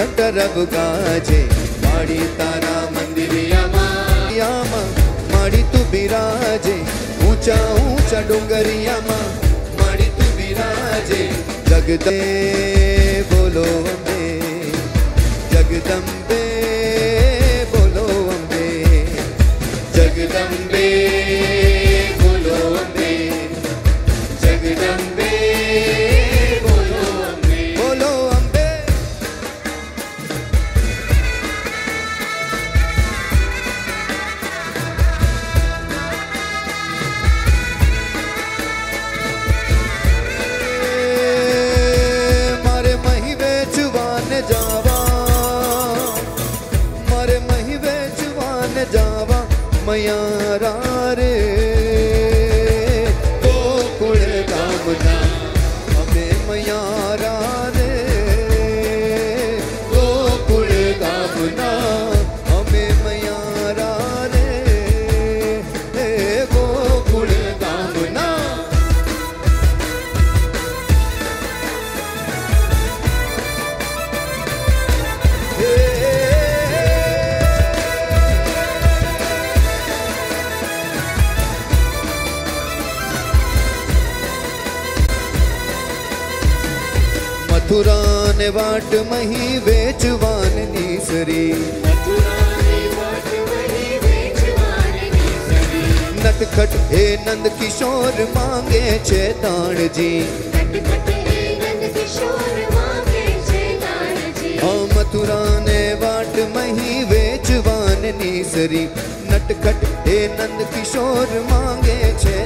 घटरब गाजे। माड़ी तारा मंदिर यामा। माड़ी तू बिराजे। ऊँचा ऊँचा डोंगरिया मा माड़ी तू बिराजे। जगदे बोलो अम्बे। जगदम्बे बोलो अम्बे। जगदम्बे वाट मही वेचवान नीसरी। नटखट हे नंद किशोर, मांगे छे ताण जी हाँ, मथुरा ने वाट मही वेचवान नीसरी। नटखट हे नंद किशोर, मांगे छे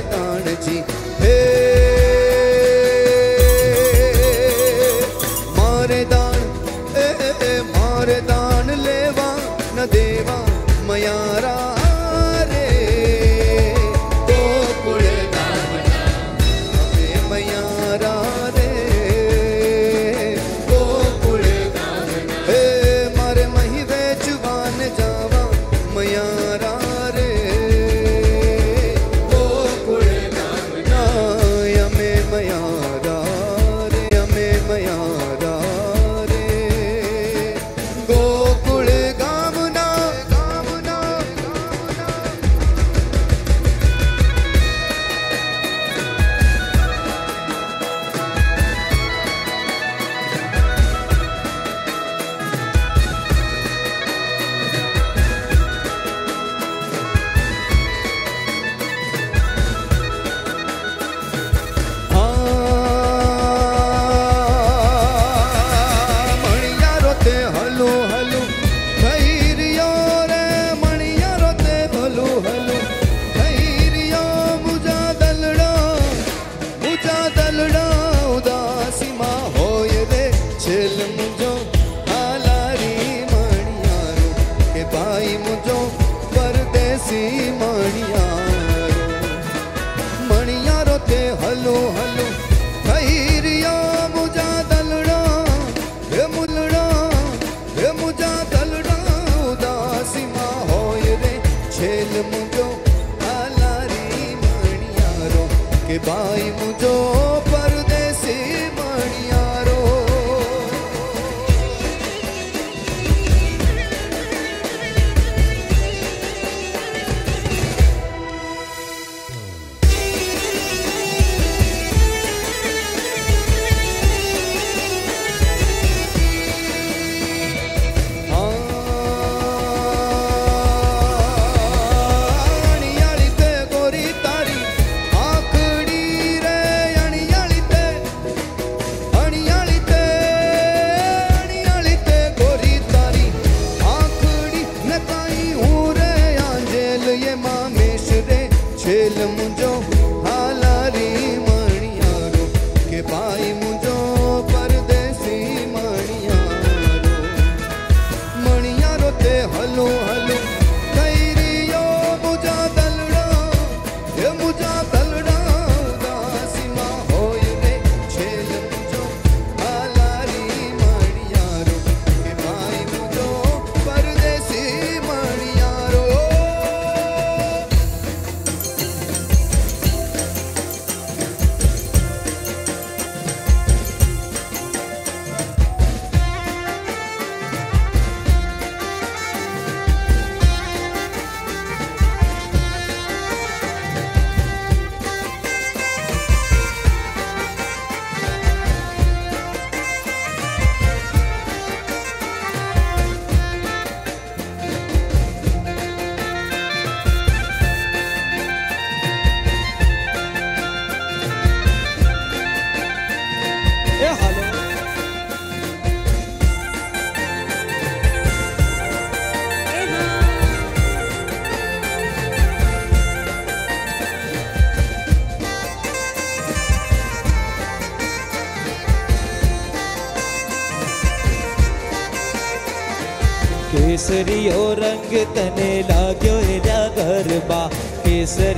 केसरियो रंग तने लाग्यो हेरा गरबा केसरी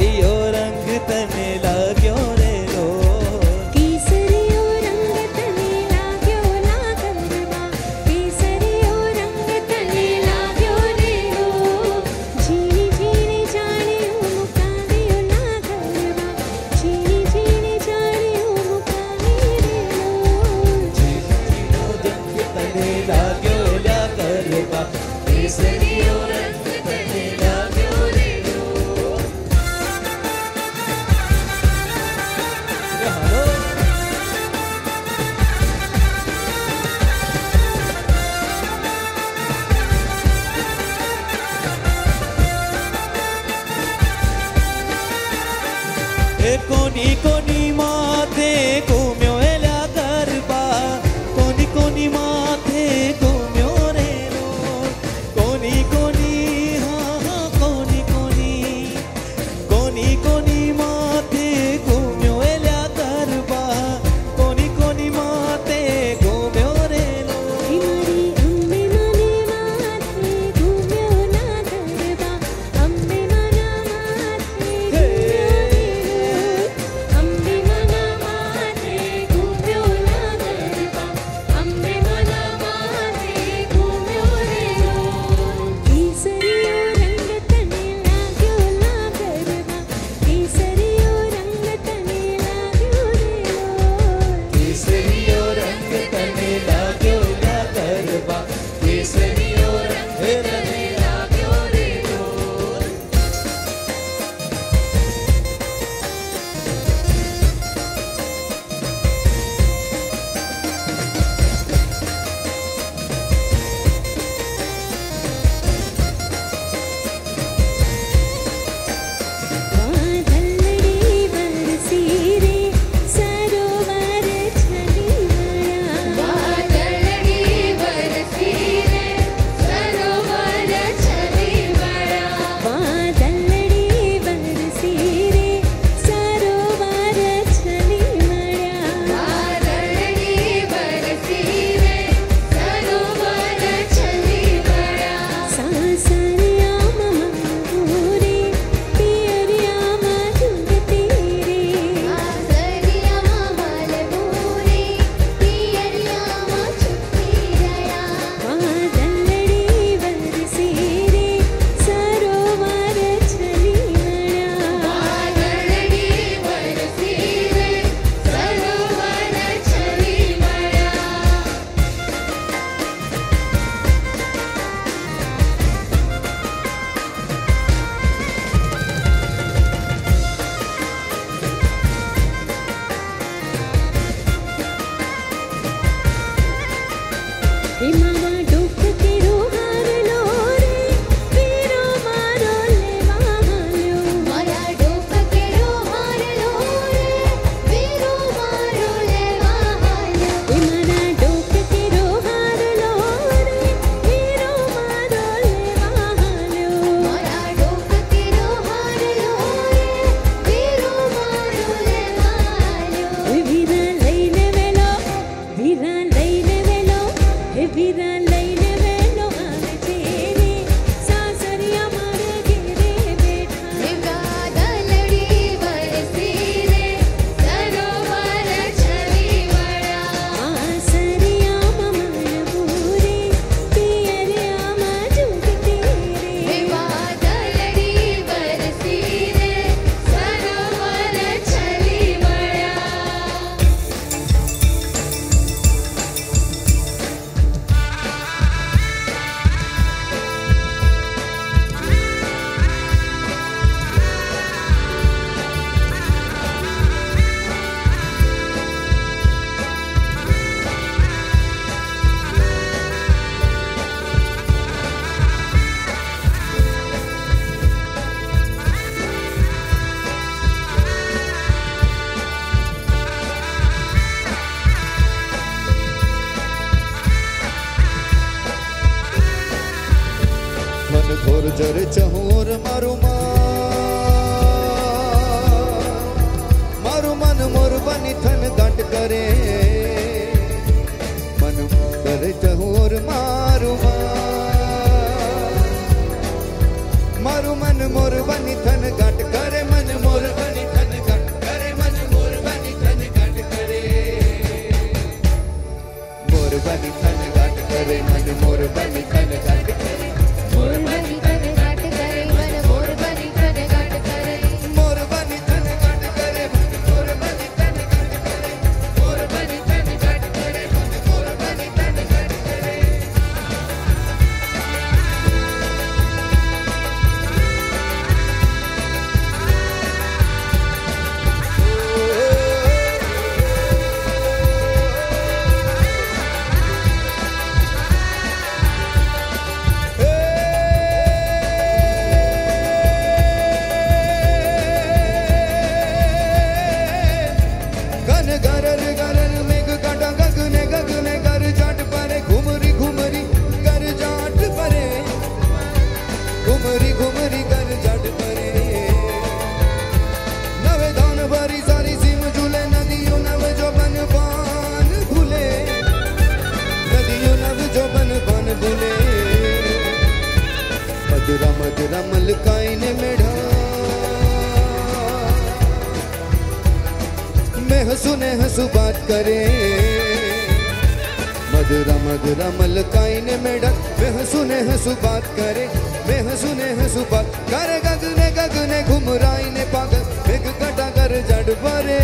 हंसू बात करे, मैं हंसू ने हंसू बात करे। गगने गगने घुमराई ने पागल, बिग कटा कर जड़ भरे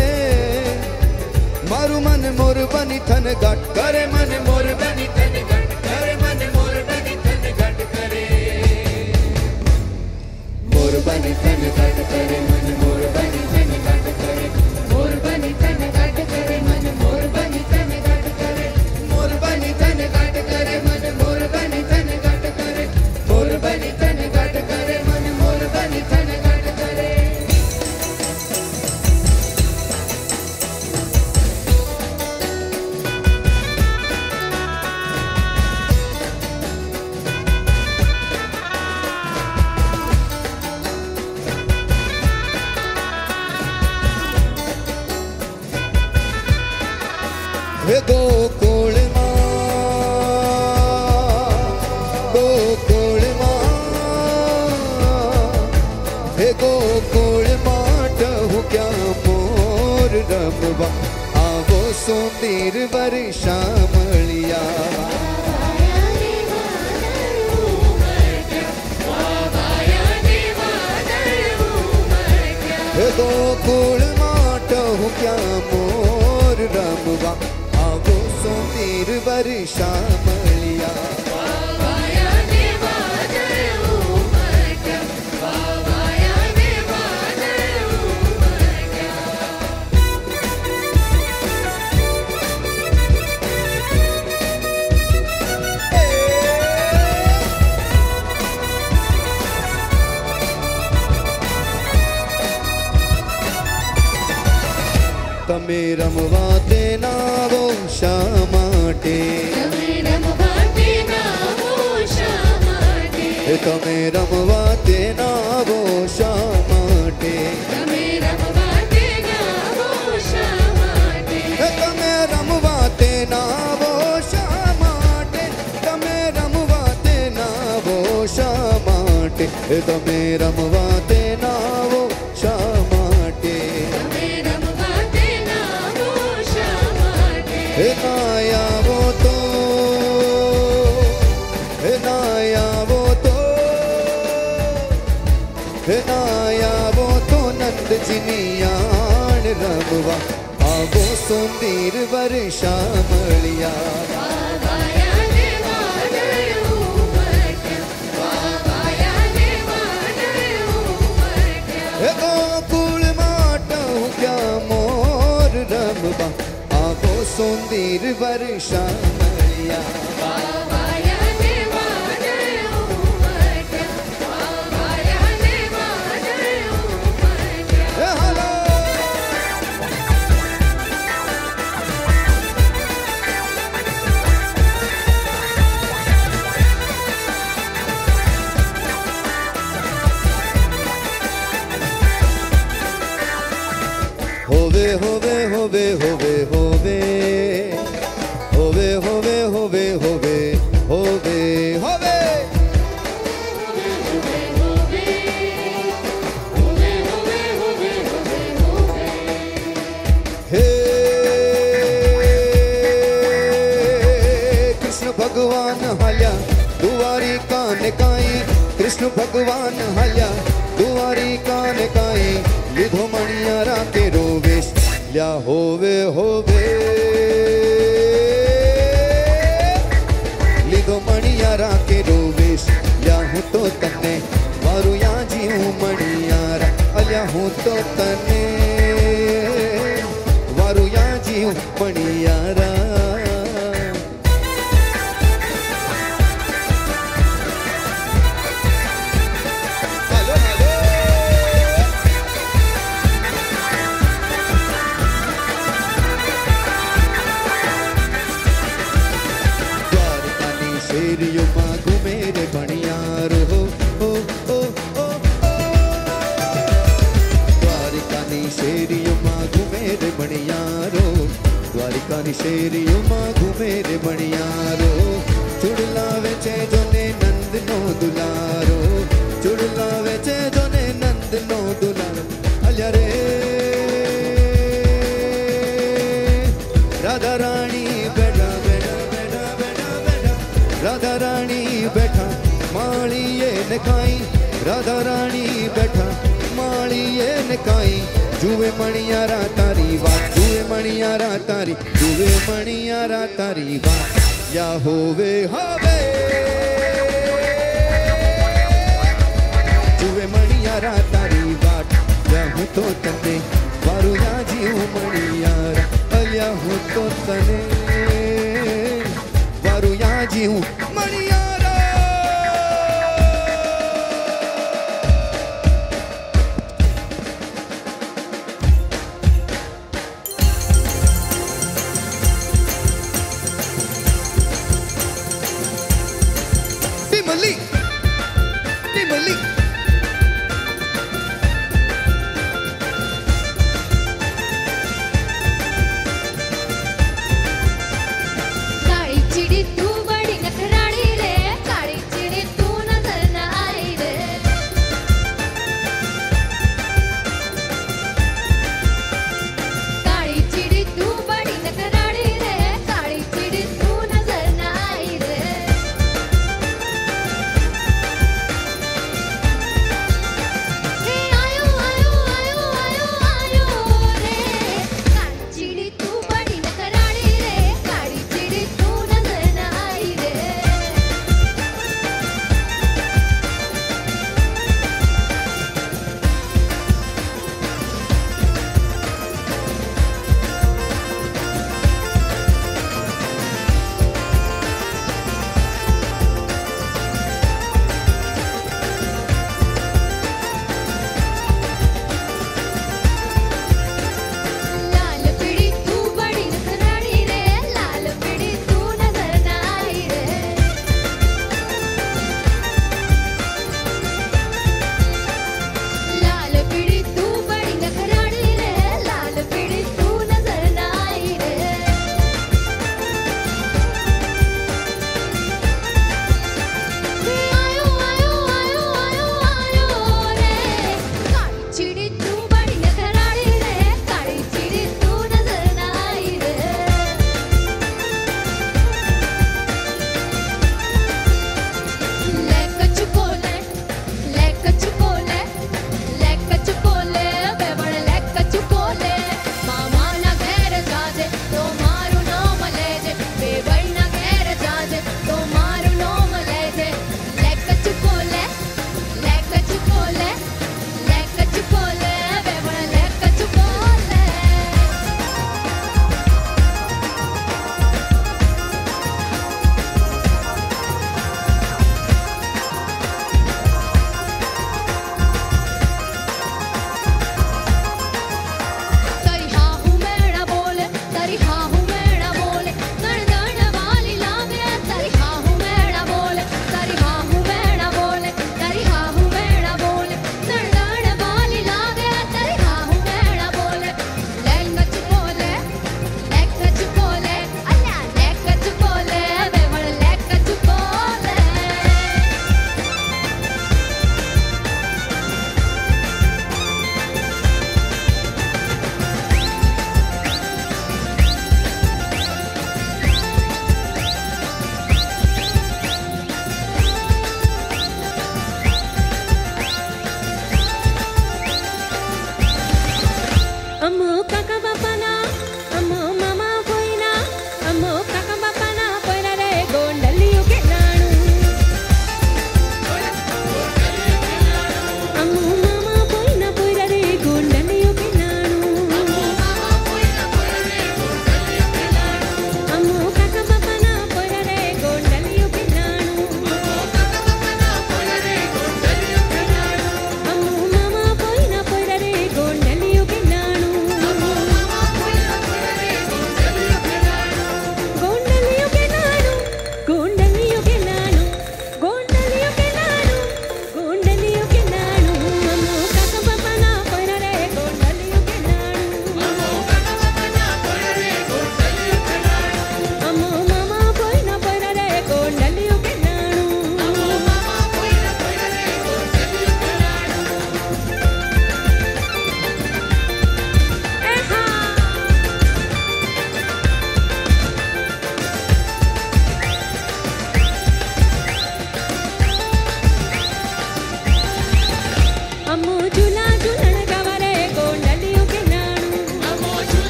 मारू मन मोर बनी थन गट करे, मन मोर बनी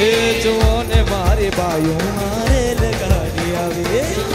એ જોને મારે બાયું મારે લગાડી આવે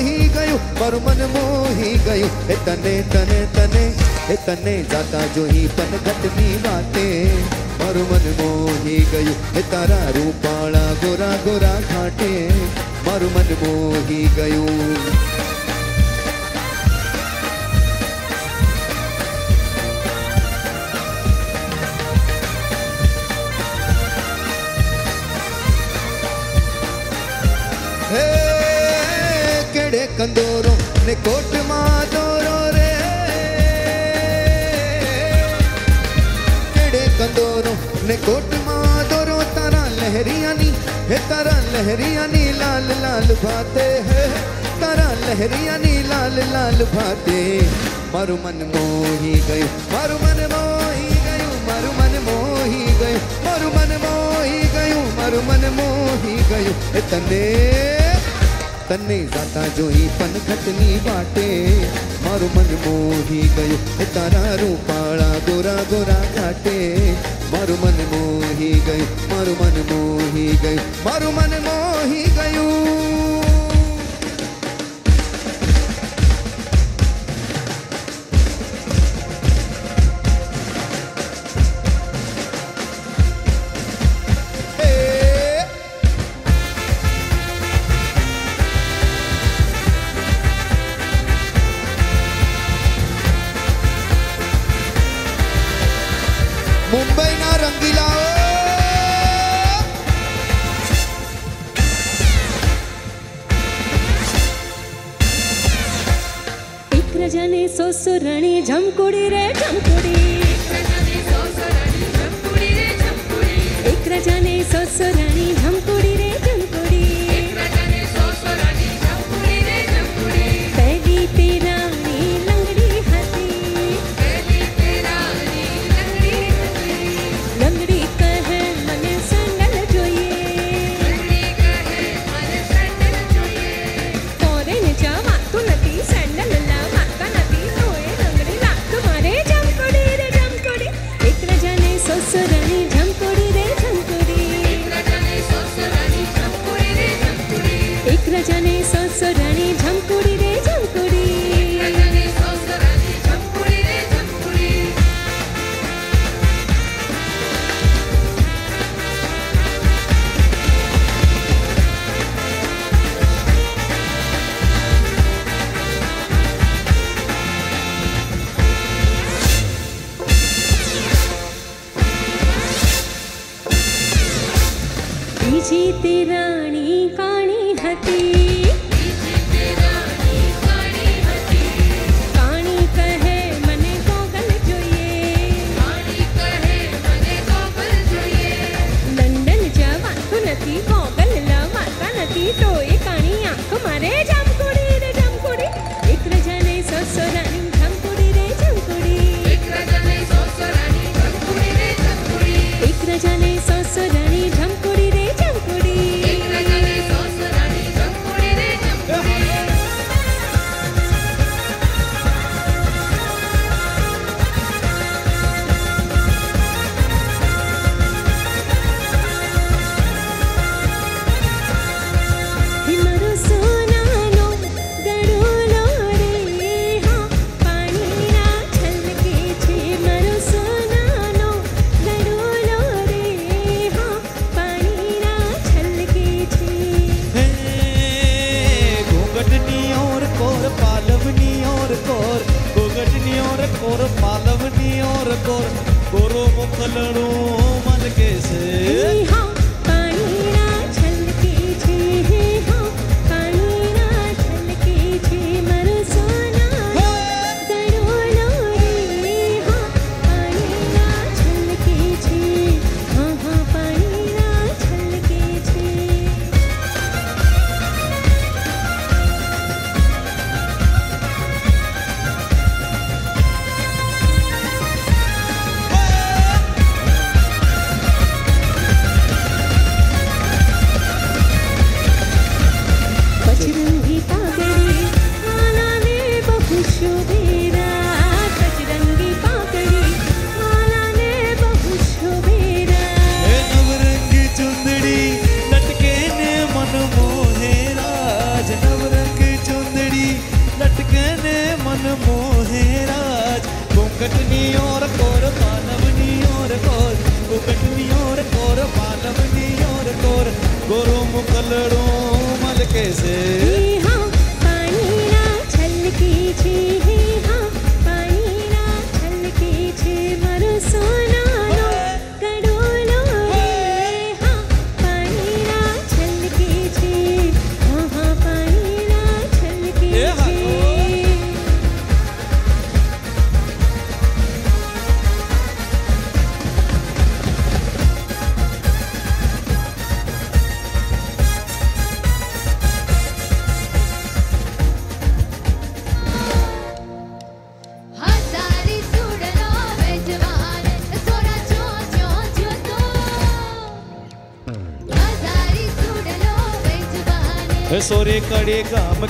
ही गयो, पर मन मोही गयो। ए तने तने तने ए तने, जाता जो ही पन घटनी बातें। पर मन मोही गयो ए तारा रूपाड़ा गोरा गोरा घाटे। पर मन मोही गयो। કંદોરો ને કોટમાં દોરો રે કેડે કંદોરો ને કોટમાં દોરો તારા લહેરિયાની હે તારા લહેરિયાની લાલ લાલ ભાતે હે તારા લહેરિયાની લાલ લાલ ભાતે મારું મન મોહી ગયું મારું મન મોહી ગયું મારું મન મોહી ગયું મારું મન મોહી ગયું મારું મન મોહી ગયું એ તને તને જાતા જોઈ પનખટની વાટે મારું મન મોહી ગયું એ તારા રૂપાળા ગોરા ગોરા ઘાટે મારું મન મોહી ગયું મારું મન મોહી ગયું મારું મન મોહી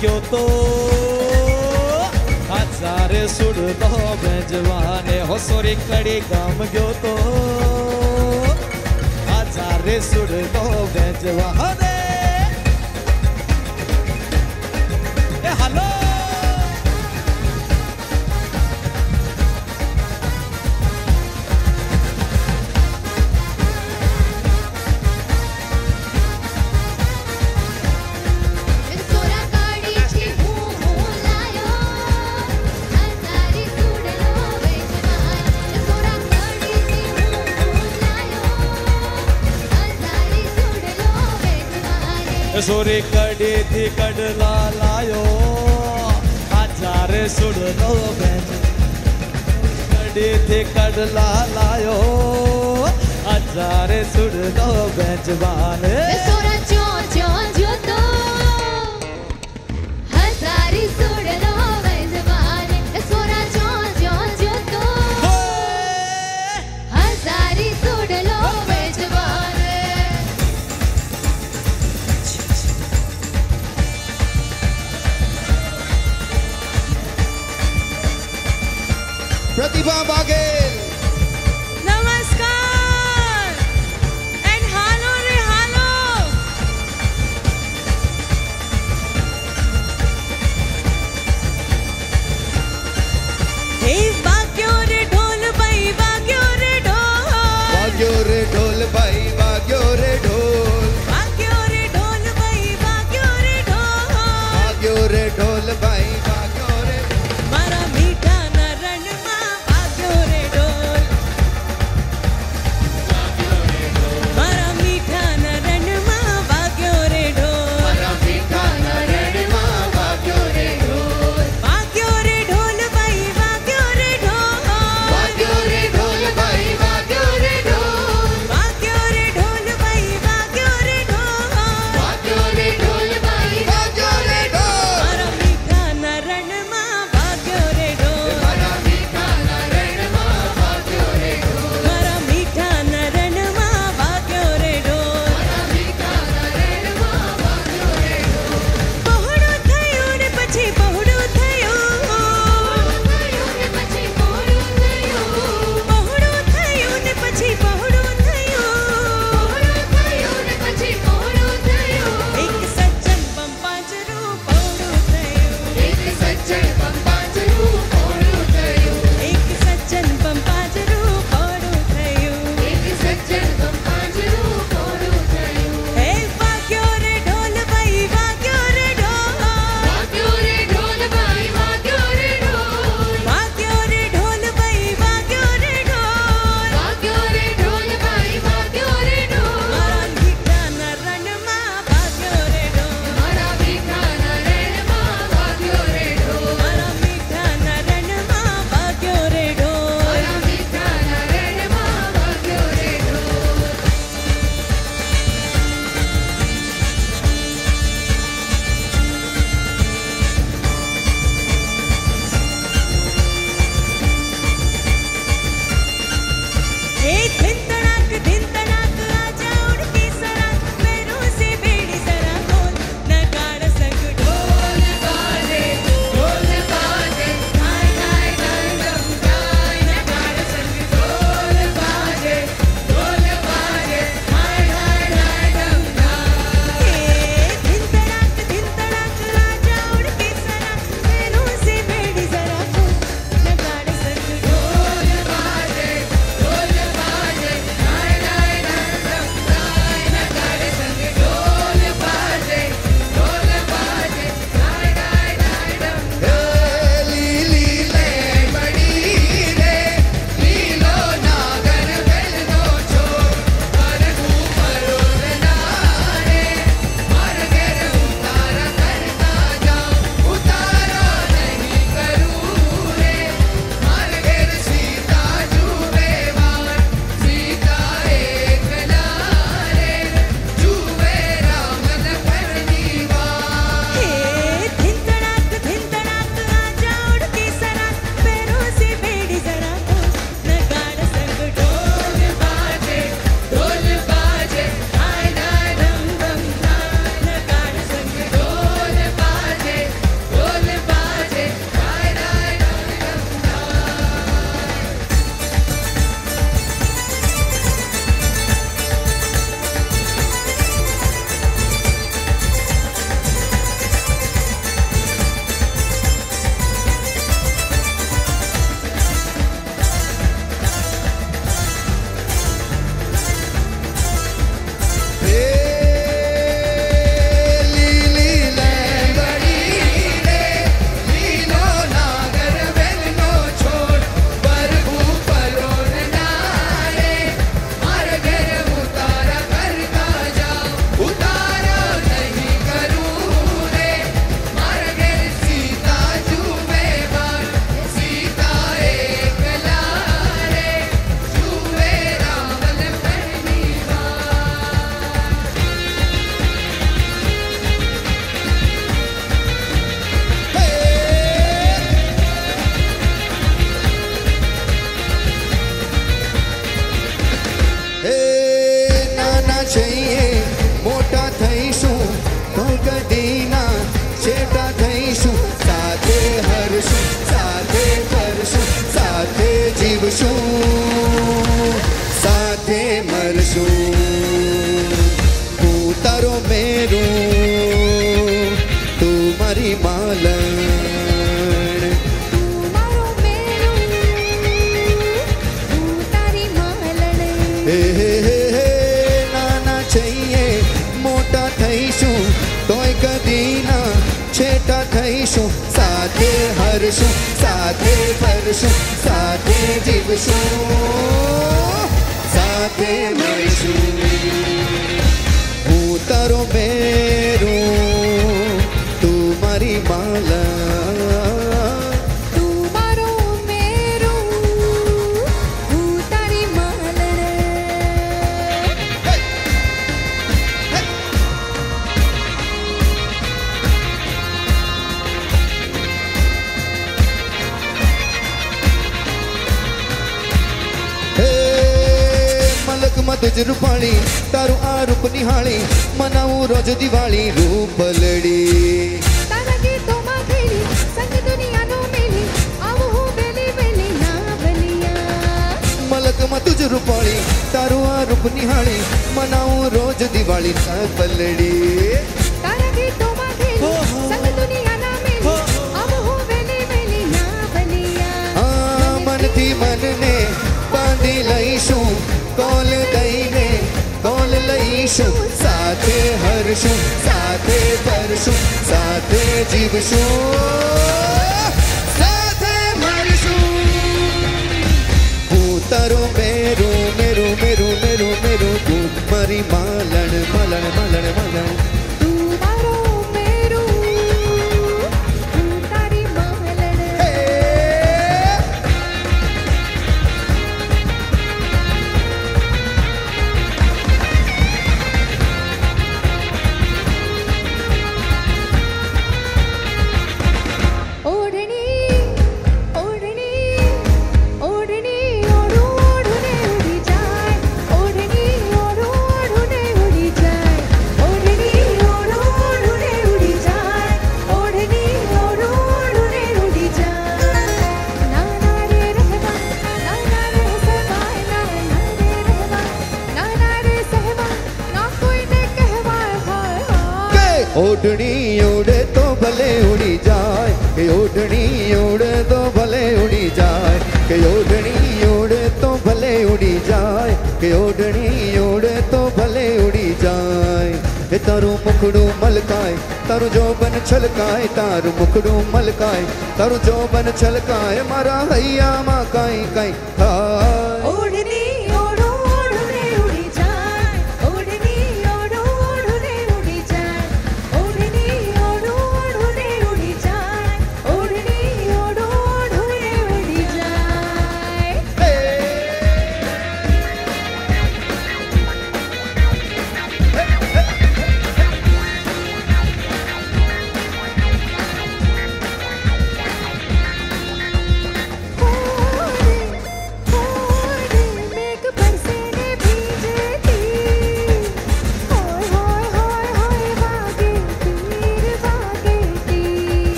क्यों तो? हजारे सुड़ दो मैं जवाने हो। सोरी कड़ी काम क्यों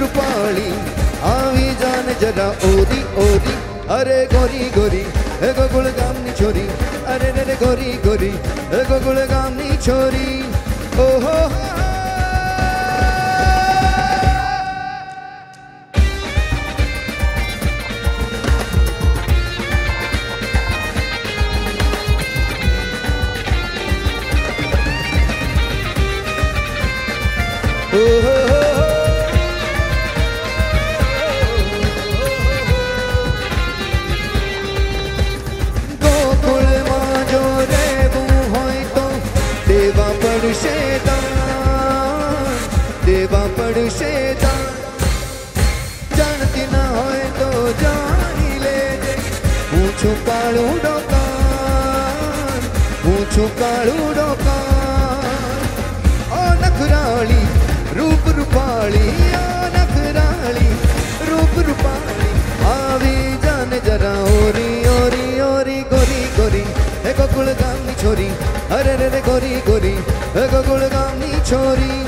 রূপালি আমি জান জরা ওরি ওরি আরে গরি গরি এগো গুল গামনি ছড়ি। আরে রে গরি গরি এগো গুল গামনি ছড়ি। ও হো হো। से जान જાણતી ના હોય તો જાણી લેજે હું છું કાળું ડોકાન હું છું કાળું ડોકાન ઓ નખરાળી રૂપ રૂપાળી ઓ નખરાળી રૂપ રૂપાળી આવી જાને જરા ઓરી ઓરી ઓરી ગોરી ગોરી એ ગોકુળ ગામની છોરી અરે રે રે ગોરી ગોરી એ ગોકુળ ગામની છોરી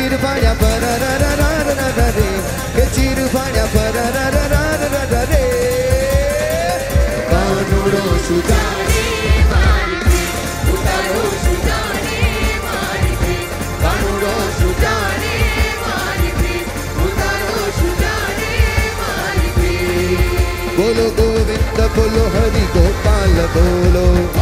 Kecirupanya pararararararare Kecirupanya pararararararare Kanuro sudare maripe Utaro sudare maripe Kanuro sudare maripe Utaro sudare maripe Bolo Govinda Bolo Hari Gopal Bolo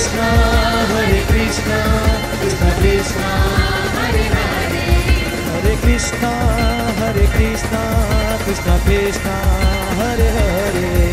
Krishna, Hare Krishna, Krishna Krishna, Hare Hare Hare Krishna, Hare Krishna, Krishna Krishna, Hare Hare.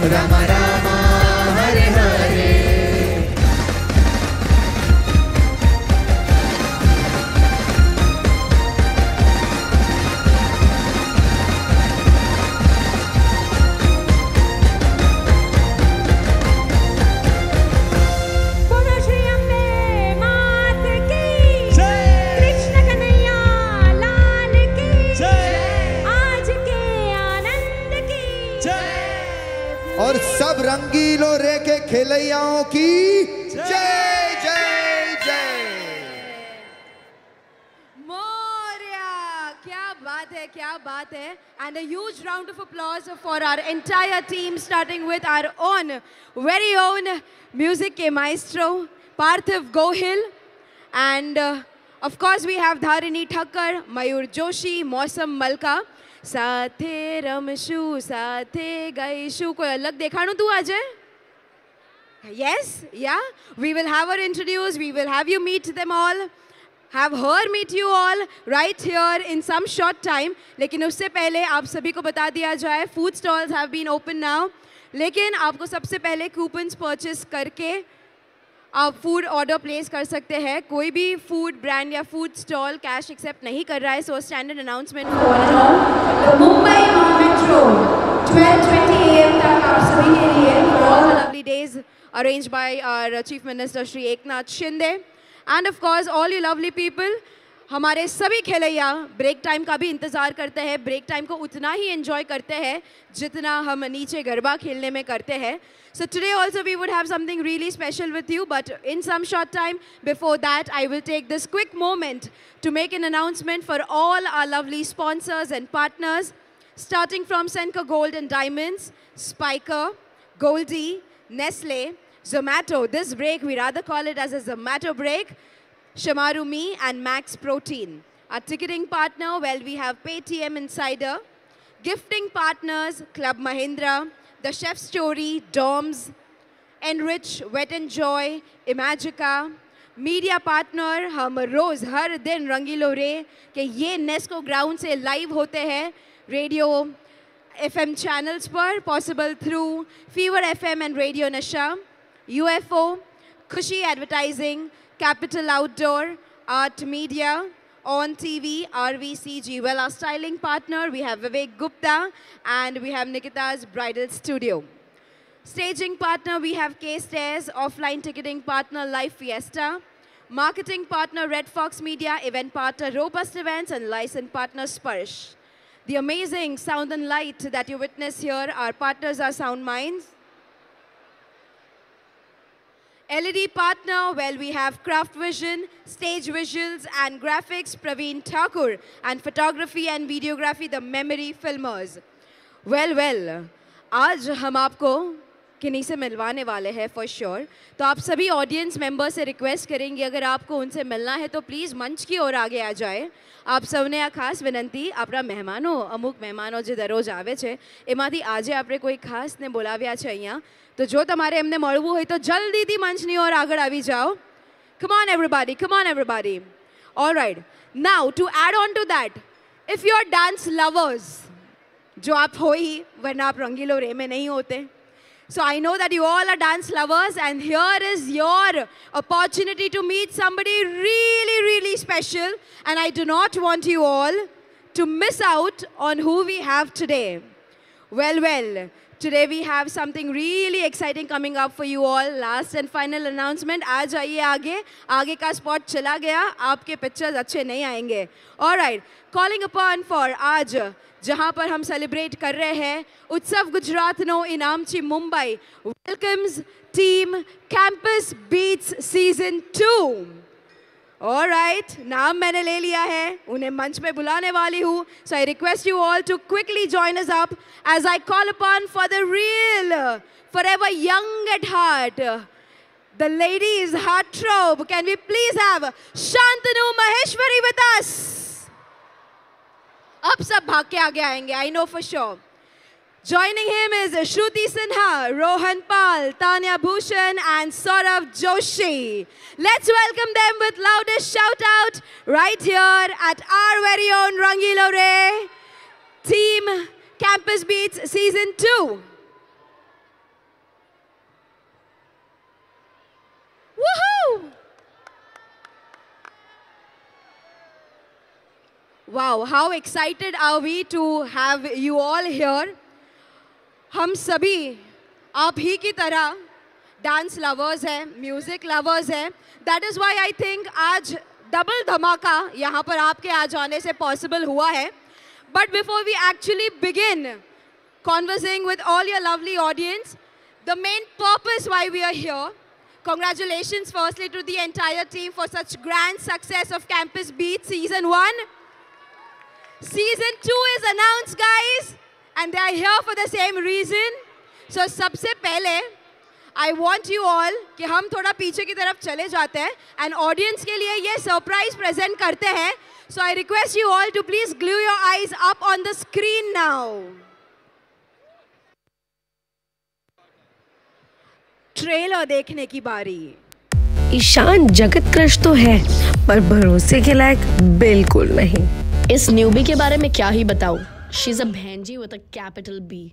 Rama and a huge round of applause for our entire team starting with our own very own music के maestro Parthiv Gohil and uh, of course we have Dharini Thakkar, Mayur Joshi, Mausam Malka સાથે રમશું સાથે ગાઈશું કોઈ અલગ દેખાણું તું આજે Yes, yeah. We will have her introduce, we will have you meet them all. Have her meet you all right here in some short time. लेकिन उससे पहले आप सभी को बता दिया जाए food stalls have been open now लेकिन आपको सबसे पहले कूपन्स परचेस करके आप फ़ूड ऑर्डर प्लेस कर सकते हैं। कोई भी फ़ूड ब्रांड या फ़ूड स्टॉल कैश एक्सेप्ट नहीं कर रहा है so standard announcement Mumbai metro 12:20 AM तक आप सभी के लिए for all the lovely days arranged by our chief minister And of course all you lovely people हमारे सभी खेलैया ब्रेक टाइम का भी इंतज़ार करते हैं। ब्रेक टाइम को उतना ही एंजॉय करते हैं जितना हम नीचे गरबा खेलने में करते हैं। So today also we would have something really special with you but in some short time before that I will take this quick moment to make an announcement for all our lovely sponsors and partners starting from Senka Gold and Diamonds, Spiker, Goldie, Nestle, Zomato. This break, we rather call it as a Zomato break, Shamaru Me, and Max Protein. Our ticketing partner, well, we have Paytm Insider. Gifting partners, Club Mahindra, The Chef Story, Doms, Enrich, Wet and Joy, Imagica, media partner हम रोज़ हर दिन रंगीलो रे कि ये Nesco ground से live होते हैं radio FM channels पर possible through fever FM and radio Nasha UFO, Kushi Advertising, Capital Outdoor, Art Media, on TV, RVCG. Well, our styling partner, we have Vivek Gupta and we have Nikita's Bridal Studio. Staging partner, we have K-Stairs, offline ticketing partner, Life Fiesta. Marketing partner, Red Fox Media, event partner, Robust Events, and license partner, Sparsh. The amazing sound and light that you witness here, our partners are Sound Minds, LED partner, well, we have Craft Vision, Stage Visuals and Graphics, Praveen Thakur, and Photography and Videography, the Memory Filmers. Well, well, आज हम आपको किन्हीं से मिलवाने वाले हैं for sure तो आप सभी ऑडियंस मेंबर से रिक्वेस्ट करेंगे अगर आपको उनसे मिलना है તો પ્લીઝ મંચ की ઓર આગે આ જાય આપ સૌને આ ખાસ વિનંતી આપણા મહેમાનો અમુક મહેમાનો જે દરરોજ આવે છે એમાંથી આજે આપણે કોઈ ખાસને બોલાવ્યા છે અહીંયા તો જો તમારે એમને મળવું હોય તો જલ્દીથી મંચની ઓર આગળ આવી જાઓ Come on, everybody. Come on, everybody. All right. Now, to add on to that, if you're dance lovers, जो आप हो ही वरना आप रंगीलो रे में नहीं होते so I know that you all are dance lovers, and here is your opportunity to meet somebody really, really special. And I do not want you all to miss out on who we have today. Well, well, today we have something really exciting coming up for you all. Last and final announcement. आ जाइए आगे आगे का spot चला गया आपके pictures अच्छे नहीं आएँगे All right, calling upon for आज जहाँ पर हम सेलिब्रेट कर रहे हैं उत्सव गुजरात नो इनामची Mumbai welcomes team campus beats season two All right, नाम मैंने ले लिया है उन्हें मंच पे बुलाने वाली हूँ। So I request you all to quickly join us up as I call upon for the real forever young at heart the ladies heartthrob. Can we please have shantanu maheshwari with us? अब सब भाग के आगे आएँगे I know for sure Joining him is Shruti Sinha, Rohan Pal, Tanya Bhushan, and Saurav Joshi. Let's welcome them with loudest shout out right here at our very own Rangilo Re Team Campus Beats Season 2. Woohoo! Wow, how excited are we to have you all here? हम सभी आप ही की तरह dance lovers हैं music lovers हैं. That is why I think आज double धमाका यहाँ पर आपके आ जाने से पॉसिबल हुआ है. But before we actually begin conversing with all your lovely audience the main purpose why we are here congratulation firstly to the entire team for such grand success of campus beats season one season two is announce guys and they are here for the same reason so सबसे पहले आई want you all कि हम थोड़ा पीछे की तरफ़ चले जाते हैं एंड ऑडियंस के लिए ये सरप्राइज़ प्रेजेंट करते हैं. So I request you all to please glue your eyes up on the screen now trailer देखने की बारी. ईशान जगत क्रश तो है पर भरोसे के लायक बिल्कुल नहीं। इस न्यूबी के बारे में क्या ही बताऊँ? Is a behenji with a capital B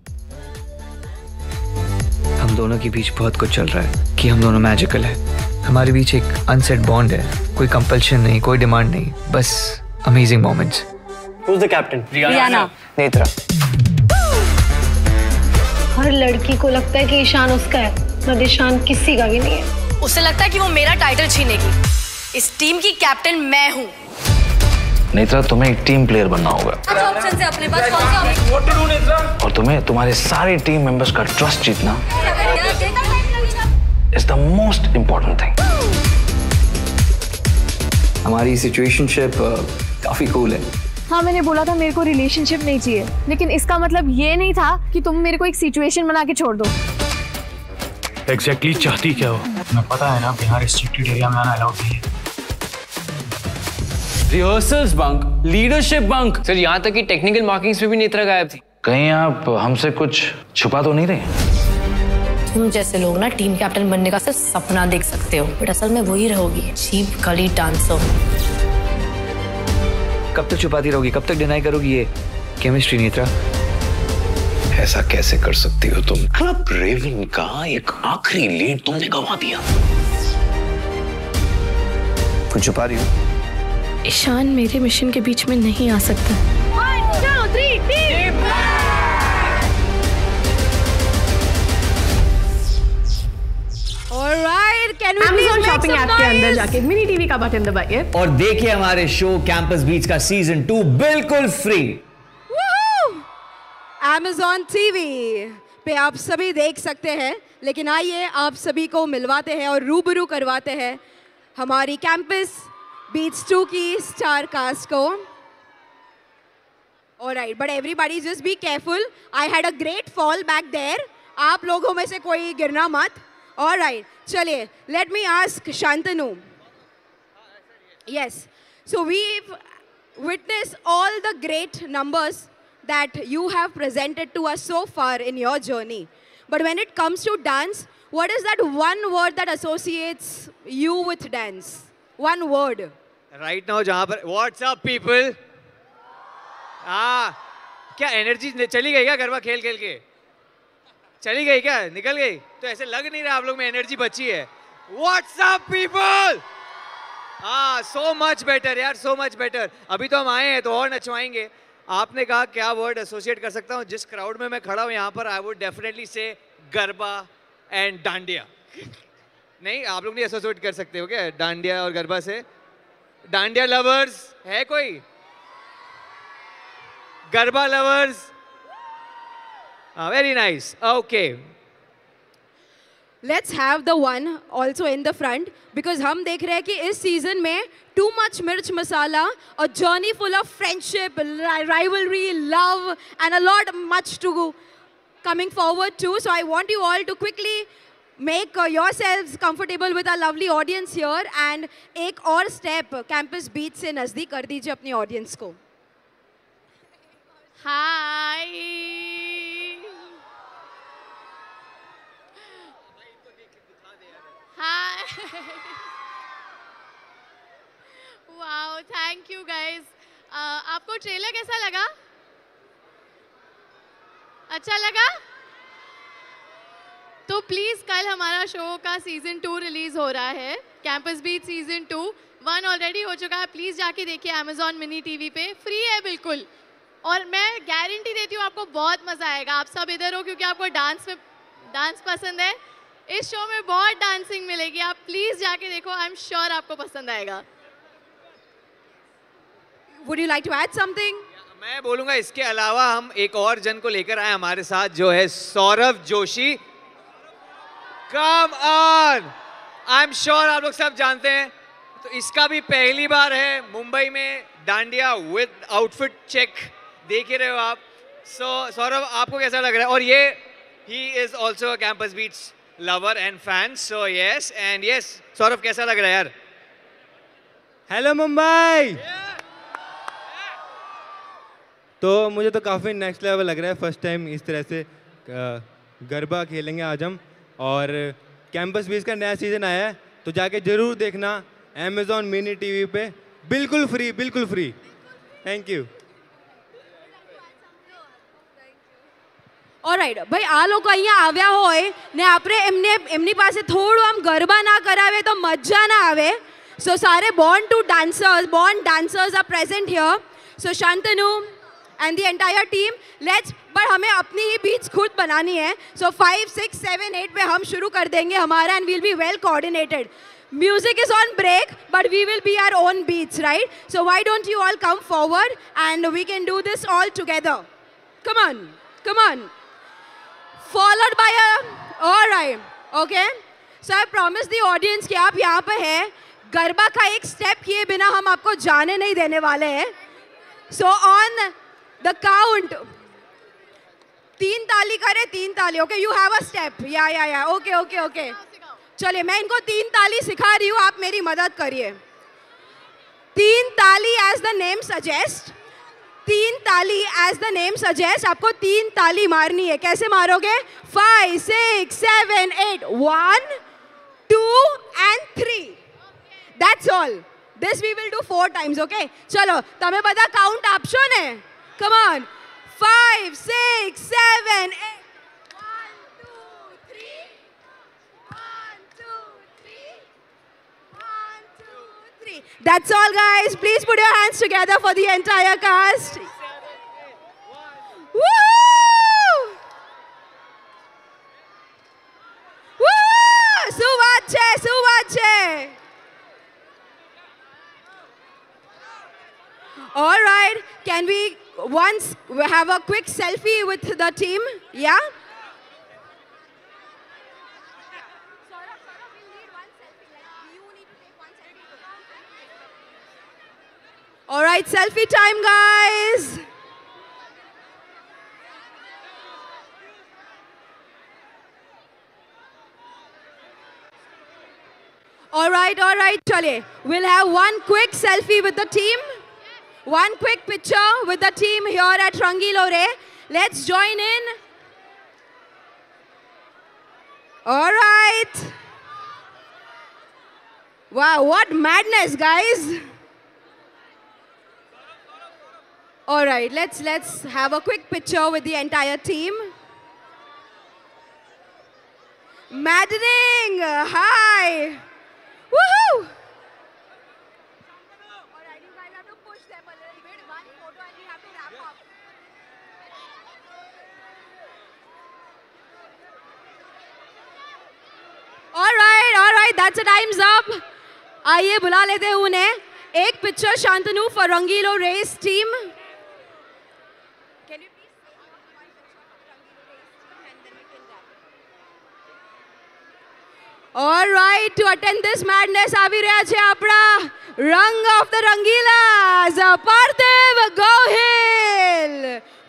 हम दोनों के बीच बहुत कुछ चल रहा है कि हम दोनों मैजिकल है। हमारे बीच एक अनसेट बॉन्ड है कोई कंपल्शन नहीं कोई डिमांड नहीं बस amazing moments Who's the captain? Riyana Netra हर लड़की को लगता है कि ईशान उसका है पर ईशान किसी का भी नहीं है। उसे लगता है कि वो मेरा टाइटल छीनेगी। इस टीम की कैप्टन मैं हूँ। नेत्रा तुम्हें एक टीम प्लेयर बनना होगा। ऑप्शन है अपने पास कौन सा और तुम्हें तुम्हारे सारे टीम मेंबर्स का ट्रस्ट जीतना is the most important thing हमारी सिचुएशनशिप काफ़ी कूल है। हाँ मैंने बोला था मेरे को रिलेशनशिप नहीं चाहिए। लेकिन इसका मतलब ये नहीं था कि तुम मेरे को एक सिचुएशन बना के छोड़ दो। एग्जैक्टली exactly चाहती क्या हो? मैं पता है ना बिहार रिस्ट्रिक्टेड एरिया में आना अलाउड नहीं है। Rehearsals bunk leadership bunk sir यहाँ तक कि टेक्निकल मार्किंग्स में भी नेत्रा गायब थी। कहीं आप हमसे कुछ छुपा तो नहीं रहे? तुम जैसे लोग ना टीम कैप्टन बनने का सिर्फ़ सपना देख सकते हो बट असल में वही रहोगी चीप गली डांसर कब तक छुपाती रहोगी? कब तक डिनाई करोगी ये केमिस्ट्री नेत्रा? ऐसा कैसे कर सकती हो तुम? क्लब रेवन का एक आखिरी लीड तुमने गवा दिया? कुछ छुपा रही हो? ईशान मेरे मिशन के बीच में नहीं आ सकता। All right, can Amazon shopping app के अंदर जाके मिनी टीवी का बटन दबाइए। और देखिए हमारे शो कैंपस बीच का सीज़न टू बिल्कुल फ्री! Amazon TV पे आप सभी देख सकते हैं लेकिन आइए आप सभी को मिलवाते हैं और रूबरू करवाते हैं हमारी campus बीट्स टू की स्टार कास्ट को Alright, but everybody just be careful. I had a great fall back there. आप लोगों में से कोई गिरना मत. Alright, चलिए. Let me ask Shantanu. Yes. So we've witnessed all the great numbers that you have presented to us so far in your journey. But when it comes to dance, what is that one word that associates you with dance? One word. Right now जहाँ पर WhatsApp people हाँ क्या energy चली गई क्या गरबा खेल खेल के? चली गई क्या? निकल गई? तो ऐसे लग नहीं रहा आप लोग में एनर्जी बची है। व्हाट्सअप पीपल हाँ सो मच बेटर यार सो मच बेटर अभी तो हम आए हैं तो और नचवाएँगे। आपने कहा, क्या वर्ड एसोसिएट कर सकता हूँ? जिस क्राउड में मैं खड़ा हूँ, यहाँ पर आई वुड डेफिनेटली से गरबा एंड डांडिया। नहीं, आप लोग नहीं एसोसिएट कर सकते हो क्या? डांडिया और गरबा से डांडिया लवर्स है कोई? Garba lovers very nice okay let's have the one also in the front because हम देख रहे हैं कि इस सीज़न में टू मच मिर्च मसाला और journey full of friendship rivalry love and a lot much to coming forward to so I want you all to quickly make uh, yourselves comfortable with our lovely audience here and एक और step campus beat से नज़दीक कर दीजिए अपनी audience को hi hi wow thank you guys आपको trailer कैसा लगा अच्छा लगा तो प्लीज़ कल हमारा शो का सीज़न टू रिलीज़ हो रहा है। Campus beat season two one already हो चुका है। प्लीज़ जाके देखिए अमेजॉन मिनी टीवी पे। फ्री है बिल्कुल। और मैं गारंटी देती हूँ आपको बहुत मज़ा आएगा। आप सब इधर हो क्योंकि आपको डांस में डांस पसंद है। इस शो में बहुत डांसिंग मिलेगी। आप प्लीज़ जाके देखो आई एम श्योर आपको पसंद आएगा। Would you like to add something? मैं बोलूँगा इसके अलावा हम एक और जन को लेकर आए हमारे साथ जो है Saurabh Joshi. Come on I am sure आप लोग सब जानते हैं। तो इसका भी पहली बार है मुंबई में डांडिया विद आउटफिट चेक देख ही रहे हो आप। सो so, सौरभ आपको कैसा लग रहा है? और ये ही is also campus beats lover and fan so yes and yes Saurabh कैसा लग रहा है यार? हेलो मुंबई तो मुझे तो काफ़ी नेक्स्ट लेवल लग रहा है फ़र्स्ट टाइम इस तरह से गरबा खेलेंगे आज हम। और कैंपस बीच का नया सीज़न आया है तो जाके ज़रूर देखना अमेजोन मिनी टीवी पे बिल्कुल फ्री बिल्कुल फ्री थैंक यू ઓલરાઈટ ભાઈ આ લોકો અહીંયા આવ્યા હોય ને આપણે એમને એમની પાસે થોડું આમ ગરબા ના કરાવે તો મજા ના આવે સો સારે born to dancers born dancers are present here so Shantanu and the entire team let's पर हमें अपनी ही बीच खुद बनानी है. So five six seven eight पे हम शुरू कर देंगे हमारा and will be well coordinated music is on break but we will be our own beats right so why don't you all come forward and we can do this all together come on come on followed by a, all right, okay? So i promise the audience कि आप यहाँ पर हैं. गरबा का एक step किए बिना हम आपको जाने नहीं देने वाले हैं. सो ऑन द काउंट तीन ताली करे तीन ताली okay you have a step yeah yeah yeah okay okay okay चलिए मैं इनको तीन ताली सिखा रही हूँ आप मेरी मदद करिए तीन ताली एज द नेम सजेस्ट तीन ताली एज द नेम सजेस्ट आपको तीन ताली मारनी है कैसे मारोगे five six seven eight one two and three that's all this we will do four times okay चलो તમે બધા કાઉન્ટ આપશો ને Come on. Five, six, seven, eight. One, two, three. One, two, three. One, two, three. That's all, guys. Please put your hands together for the entire cast. Woo! Woo! Suvache, suvache. All right. Can we once have a quick selfie with the team? Yeah? All right, selfie time, guys. All right, all right, chale. We'll have one quick selfie with the team. One quick picture with the team here at Rangilore. Let's join in. All right. Wow, what madness, guys. All right, let's let's have a quick picture with the entire team. Maddening. Hi. Woohoo. All right, all right, that's a time's up. आइए बुला लेते हैं उन्हें एक picture Shantanu for Rangilo race team All right, to attend this madness, આવી રહ્યા છે આપણા રંગ of the રંગીલાસ Parthiv Gohil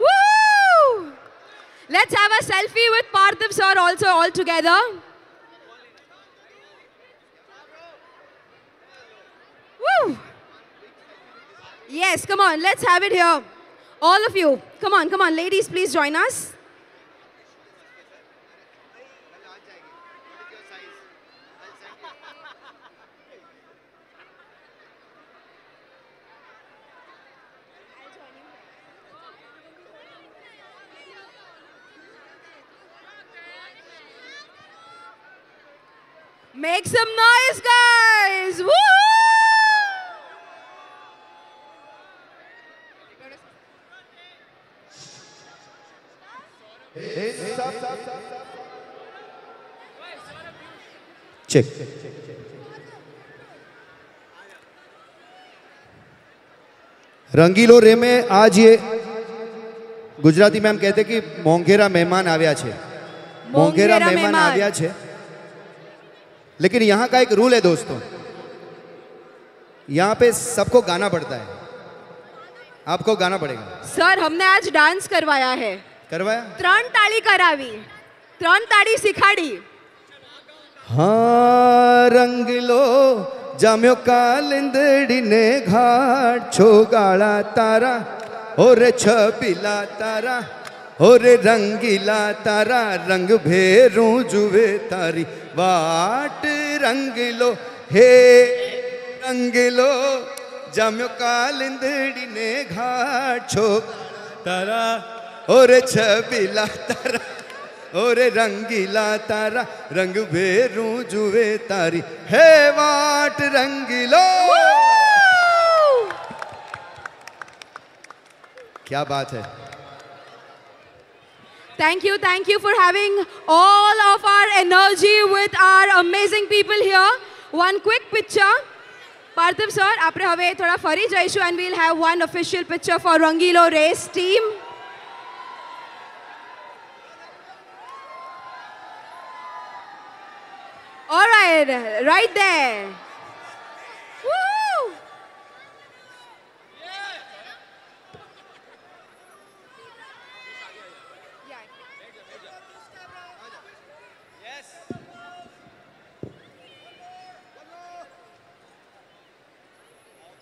Woo! Let's have a selfie with Parthiv sir also all together. Woo! Yes, come on, let's have it here. All of you, come on, come on, ladies, please join us. Make some noise, guys! Woo! Check રંગીલો રે में आज ये Gujarati ma'am કહેતે કે મોંઘેરા મહેમાન આવ્યા છે મોંઘેરા મોંઘેરા મહેમાન મહેમાન. આવ્યા છે लेकिन यहाँ का एक रूल है दोस्तों यहाँ पे सबको गाना पड़ता है आपको गाना पड़ेगा સર हमने आज डांस करवाया है करवाया ત્રણ તાળી કરાવી ત્રણ તાળી શીખાડી हाँ रंग लो, जाम्यो कालिंदड़ी ने घाट, छो गाड़ा तारा और छपीला तारा और रंगीला तारा, रंग भेरू जुवे तारी, वाट रंग लो, हे रंग लो, जाम्यो कालिंदड़ी ने घाट, छो तारा और छपीला छबीला तारा। ઓરે રંગીલા તારા રંગ ભેરું જુએ તારી હે વાટ રંગીલો क्या बात है Thank you, thank you for having all of our energy with our amazing people here. One quick picture. Parthiv sir, આપણે હવે થોડા ફરી જઈશું and we'll have one official picture for Rangilo race team. All right, right there. Woo!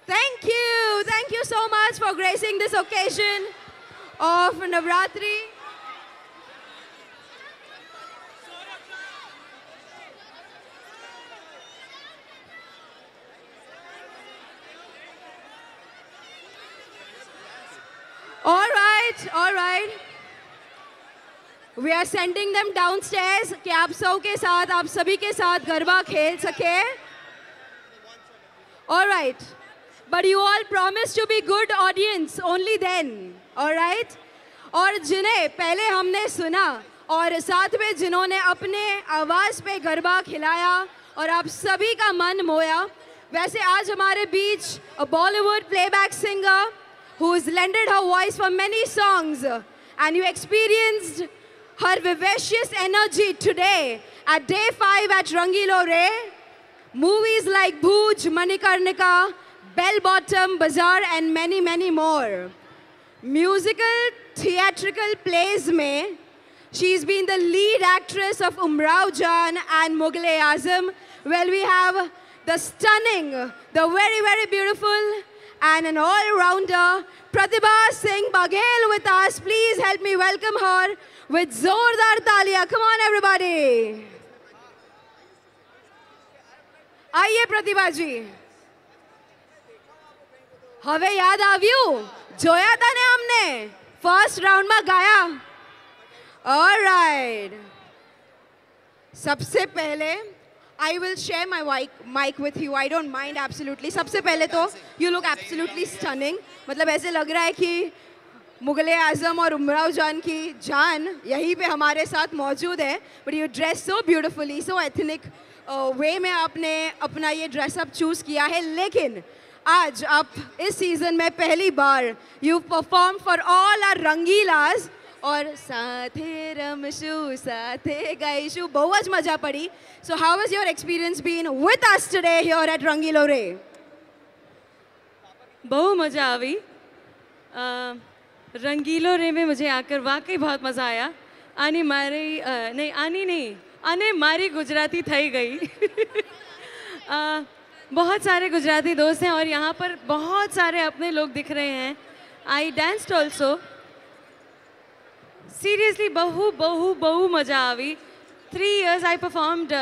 Thank you. Thank you so much for gracing this occasion of Navratri. All right, all right. We are sending them downstairs कि आप सब के साथ आप सभी के साथ गरबा खेल सके All right. But you all promise to be good audience only then. All right? और जिन्हें पहले हमने सुना और साथ में जिन्होंने अपने आवाज़ पे गरबा खिलाया और आप सभी का मन मोया वैसे आज हमारे बीच Bollywood playback singer who's lended her voice for many songs and you experienced her vivacious energy today at day 5 at Rangilo Ray. Movies like Bhuj, Manikarnika, Bell Bottom, Bazaar, and many, many more. Musical, theatrical plays में she's been the lead actress of Umrao Jan and Mughal-e-Azam. Well, we have the stunning, the very, very beautiful, and an all-rounder, Pratibha Singh Baghel with us. Please help me welcome her with Zordar Talia. Come on, everybody. आइए प्रतिभा जी હવે Joya tha ne amne? First round ma gaya. All right. સબસે પહેલે I will share my mic mic with you I don't mind absolutely सबसे पहले तो you look absolutely stunning मतलब ऐसे लग रहा है कि मुगल आज़म और उमराव जान की जान यहीं पे हमारे साथ मौजूद है but you dress so beautifully so ethnic way में आपने अपना ये ड्रेसअप चूज़ किया है। लेकिन आज आप, इस सीज़न में पहली बार you perform for all our रंगीलाज और સાથે રમશું સાથે ગાઈશું બહુ જ મજા પડી so how was your experience been with us today here at Rangilo Re बहुत मज़ा આવી अ, रंगीलो रे में मुझे आकर वाकई बहुत मज़ा आया आनी मारी अ, नहीं आनी नहीं आने मारी गुजराती थई गई अ, बहुत सारे गुजराती दोस्त हैं और यहाँ पर बहुत सारे अपने लोग दिख रहे हैं आई डांस्ड ऑल्सो सीरियसली बहु बहु बहु मज़ा आई three years I performed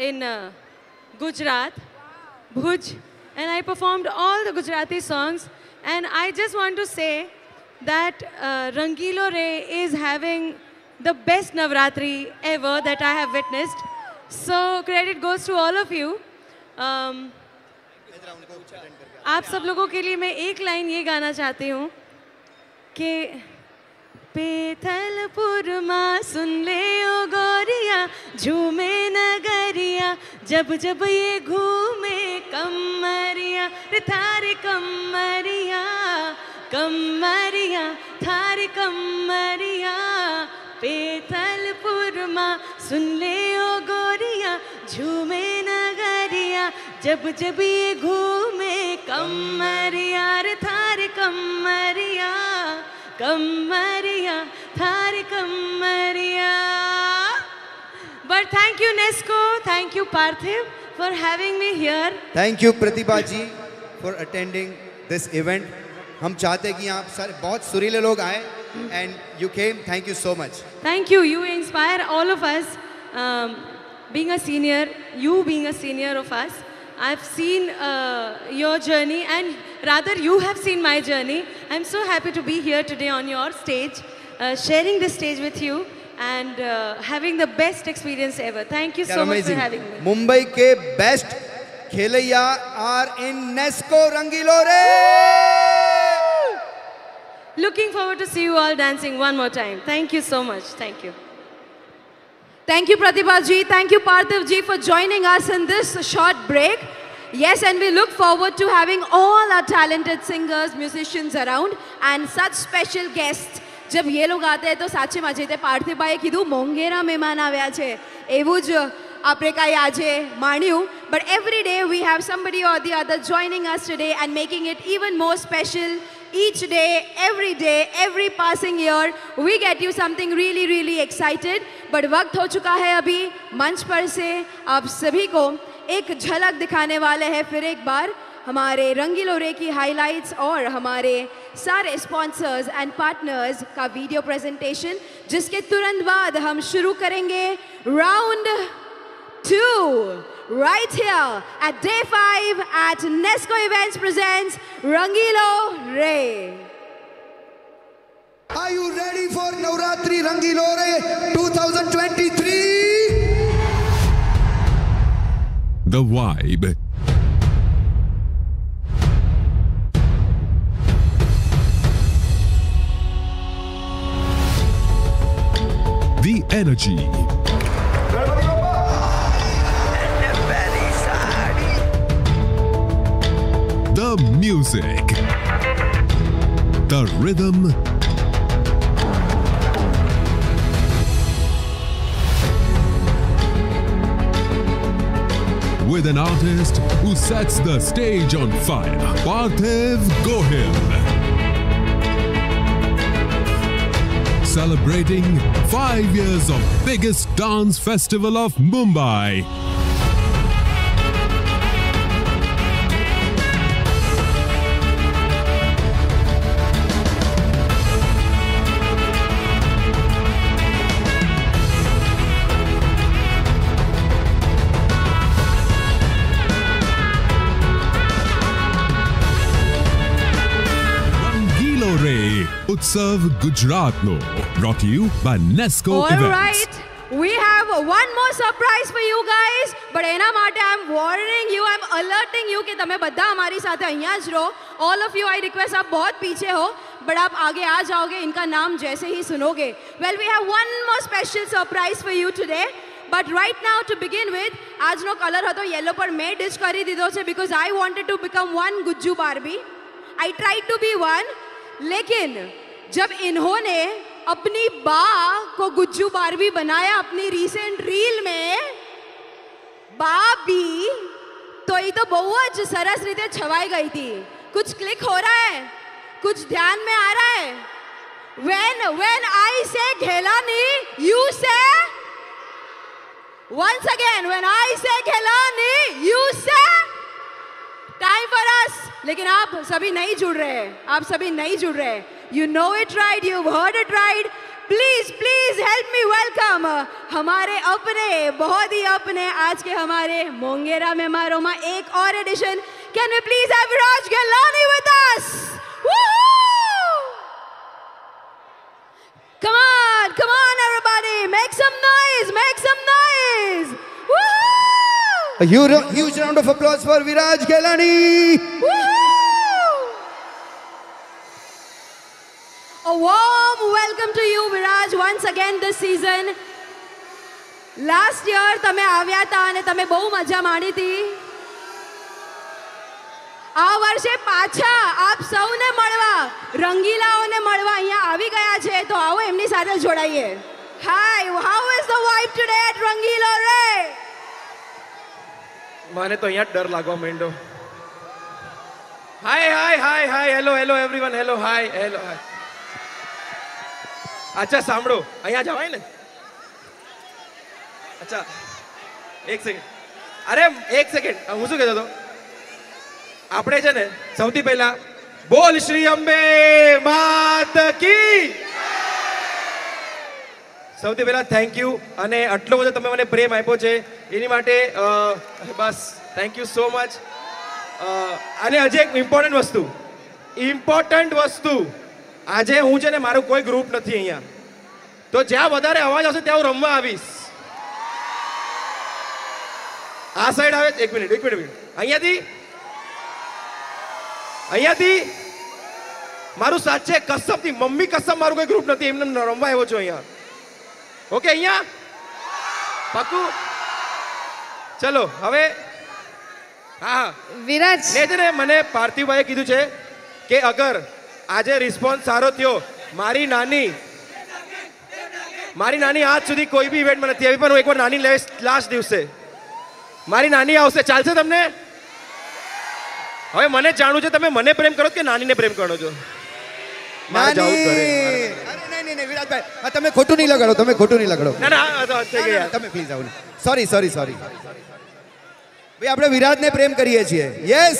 in Gujarat Bhuj and I performed all the Gujarati songs and I just want to say that Rangilo Re is having the best Navratri ever that I have witnessed so credit goes to all of you आप सब लोगों के लिए मैं एक line ये गाना चाहती हूँ कि पेथलपुर माँ, सुन ले ओ गोरिया, झूमे नगरिया, जब जब ये घूमे कमरिया, रे थारे कमरिया कमरिया, थारे कमरिया पेथलपुर माँ, सुन ले ओ गोरिया, झूमे नगरिया, जब जब ये घूमे कमरिया, रे थारे कमरिया। कमरिया थारे कमरिया But thank you Nesco, thank you Parthiv for having me here. Thank you Pratibha ji for attending this event हम चाहते हैं कि यहाँ सारे बहुत सुरीले लोग आए and you came thank you so much Thank you. You inspire all of us. Um, being a senior, you being a senior of us, I've seen uh, your journey, and rather, you have seen my journey. I'm so happy to be here today on your stage, uh, sharing this stage with you, and uh, having the best experience ever. Thank you so much for having me. Mumbai के best खेलैया are in NESCO Rangilo Re Looking forward to see you all dancing one more time. Thank you so much. Thank you. Thank you, Pratibha ji. Thank you, Parthiv ji, for joining us in this short break. Yes, and we look forward to having all our talented singers, musicians around and such special guests. જબ ये लोग आते हैं तो સાચે માં જે પાર્થિભાઈએ કીધું મોંઘેરા મહેમાન આવ્યા છે એવું જ આપણે કાંઈ આજે માણ્યું but every day we have somebody or the other joining us today and making it even more special each day, every day, every passing year, we get you something really, really excited. But वक्त हो चुका है अभी मंच पर से आप सभी को एक झलक दिखाने वाले हैं। फिर एक बार हमारे रंगीलोरे की हाइलाइट्स और हमारे सारे स्पॉन्सर्स एंड पार्टनर्स का वीडियो प्रेजेंटेशन जिसके तुरंत बाद हम शुरू करेंगे round two right here at day five at Nesco events presents Rangilo Re are you ready for Navratri Rangilo Re 2023 The Vibe. The Energy. The music. The rhythm. With an artist who sets the stage on fire, Parthiv Gohil. Celebrating five years of biggest dance festival of Mumbai. ઉત્સવ ગુજરાતનો brought to you by Nesco All Events. right. We have one more surprise for you guys. But એના માટે I'm warning you, I'm alerting you कि તમે બધા हमारी साथ અહીંયા જ रहो. All of you, I request आप बहुत पीछे हो, but आप आगे आ जाओगे इनका नाम जैसे ही सुनोगे. Well, we have one more special surprise for you today. But right now, to begin with, આજનો કલર હતો યલો પણ મેં ડિશ કરી દીધો છે because I wanted to become one Gujju Barbie. I tried to be one, लेकिन जब इन्होंने अपनी बा को गुज्जू बारवी बनाया अपनी रीसेंट रील में बाबी तो ये तो बहुत सरस रीते छवाई गई थी। कुछ क्लिक हो रहा है, कुछ ध्यान में आ रहा है। When when I say Ghelani you say, once again, when I say Ghelani you say time for us लेकिन आप सभी नहीं जुड़ रहे हैं। आप सभी नहीं जुड़ रहे हैं। You know it right you heard it right please please help me welcome हमारे अपने बहुत ही अपने आज के हमारे मोंगेरा मेहमानों में एक और addition can we please have Raj Galani with us Come on, come on, everybody, make some noise, make some noise. Woo! A huge, huge round of applause for Viraj Gelani. A warm welcome to you, Viraj, once again this season. Last year તમે આવ્યા હતા અને તમે બહુ મજા માણી હતી આ વર્ષે પાછા આપ સૌને મળવા રંગીલાઓને મળવા અહીંયા આવી ગયા છે તો આવો એમની સાથે જોડાઈએ hi how is the vibe today at Rangilo Re મને તો અહીંયા જ ડર લાગવા માંડ્યો hi hi hi hi hello hello everyone hello hi hello hi અચ્છા સાંભળો અહીંયા જવાય ને અચ્છા એક સેકન્ડ અરે એક સેકન્ડ હું શું કહેતો હતો આપણે છે ને સૌથી પહેલા બોલ શ્રી અંબે માત કી સૌથી પહેલાં થેન્ક યુ અને આટલો બધો તમે મને પ્રેમ આપ્યો છે, એની માટે બસ થેન્ક યુ સો મચ અને હજી એક ઇમ્પોર્ટન્ટ વસ્તુ. ઇમ્પોર્ટન્ટ વસ્તુ. આજે હું છે ને મારું કોઈ ગ્રુપ નથી અહીંયા. તો જ્યાં વધારે અવાજ આવશે ત્યાં હું રમવા આવીશ. આ સાઈડ આવે એક મિનિટ એક મિનિટ. અહીંયાથી? અહીંયાથી? મારું સાચે કસમથી, મમ્મી કસમ મારું કોઈ ગ્રુપ નથી, એમને રમવા આવ્યો છું અહીંયા. ઓકે અહીંયા? પાકું ચલો હવે? હા હા. વિરાજ. એ છે ને મને પાર્થિવભાઈએ કીધું છે કે અગર આજે રિસ્પોન્સ સારો થયો મારી નાની મારી નાની આજ સુધી કોઈ બી ઇવેન્ટમાં નથી આવી પણ હું એકવાર નાની લેવીશ લાસ્ટ દિવસે મારી નાની આવશે. ચાલશે તમને? હવે મને જાણવું છે તમે મને પ્રેમ કરો છો કે નાનીને પ્રેમ કરો છો? તમે ખોટું નહીં લગાડો તમે ખોટું નહીં લગાડો. ના ના આ તો થઈ ગયા. તમે પ્લીઝ આવો સોરી સોરી સોરી ભાઈ આપણે વિરાજને પ્રેમ કરીએ છીએ. યસ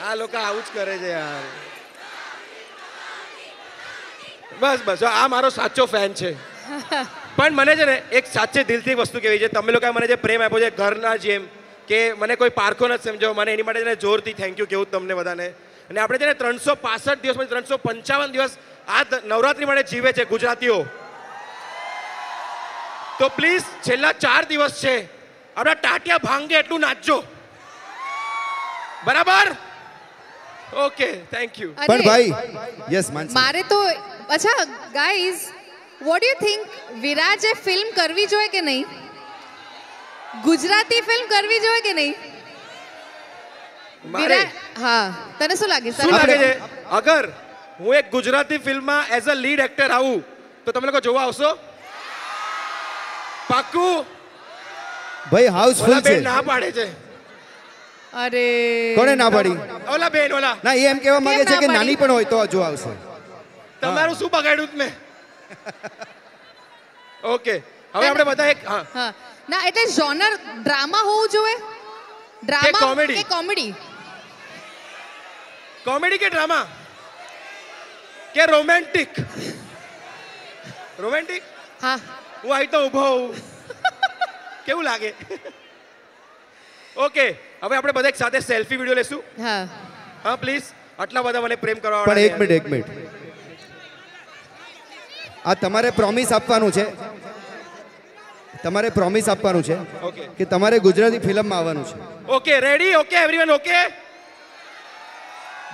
આ લોકો આવું જ કરે છે યાર. બસ બસ આ મારો સાચો ફેન છે. પણ મને છે ને એક સાચે દિલથી વસ્તુ કહેવી છે તમે લોકોએ મને જે પ્રેમ આપ્યો છે ઘરના જેમ કે મને કોઈ પારખો નથી સમજો મને એની માટે છે જોરથી થેન્ક યુ કેવું તમને બધાને. અને આપણે છે ત્રણસો પાસઠ દિવસ પછી ત્રણસો પંચાવન દિવસ આ નવરાત્રી માટે જીવે છે ગુજરાતીઓ. તો પ્લીઝ છેલ્લા ચાર દિવસ છે આપણા ટાટિયા ભાંગે એટલું નાચજો. બરાબર? ઓકે થેન્ક યુ પણ ભાઈ યસ મારે તો અચ્છા ગાઈઝ વોટ યુ થિંક વિરાજે ફિલ્મ કરવી જોઈએ કે નહીં? ગુજરાતી ફિલ્મ કરવી જોઈએ કે નહીં? મારે. હા. તને શું લાગે? શું લાગે છે? અગર હું એક ગુજરાતી ફિલ્મમાં એઝ અ લીડ એક્ટર આવું તો તમે લોકો જોવા આવશો? પાક્કું? ભાઈ હાઉસફુલ ઓલા છે. ના પાડે છે. અરે. કોણે ના પાડી? ઓલા બેન ઓલા. ના એ એમ કહેવા માંગે છે કે નાની પણ હોય તો જો આવશે. તમારું શું બગાડ્યું મેં ઓકે હવે આપણે બધા એક હા. હા. ના એટલે જોનર ડ્રામા હોવું જોઈએ? Drama comedy? કે કોમેડી કોમેડી કે ડ્રામા કે રોમેન્ટિક રોમેન્ટિક હા. હું આવી તો ઊભો હોઉં. કેવું લાગે? ઓકે હવે આપણે બધા એક સાથે સેલ્ફી વીડિયો લેશું. હા. હા પ્લીઝ આટલા બધા મને પ્રેમ કરવા પણ એક મિનિટ એક મિનિટ આ તમારે પ્રોમિસ આપવાનું છે. તમારે પ્રોમિસ આપવાનું છે કે તમારે ગુજરાતી ફિલ્મમાં આવવાનું છે. Okay ready okay everyone okay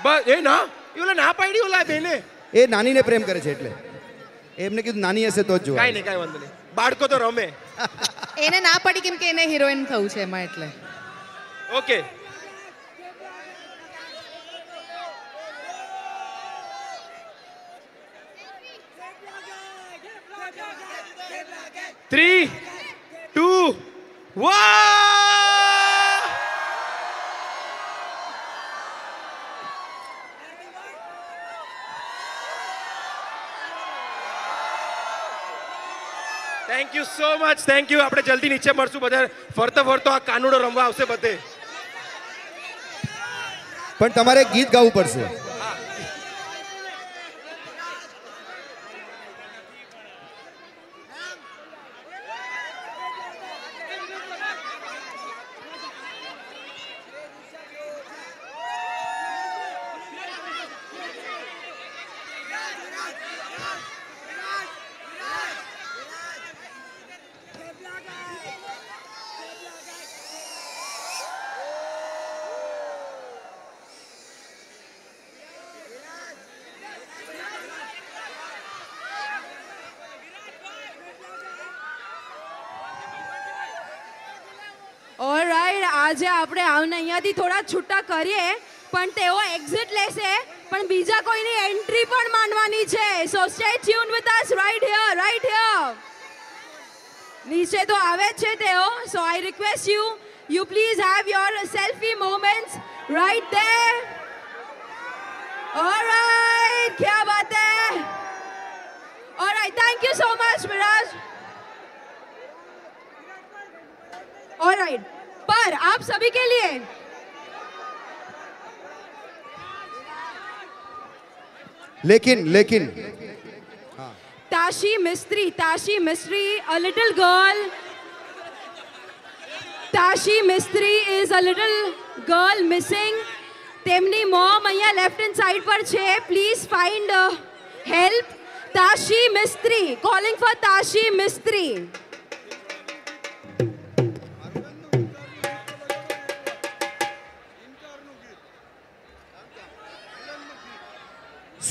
બસ એ ના ઓલા ના પાડી ઓલા બેને. એ નાનીને પ્રેમ કરે છે એટલે. એમને કીધું નાની હશે તો જ જોવા કાઈ નહીં કાઈ વાંધો નહીં. બાળકો તો રમે. એને ના પડી કેમ કે એને હિરોઈન થવું છે એમાં એટલે. Okay three two one thank you so much thank you આપણે જલ્દી નીચે મળશું બધા ફરતો ફરતો આ કાનુડો રમવા આવશે બધે પણ તમારે ગીત ગાવું પડશે આજે આપણે આવને અહીંયાથી થોડા છૂટા કરીએ, પણ તેઓ એક્ઝિટ લેશે, પણ બીજા કોઈની એન્ટ્રી પણ માનવાની છે. So stay tune with us right here right here નીચે તો આવે છે તેઓ. So I request you you please have your selfie moments right there alright ક્યા બાત હે alright thank you so much Miraj alright पर आप सभी के लिए લેકિન લેકિન Tashi Mistry, Tashi Mistry, a little girl. Tashi Mistry is a little girl missing. તેમની મોમ અહીંયા લેફ્ટ હેન્ડ સાઈડ પર છે please find help Tashi Mistry calling for Tashi Mistry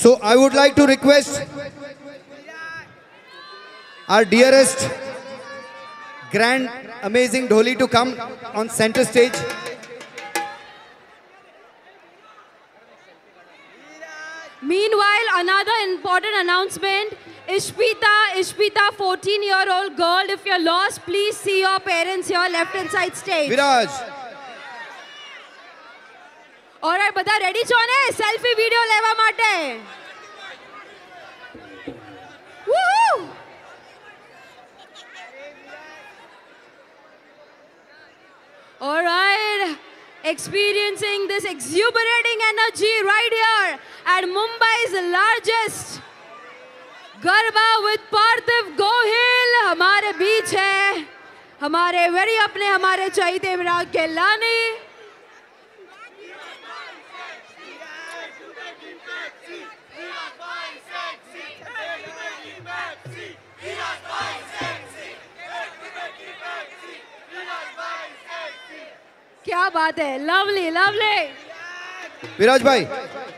So I would like to request our dearest, grand, amazing Dholi to come on center stage. Meanwhile, another important announcement. Ishpita, Ishpita, 14 year old girl, if you're lost, please see your parents here, left hand side stage. Viraj, Alright, બધા ready છો ને selfie video લેવા માટે Woohoo! Alright, experiencing this exuberating energy right here at Mumbai's largest garba with Parthiv Gohil हमारे बीच है हमारे very अपने हमारे चैते विराग के लानी क्या बात है लवली लवली વિરાજભાઈ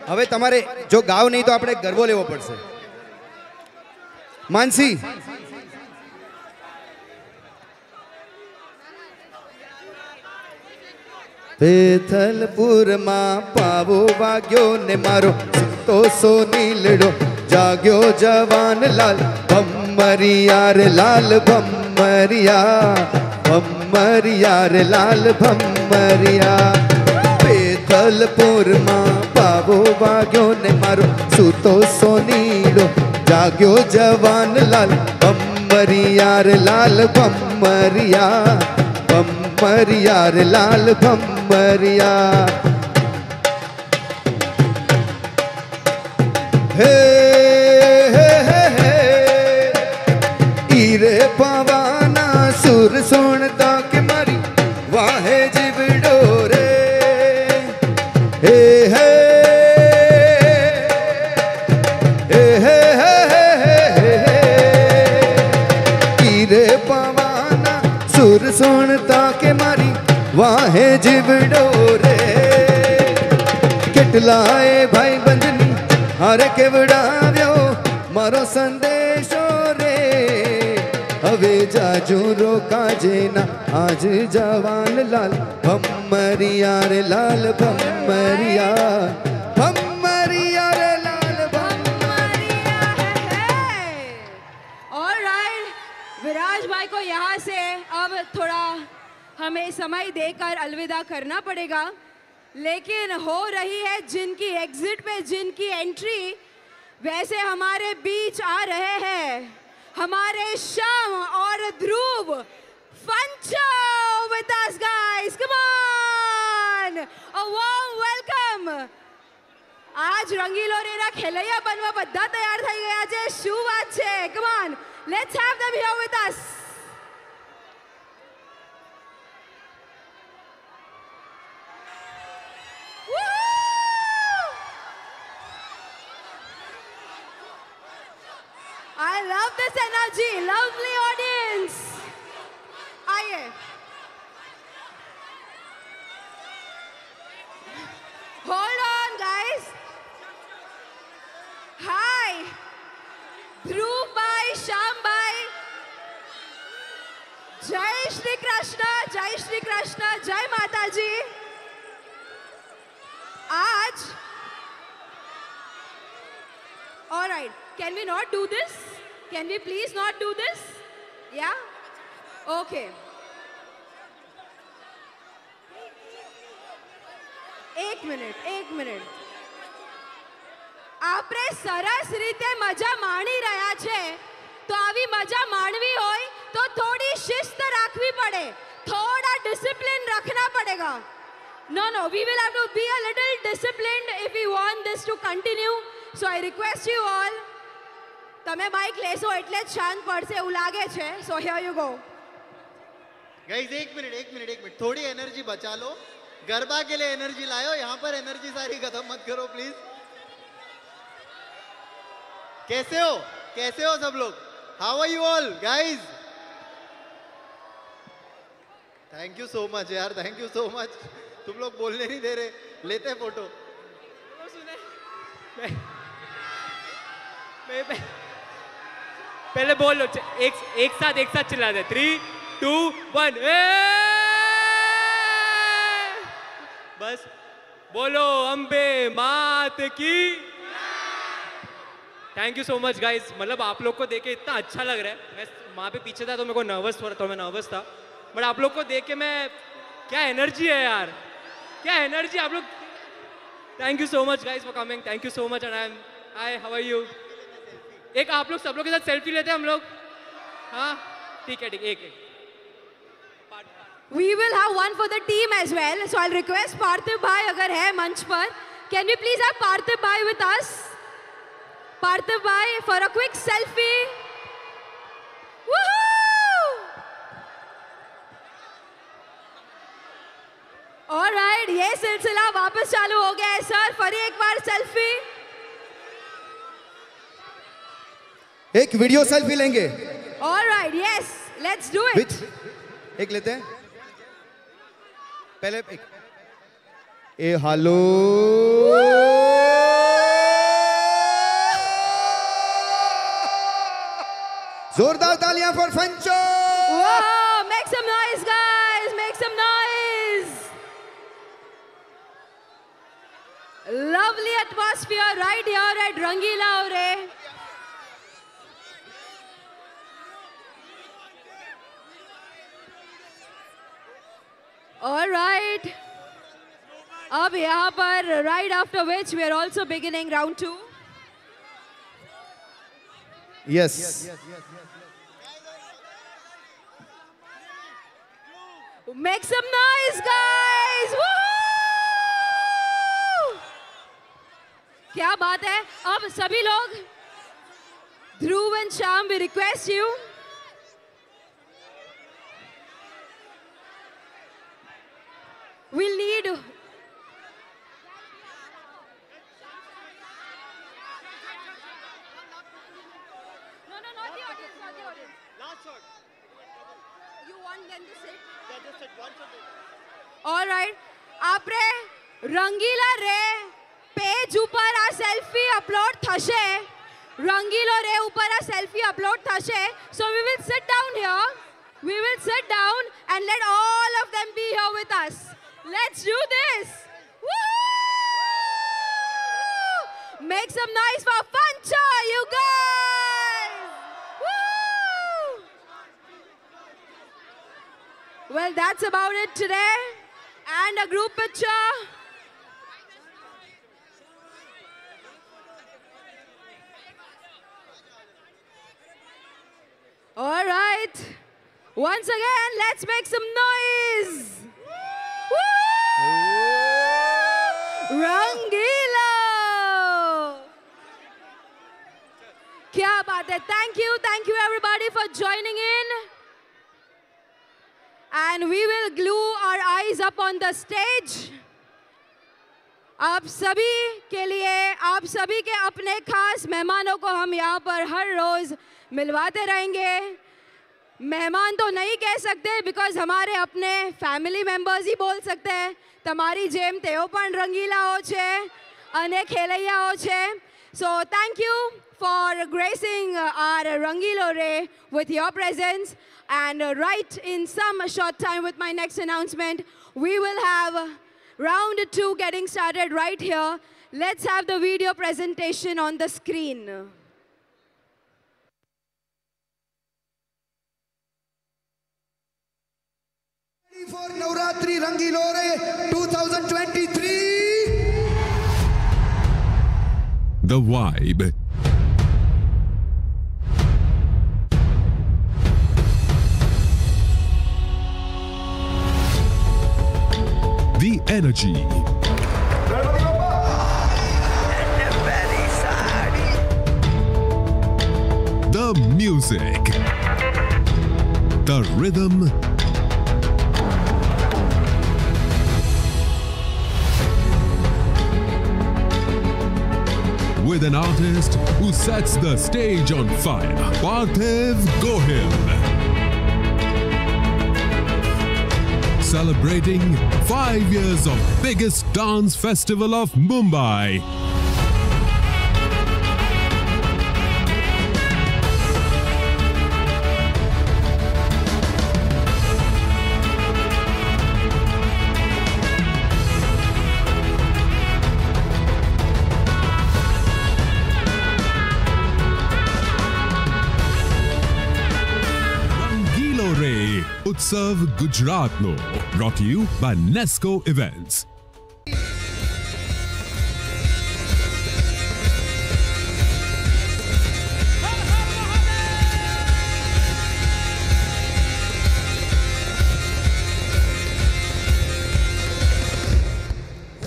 હવે તમારે જો ગાવ નહીં તો આપણે ગરબો લેવો પડશે માનસી બેથલપુરમાં પાવો વાગ્યો ને મારો તો સો નીલડો જાગ્યો જવાન લાલ ભમરિયા રે લાલ ભમરિયા ભમરિયા રે લાલ ભમરિયા બેથલપુરમાં પાવો વાગ્યો ને મારો સૂતો સોનીડો જાગ્યો જવાન લાલ ભમરિયા રે લાલ ભમરિયા ભમરિયા રે લાલ ભમરિયા હે હે रे पवाना सुर सुन के मारी वाहे जीव डोरे। हे हे हे हे हे रे पवाना सुर सुन वाहे जीव डोरे। કેટલાએ ભાઈ બંધની હારે કેવડાવ્યો मारो संदेशो હવે જાજુ રોકાજે ના આજ જવાન લાલ ભમરિયા રે લાલ ભમરિયા ભમરિયા રે લાલ और राइट विराज भाई को यहाँ से अब थोड़ा हमें समय देकर अलविदा करना पड़ेगा लेकिन हो रही है जिनकी एग्जिट पे जिनकी एंट्री वैसे हमारे बीच आ रहे हैं हमारे श्याम और Dhruv फंचो with us guys come on a warm welcome આજ રંગીલો રેના ખેલૈયા બનવા બધા તૈયાર થઈ ગયા છે શું વાત છે come on let's have them here with us love this energy. Lovely audience. Aye. Hold on, guys. Hi. Dhruv bhai, Sham bhai. Jai Shri Krishna, Jai Shri Krishna, Jai Mataji. Aaj. All right. Can we not do this? Can we please not do this? Yeah? Okay. એક minute એક minute આપણે સરસ રીતે મજા માણી રહ્યા છે તો આવી મજા માણવી હોય તો થોડી શિસ્ત રાખવી પડે થોડા discipline રખના પડેગા No, no, we will have to be a little disciplined if we want this to continue. So I request you all, તમે માઇક લેશો એટલે જ શાંત પડશે એવું લાગે છે so here you go guys एक मिनट एक मिनट एक मिनट थोड़ी एनर्जी बचा लो गरबा के लिए एनर्जी लायो यहाँ पर एनर्जी सारी खत्म मत करो प्लीज कैसे हो कैसे हो सब लोग how are you all guys thank you so much यार थैंक यू सो मच तुम लोग बोलने नहीं दे रहे लेते हैं फोटो पहले बोल लो एक एक साथ एक साथ चिल्ला दे। थ्री टू वन बस, बोलो अम्बे मात की। Thank you so much guys मतलब आप लोग को देख के इतना अच्छा लग रहा है। मैं वहाँ पे पीछे था तो मेरे को नर्वस हो रहा था, मैं नर्वस था। बट आप लोग को देख के मैं क्या एनर्जी है यार। क्या एनर्जी आप लोग। Thank you so much guys for coming thank you so much and I am hi how are you एक आप लोग सब लोग के साथ सेल्फी लेते हैं हम लोग हाँ ठीक है ठीक एक एक We will have one for the team as well. So I'll request Parthiv Bhai अगर है मंच पर. Can we please have Parthiv Bhai with us? Parthiv Bhai for a quick selfie. Woohoo! All right, ये सिलसिला वापस चालू हो गया है सर. फरी एक बार सेल्फी. एक वीडियो सेल्फी लेंगे। All right yes, let's do it With, एक लेते हैं। पहले एक। ए हालो जोरदार तालियाँ for Funcho make some noise guys make some noise lovely atmosphere right your at Rangila A All right. अब यहाँ पर right after which we are also beginning round two. Yes Make some noise, guys! Woohoo! क्या बात है अब सभी लोग Dhruv and Shyam we request you sit one shot. Alright આપણે રંગીલા રે પેજ ઉપર આ સેલ્ફી અપલોડ થશે રંગીલો રે ઉપર આ સેલ્ફી અપલોડ થશે so we will sit down here we will sit down and let all of them be here with us let's do this make some noise for Fancha you guys Woo! well that's about it today and a group picture All right. Once again, let's make some noise. Rangila. क्या बात है thank you thank you everybody for joining in and we will glue our eyes up on the stage आप सभी के लिए आप सभी के अपने खास मेहमानों को हम यहाँ पर हर रोज मिलवाते रहेंगे મહેમાન તો નહીં કહી શકતે બિકોઝ હમારે અપને ફેમિલી મેમ્બર્સ ही બોલ सकते हैं તમારી જેમ તેઓ પણ રંગીલાઓ છે અને ખેલૈયાઓ છે so thank you for gracing our Rangilo Re with your presence and right in some short time with my next announcement we will have round 2 getting started right here let's have the video presentation on the screen for Navratri Rangilore 2023. The Vibe. The Energy. The Music. The Rhythm. With an artist who sets the stage on fire, Parthiv Gohil. Celebrating five years of biggest dance festival of Mumbai. Utsav Gujaratno. Brought to you by Nesco Events.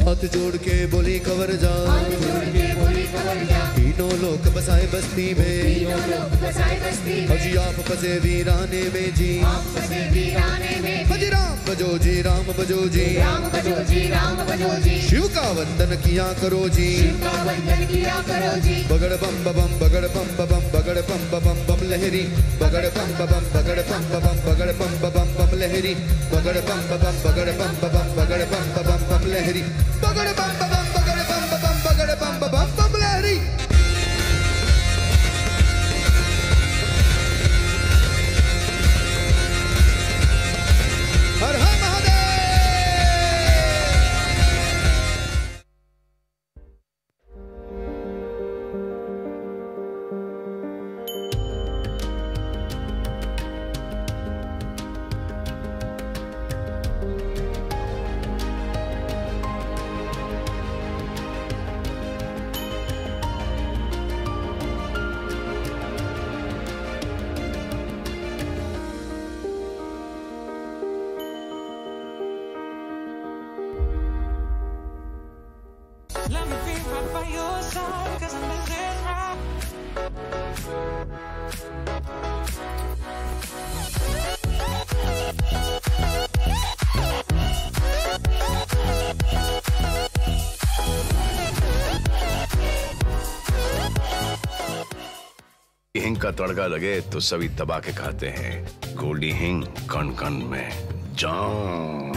हाथ जोड़ के बोली cover जा तीनों लोग बसाए बस्ती में हजी आप बसे वीराने में जी हजी राम बजो जी राम बजो जी शिव का वंदन किया करो जी बगड़ बम बम बगड़ बम बम बगड़ बम बम बम लहरी बगड़ बम बम बगड़ बम बम बगड़ बम बम बम लहरी बगड़ बम बम बगड़ बम बम बगड़ बम बम बम लहरी बगड़ बम बम तड़का लगे तो सभी दबा के खाते हैं गोली हिंग कण कण में जान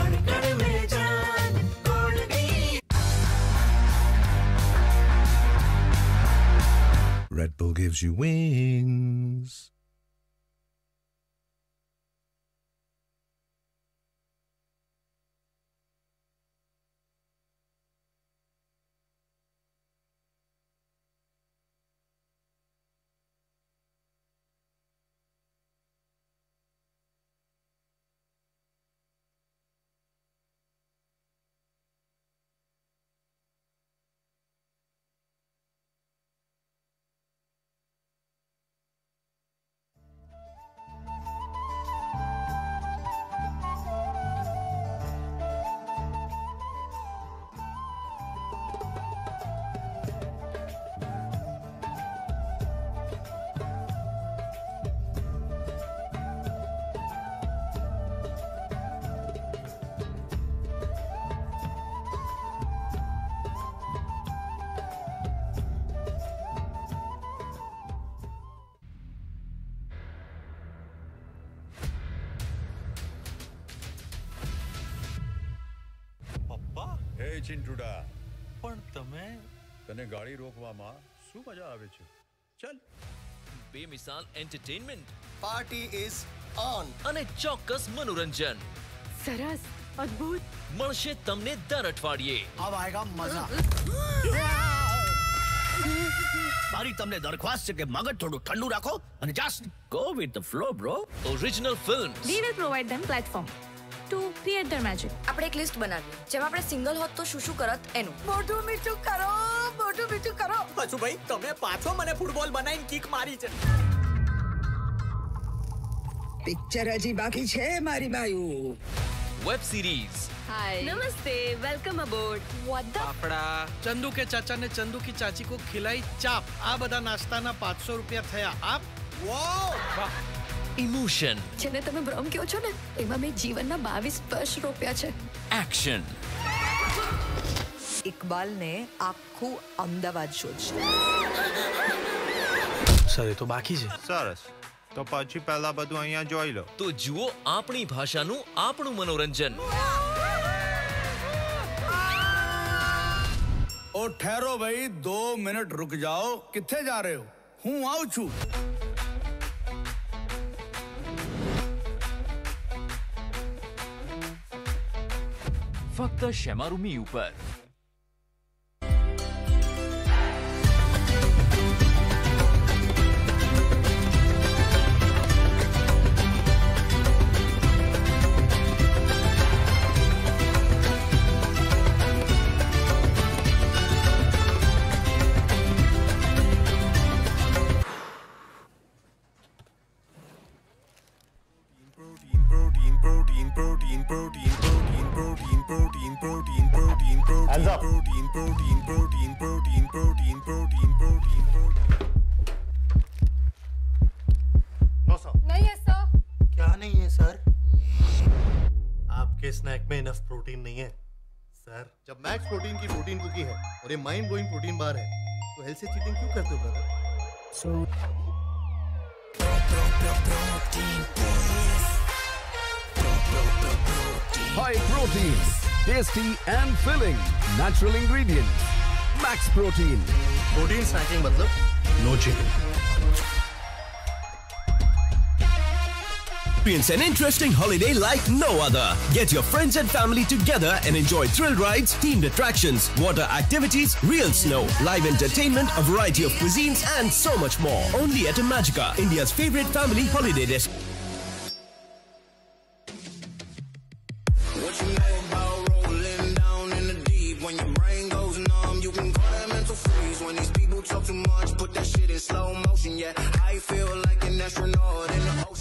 Red Bull gives you wings. પપ્પા હે ચિંટુડા પણ તમે તને ગાડી રોકવામાં શું મજા આવે છે ચલ બેમિસાલ એન્ટરટેનમેન્ટ પાર્ટી ઇઝ ઓન અને ચોક્કસ મનોરંજન સરસ અદ્ભુત મળશે તમને દર અઠવાડિયે अब आएगा मजा મારી તમને દરખાસ્ત છે કે મગજ થોડું ઠંડુ રાખો અને just go with the flow bro original film We will provide them platform to create their magic. આપણે એક લિસ્ટ બનાવીએ જેમાં આપણે સિંગલ હોત તો શું શું કરત એનું મોઢું મીઠું કરો મોઢું મીઠું કરો હજુ ભાઈ તમે પાછો મને ફૂટબોલ બનાવીને કિક મારી છે પિક્ચર હજી બાકી છે મારી બાયુ વેબ સિરીઝ हाय नमस्ते welcome aboard what the fafda Chandu કે ચાચા ને ચંદુ की चाची को खिलाई चाप આ બધા નાસ્તાના પાંચસો રૂપિયા થયા આપ ઇમોશન જેને તમે ભ્રમ કહો છો ને એમાં મેં જીવનના બાવીસ વર્ષ રોપ્યા છે એક્શન ઇકબાલને આખું અમદાવાદ શોધશે સર એ તો બાકી છે સરસ તો પછી પહેલા બધું અહીંયા જોઈ લો તો જુઓ આપણી ભાષાનું આપણું મનોરંજન ઓ ઠેરો ભાઈ દો મિનિટ રૂક જાઓ કિથે જા રહે હો હું આવું છું ફક્ત શેમારુમી ઉપર प्रोटीन नहीं है सर जब मैक्स प्रोटीन की प्रोटीन कुकी है और ये माइंड ब्लोइंग प्रोटीन बार है तो हेल्थ से चीटिंग क्यों करते हो brother High protein, tasty and filling. Natural ingredients. Max protein. Protein snacking मतलब no cheating Experience an interesting holiday like no other. Get your friends and family together and enjoy thrill rides, themed attractions, water activities, real snow, live entertainment, a variety of cuisines, and so much more. Only at Imagica, India's favorite family holiday destination. Slow motion. Yeah, I feel like an astronaut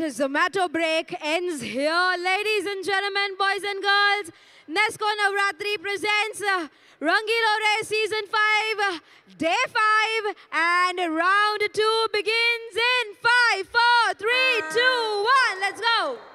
right, Zomato break ends here. Ladies and gentlemen, boys and girls, Nesco Navratri presents uh, Rangilo Re Season 5, uh, Day 5, and round 2 begins in 5, 4, 3, 2, 1. Let's go.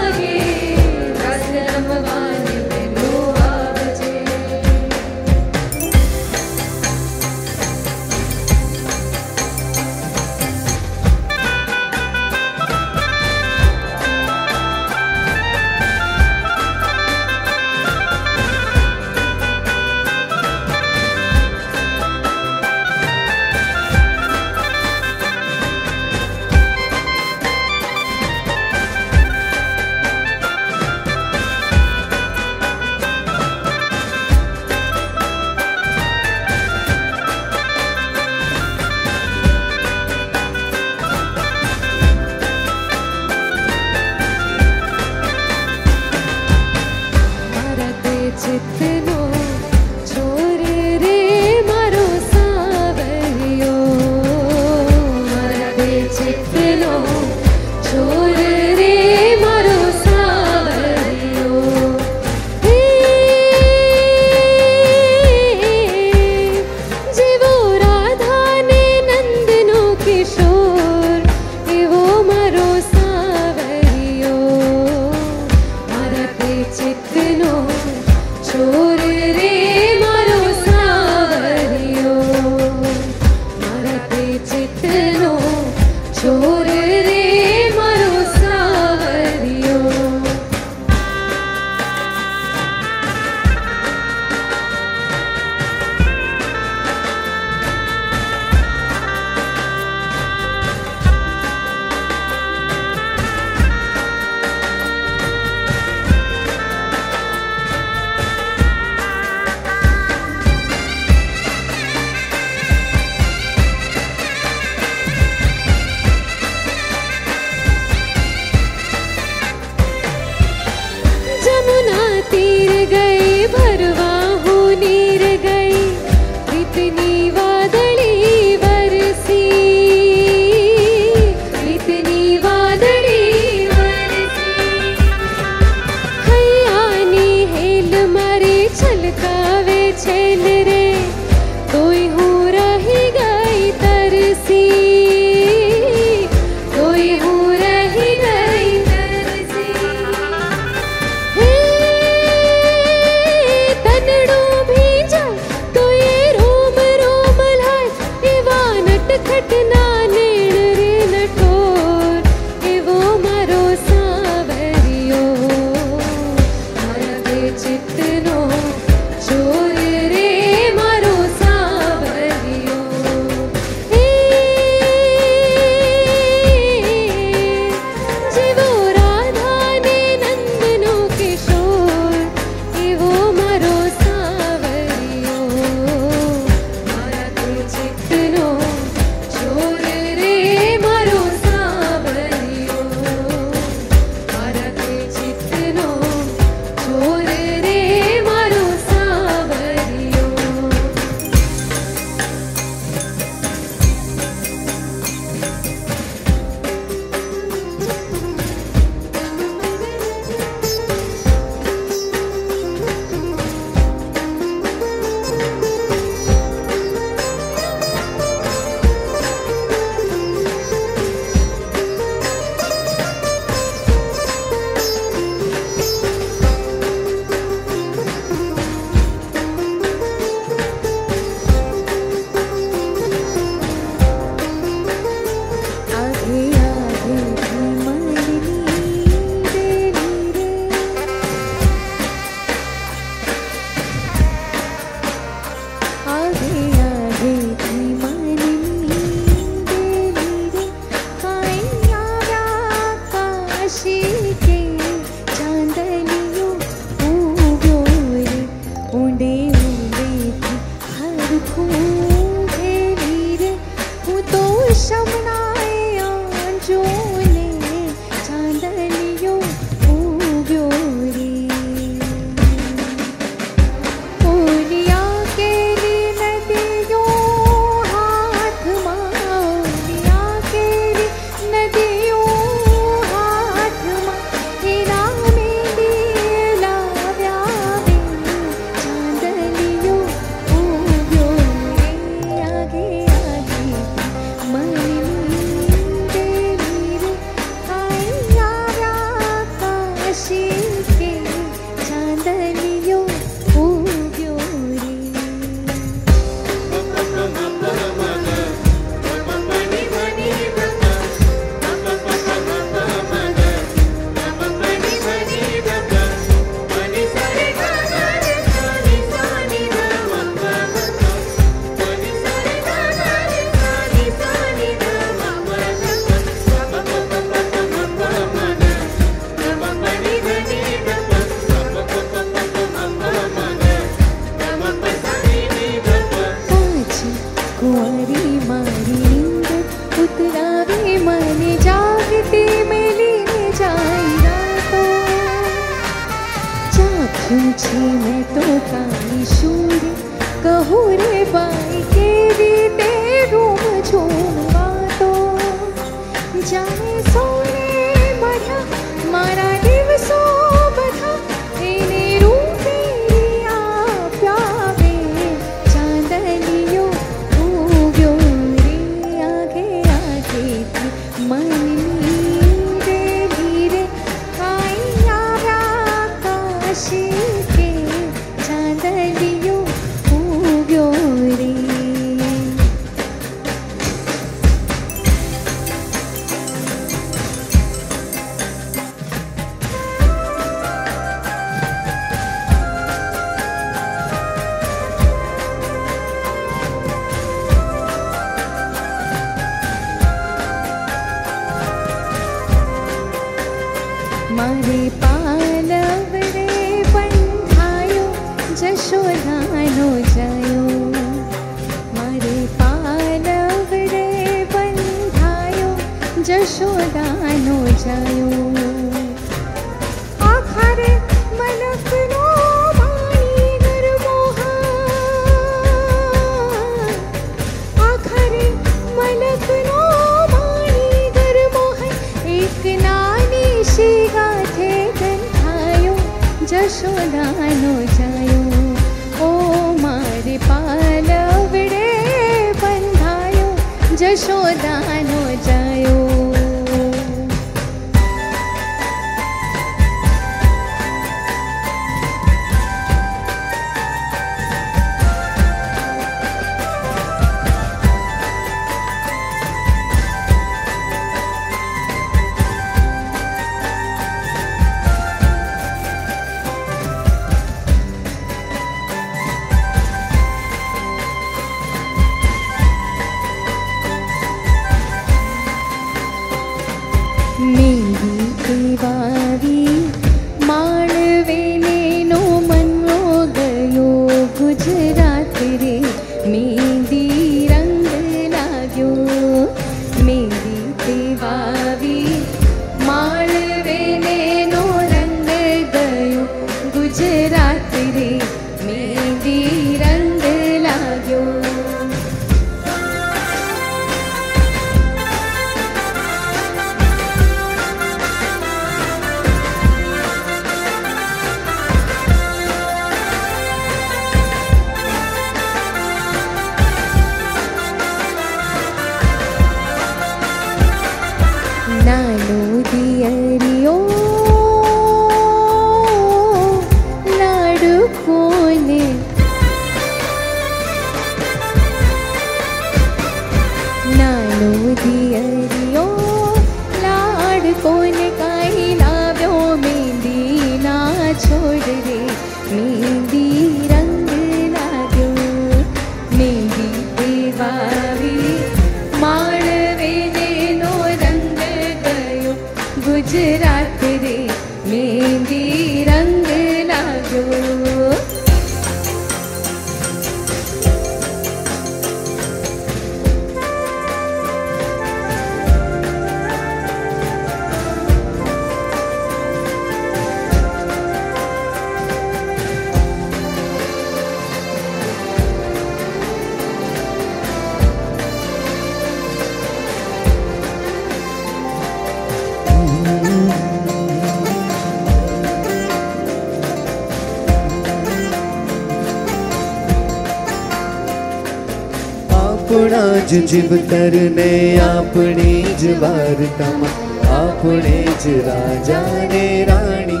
આપણા જ જીવતરને આપણી જ વાર્તામાં આપણે જ રાજા ને રાણી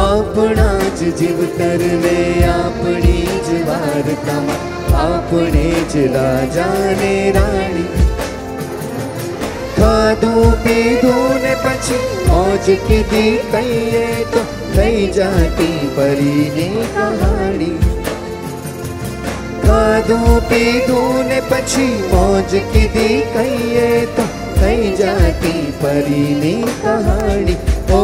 આપણા જ જીવતરને આપણી જ વાર્તામાં આપણે જ રાજા ને રાણી ખાધું પીધું ને પછી મોજ કીધી કહીએ તો થઈ જાતી પરીની કહાણી દૂ પીધું ને પછી મોજ કીધી કહીએ તો થઈ જાતી પરીની કહાણી ઓ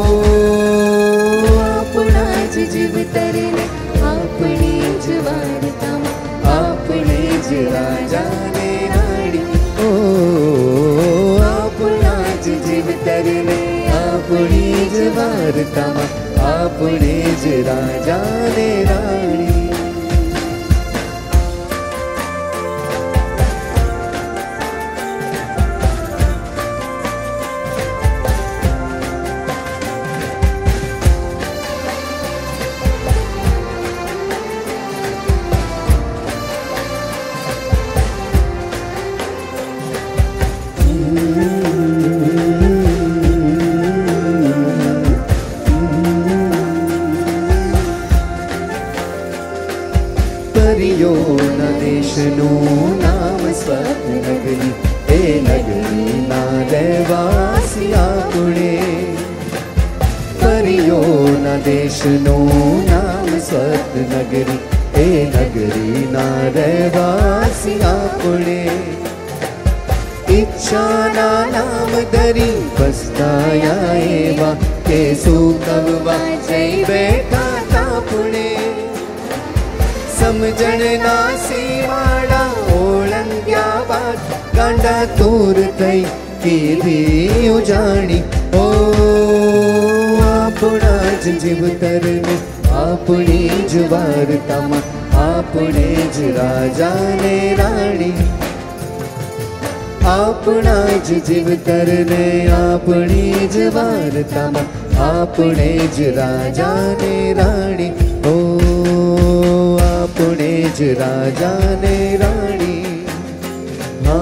આપણા જ જીવ તરીને આપણી જ વાર્તામાં આપણે જ રાજાને રાણી ઓ આપણા જ જીવ તરીને આપણી જ વાર્તામાં આપણે જ રાજાને રાણી करने आपनी ज वार्तामा આપણે જ રાજા ને રાણી ઓ આપણે જ રાજા ને રાણી હા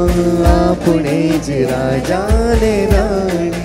આપણે જ રાજા ને રાણી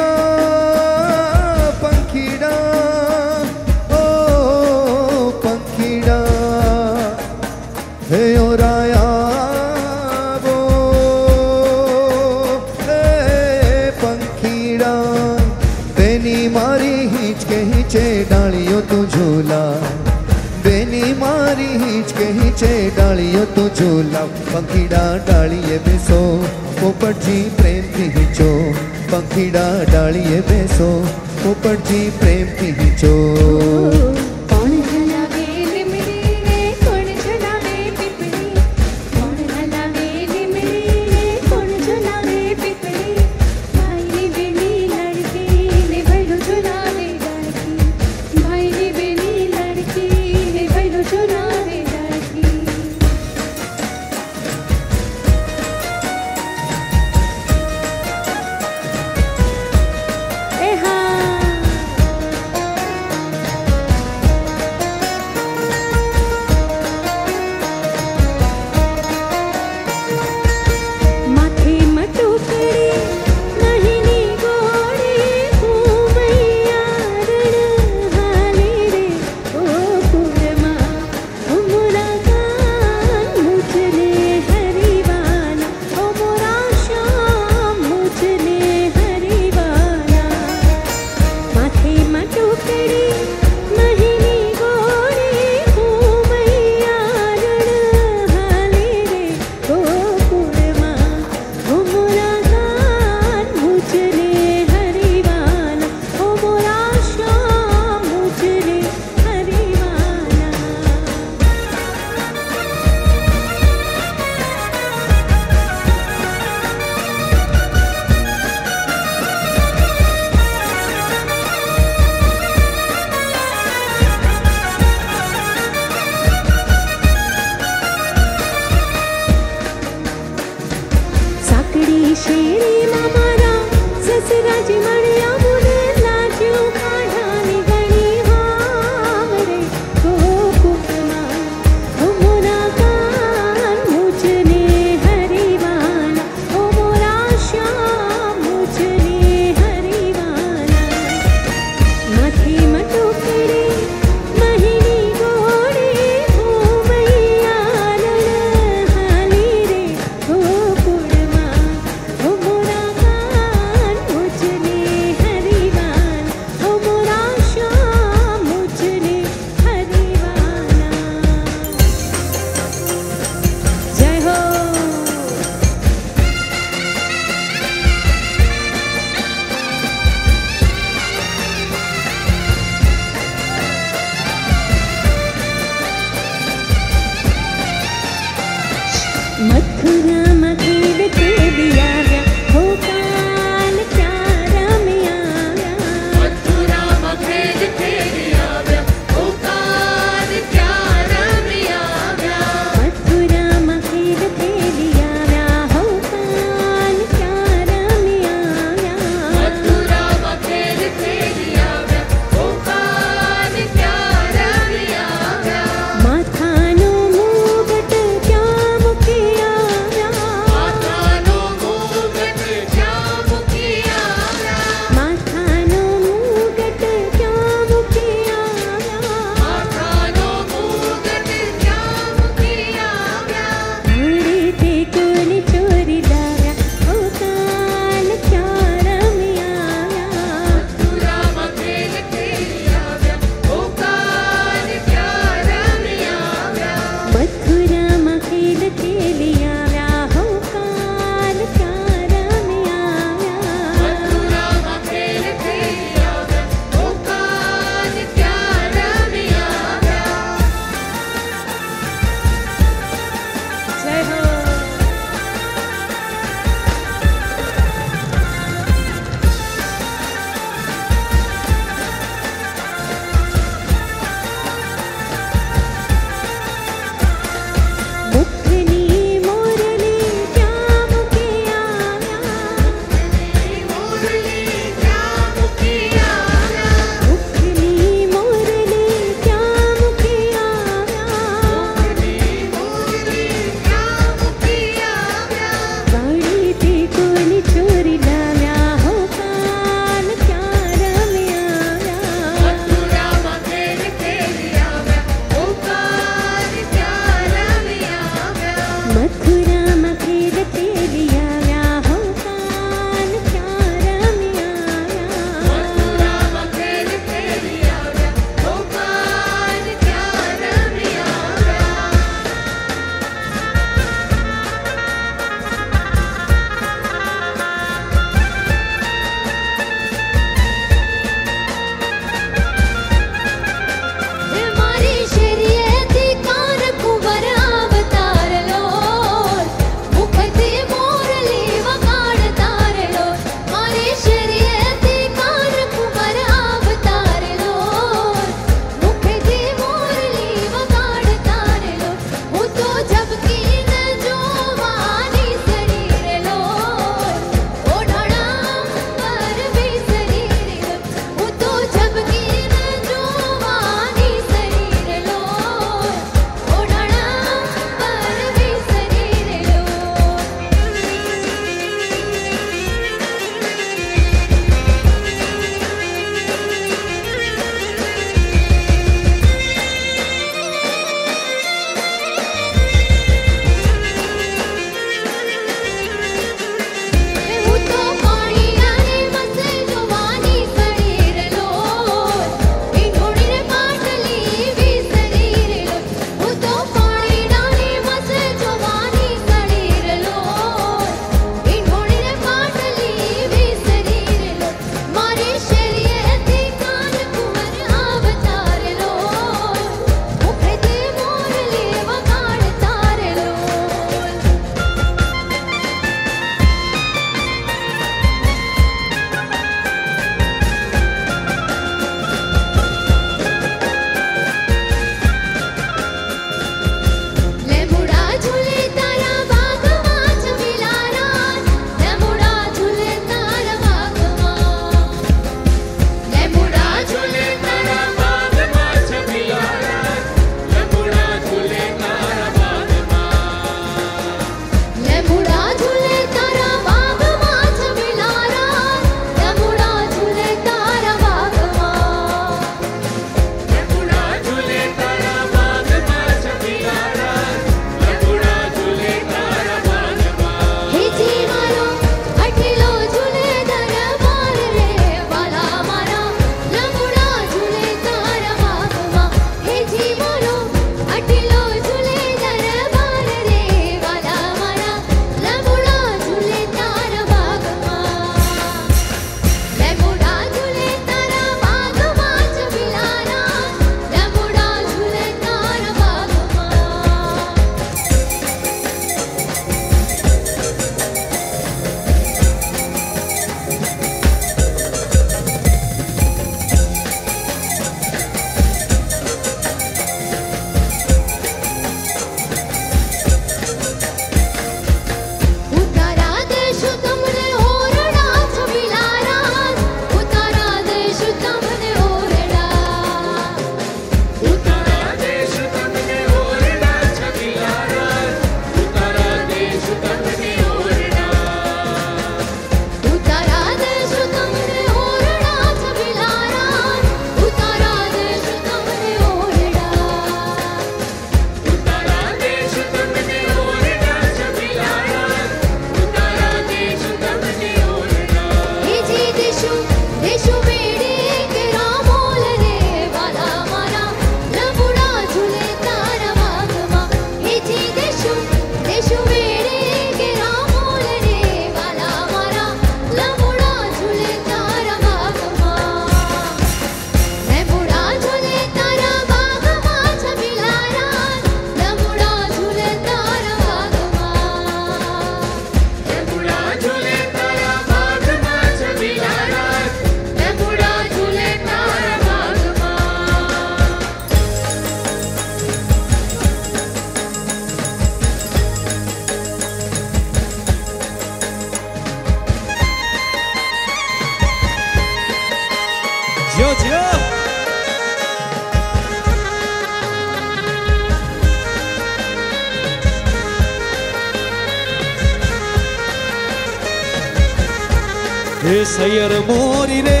सैर मोरी रे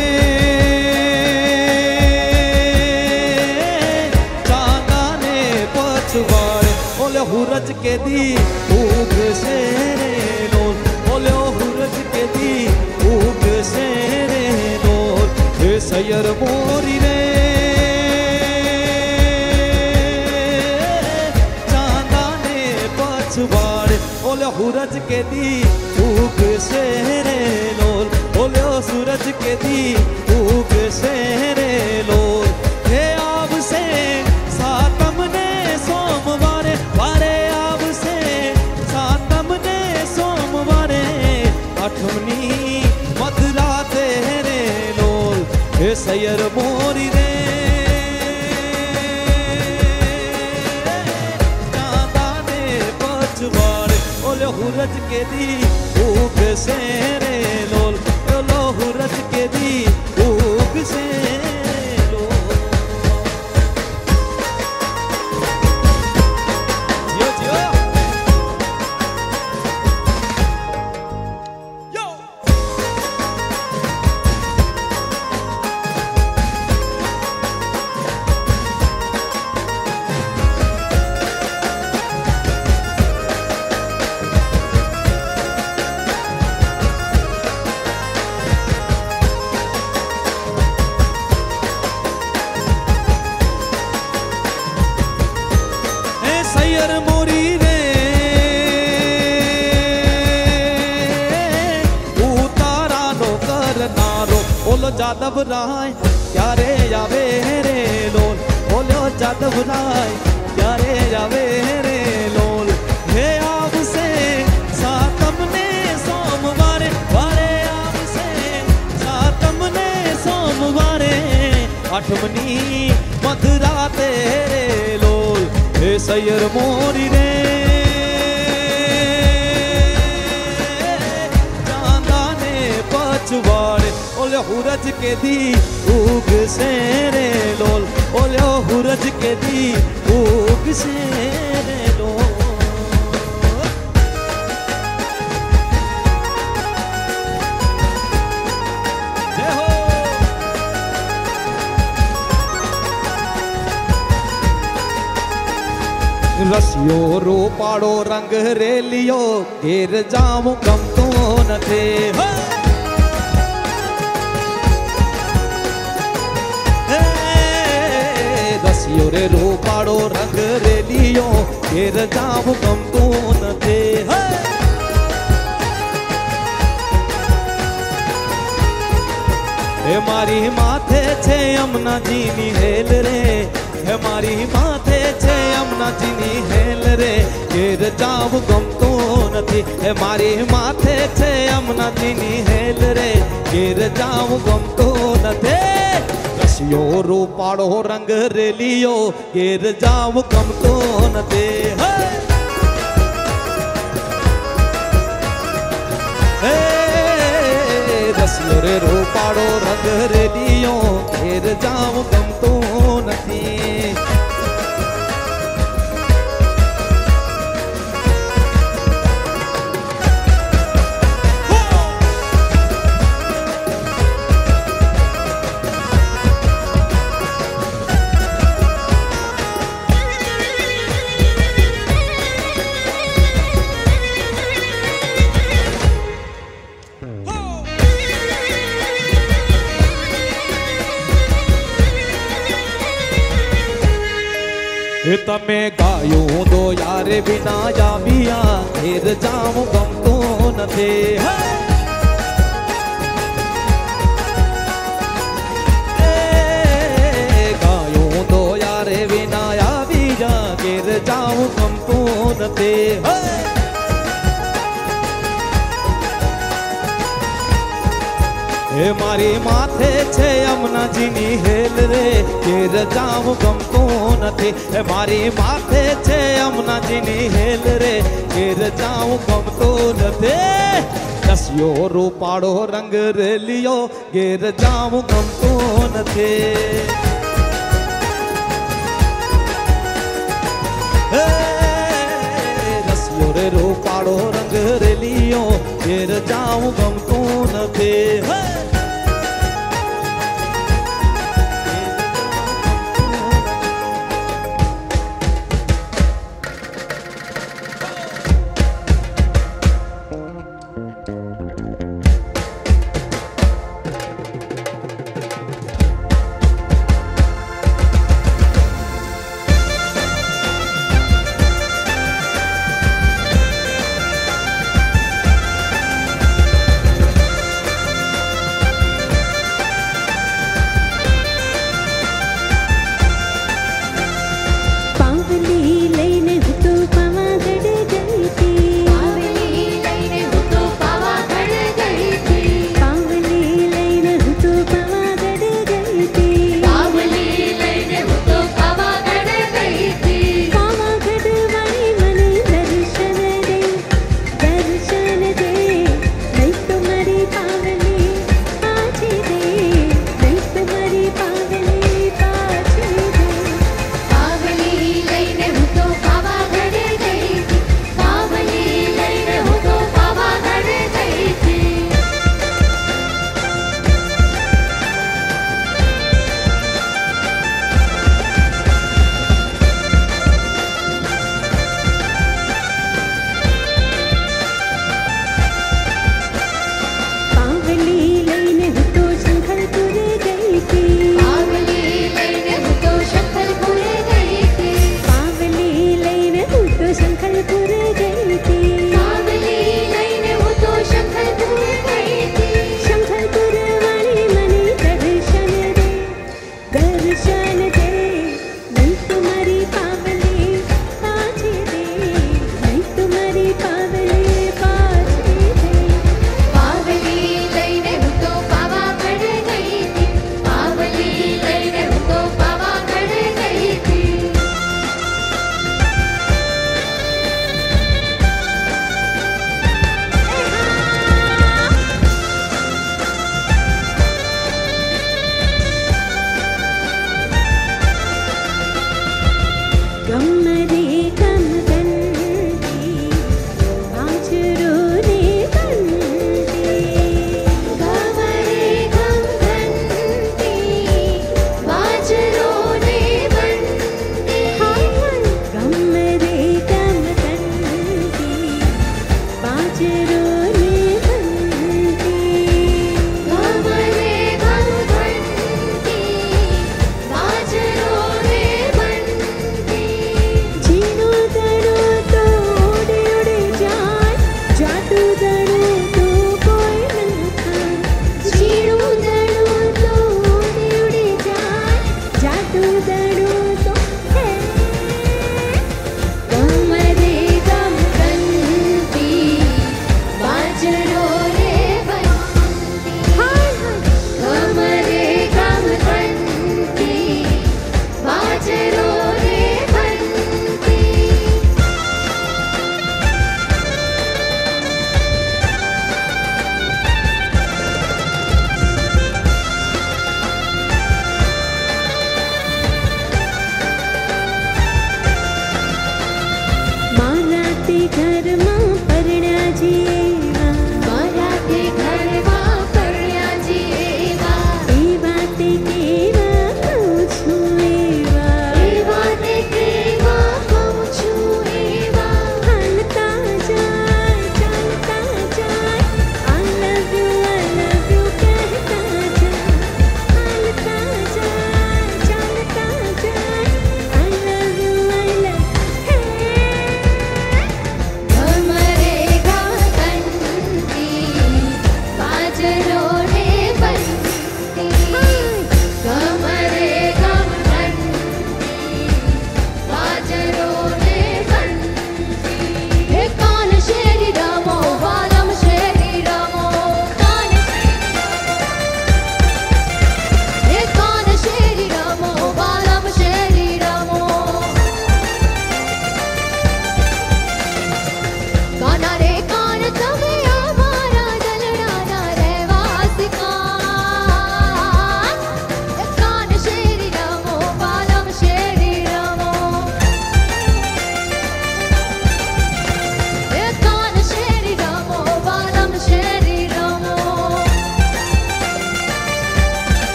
चांदा ने पछवाड़े बोले हुरज के दी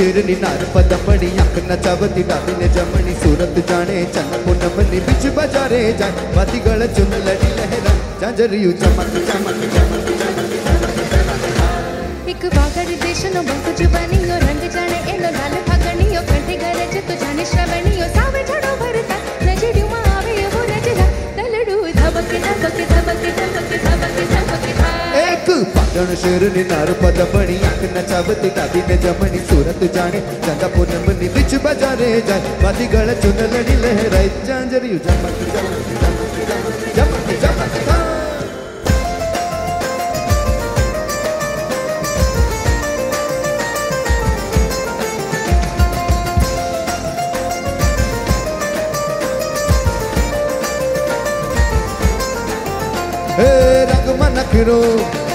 शेरनी नार पद पड़ी अख नचावती डाली ने जमनी सूरत जाने चन पुनमनी बिच बाजारे जाए माती गल चुन लड़ी लहरा जाजरियू चमक चमक चमक हिक वागर देश नो बंक जुबानी यो रंग जाने एनो लाल फागणी यो कंठे गरज तो जाने श्रवणी यो सावे झड़ो भरता, नजरियों आवे वो रजला दलड़ू धबके धबके धबके धबके धबके એક પાટણ શેરની નાર પદમણી આંખ નચાવતી ડાબીને જમણી સુરત જાણે ચંદ પૂનમની બીચ બજારે જાય માથી ગળ ચુન લડી લહેરાય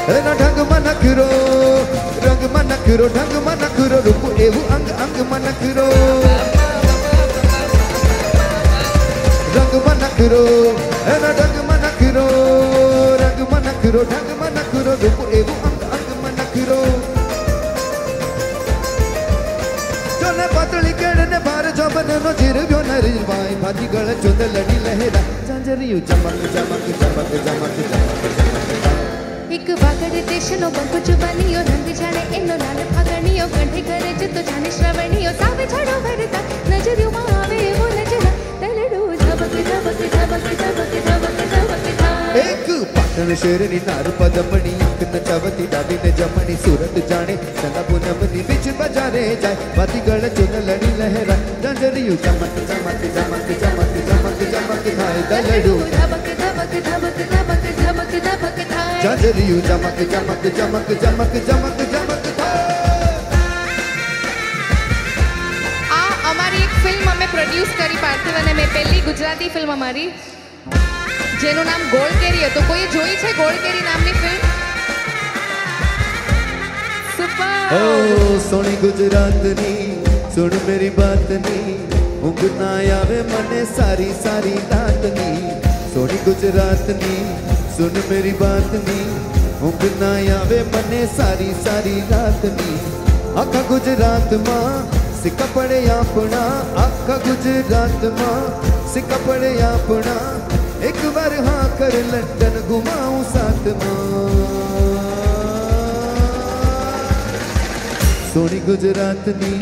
Rena dhang mana kuro Dhang mana kuro Dhang mana kuro Rupu ewu ang ang mana kuro Dhang mana kuro Rena dhang mana kuro Dhang mana kuro Dhang mana kuro Rupu ewu ang ang mana kuro Jone patli kedne bhar jabane no jirvyo narir vai Bhaji gala chundalani lehra Janjariyu jamak jamak jamak jamak jamak jamak Vagad દેશનો bunk જુબાનીઓ રંગ જાણે એનો લાલ ફાગણીઓ કંઠે ગરજ તો જાણે શ્રવણીઓ સાવે ઝાડો ભરતા નજરિયુંમાં આવે એવો નજરા તલડું ધબકે ધબકે ધબકે ધબકે ધબકે ધબકે થાય એક પાટણ શેરની નાર પદમણી આંખ નચાવતી ડાબીને જમણી સુરત જાણે ચંદા પૂનમની બીચ બજારે જાય વાતી ગળ ચુન લડી લહેરા જાંજરિયું ચમક ચમક ચમક ચમક ચમક ચમક થાય દલડું ધબકે ધબકે ધબકે ધબકે ધબકે ધબકે થાય જાંજરિયું ચમક ચમક ચમક ચમક ચમક ચમક આ અમારી એક ફિલ્મ અમે પ્રોડ્યુસ કરી પાર્થિવ અને મેં પહેલી ગુજરાતી ફિલ્મ અમારી જેનું નામ ગોળ કેરી હતું કોઈએ જોઈ છે ગોળ કેરી નામની ફિલ્મ સુપર ઓ સોની ગુજરાતની સુણ મેરી બાતની ઊંઘ ના આવે મને સારી સારી રાતની સોની ગુજરાતની સુન મેરી બાતની ઊંઘ ના આવે મને સારી સારી રાતની આખા ગુજરાતમાં સિક્કા પડે આપણા આખા ગુજરાતમાં સિક્કા પડે આપણા એક વાર હા કર લંડન ઘુમાઉં સાથમાં સોની ગુજરાતની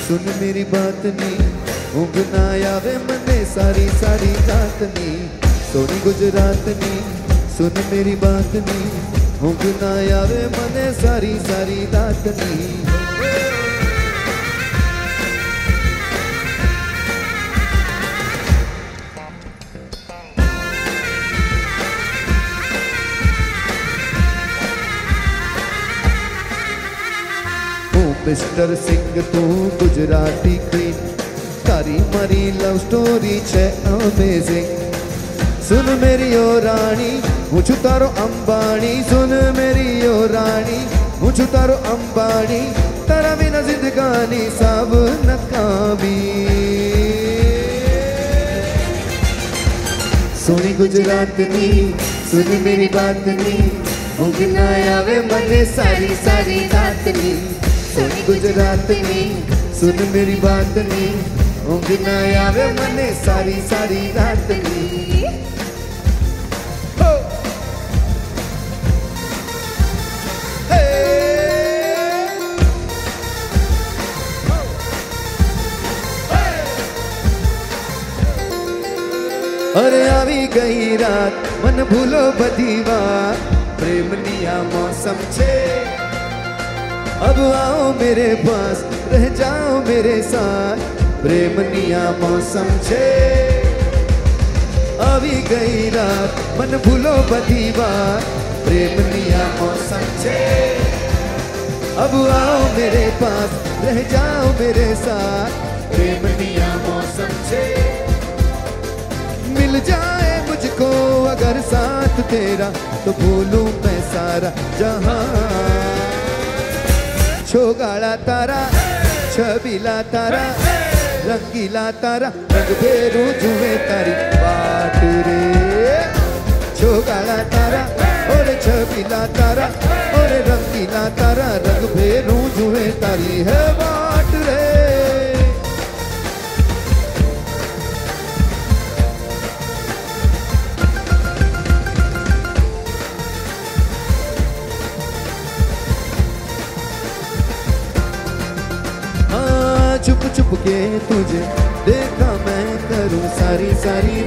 સુન મેરી બાતની ઊંઘ ના આવે મને સારી સારી રાતની સોની ગુજરાતની सुन मेरी बात नहीं ऊँग ना आवे मने सारी सारी दात नहीं मिस्टर सिंह, तू गुजराती क्वीन तारी मारी लव स्टोरी छे अमेजिंग सुन मेरी ओ रानी मुझ तारो अंबानी, सुन मेरी ओ रानी। मुझ तारो अंबानी, तारा भी न गानी, सब नकामी सोनी गुजरात नी, सुन मेरी बात नी। उगना आवे मने, सारी सारी रात नी। सोनी गुजरात नी, सुन मेरी बात नी। उगना आवे मने, सारी सारी रात नी। ગઈ રાત મન ભૂલો બધી વાત પ્રેમની આ મૌસમ છે अब आओ मेरे पास रह जाओ मेरे साथ प्रेमनी आ मौसम छे આવી ગઈ રાત મન ભૂલો બધી વાત પ્રેમની આ મૌસમ છે अब आओ मेरे पास रह जाओ मेरे साथ प्रेमनी आ मौसम छे मिल जाए मुझको अगर साथ तेरा तो भूलू मैं सारा जहाँ। छोगाड़ा तारा, छबीला तारा, रंगीला तारा, रंग फेरू जुए तारी बात रे। छोगाड़ा तारा, और छबीला तारा, और रंगीला तारा, रंग फेरू जुए तारी है तुझे देखा मैं करूँ सारी सारी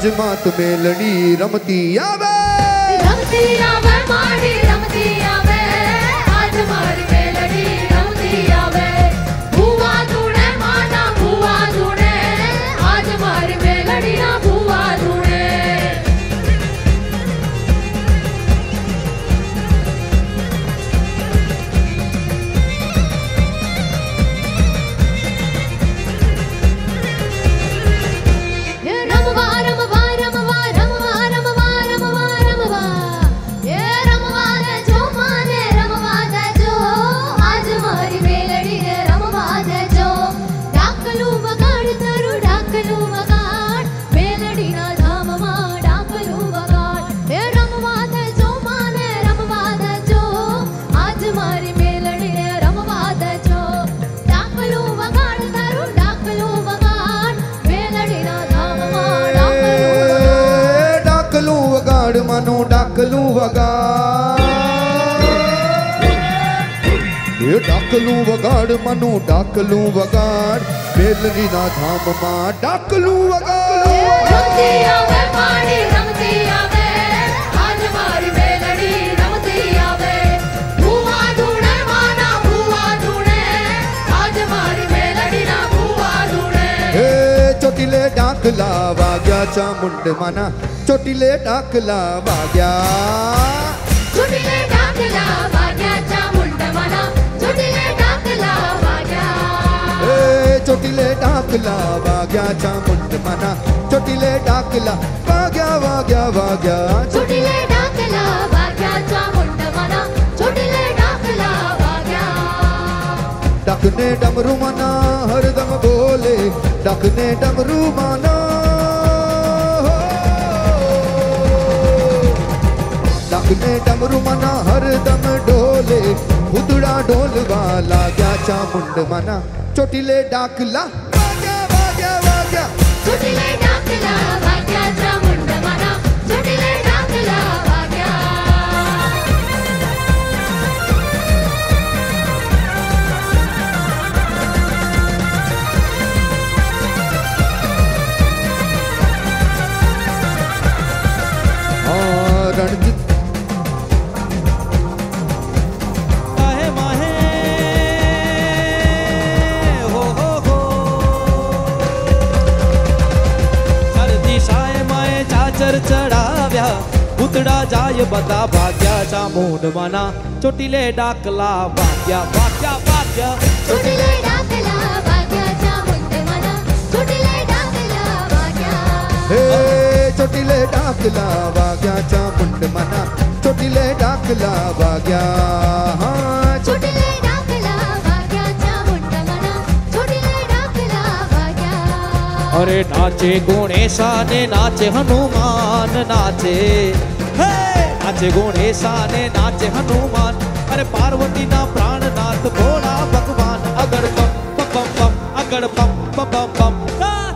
આજ માત મેલડી રમતી આવે Sakla चामुंड मना चोटिले डाकला ભૂતડા જાય બધા ભાગ્યા ચામુંડ માના ચોટીલે ડાકલા વાગ્યા વાગ્યા વાગ્યા ચૂંટીલે ડાકલા વાગ્યા ચામુંડ મના ચૂંટીલે ડાકલા વાગ્યા હે ચોટીલે ડાકલા વાગ્યા ચામુંડ માના ચોટીલે ડાકલા વાગ્યા હા ચૂંટીલે ડાકલા વાગ્યા ચામુંડ મના ચૂંટીલે ડાકલા વાગ્યા અરે નાચે ગુણેશા ને નાચે હનુમાન નાચે नाचे गोणेशा ने नाचे हनुमान। अरे पार्वती ना प्राण नाथ भोला भगवान, अगर पम पम पम अगर पम पम पम बम हाँ!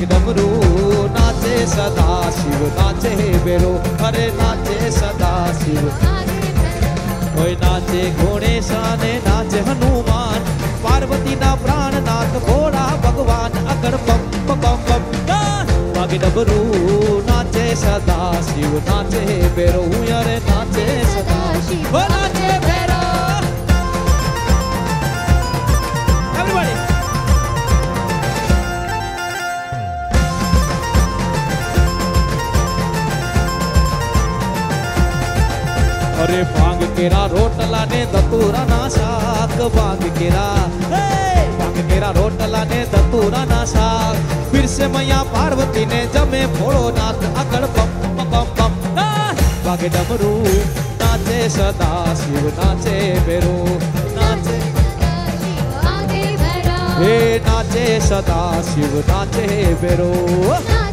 डमरू नाचे सदा, शिव नाचे बेरो। अरे नाचे सदा, शिव। ओए नाचे गोणेशा ने नाचे हनुमान। पार्वती ना प्राण नाथ भोला भगवान, अगर पम पम पम बम हाँ! डमरू ना सदा शिव नाचे भैरव नाचे सदा शिव नाचे भैरव अरे भाँग केरा रोटला ने दतूरा ना साक भाँग केरा भाँग केरा रोटला ने दतूरा ना साक फिर से मैया पार्वती ने जमे भोलो नाथ अकड़ पम पम पम हाँ! भाग डमरू नाचे सदा शिव नाचे बेरो। नाचे हे नाचे सदा शिव नाचे बेरो। नाचे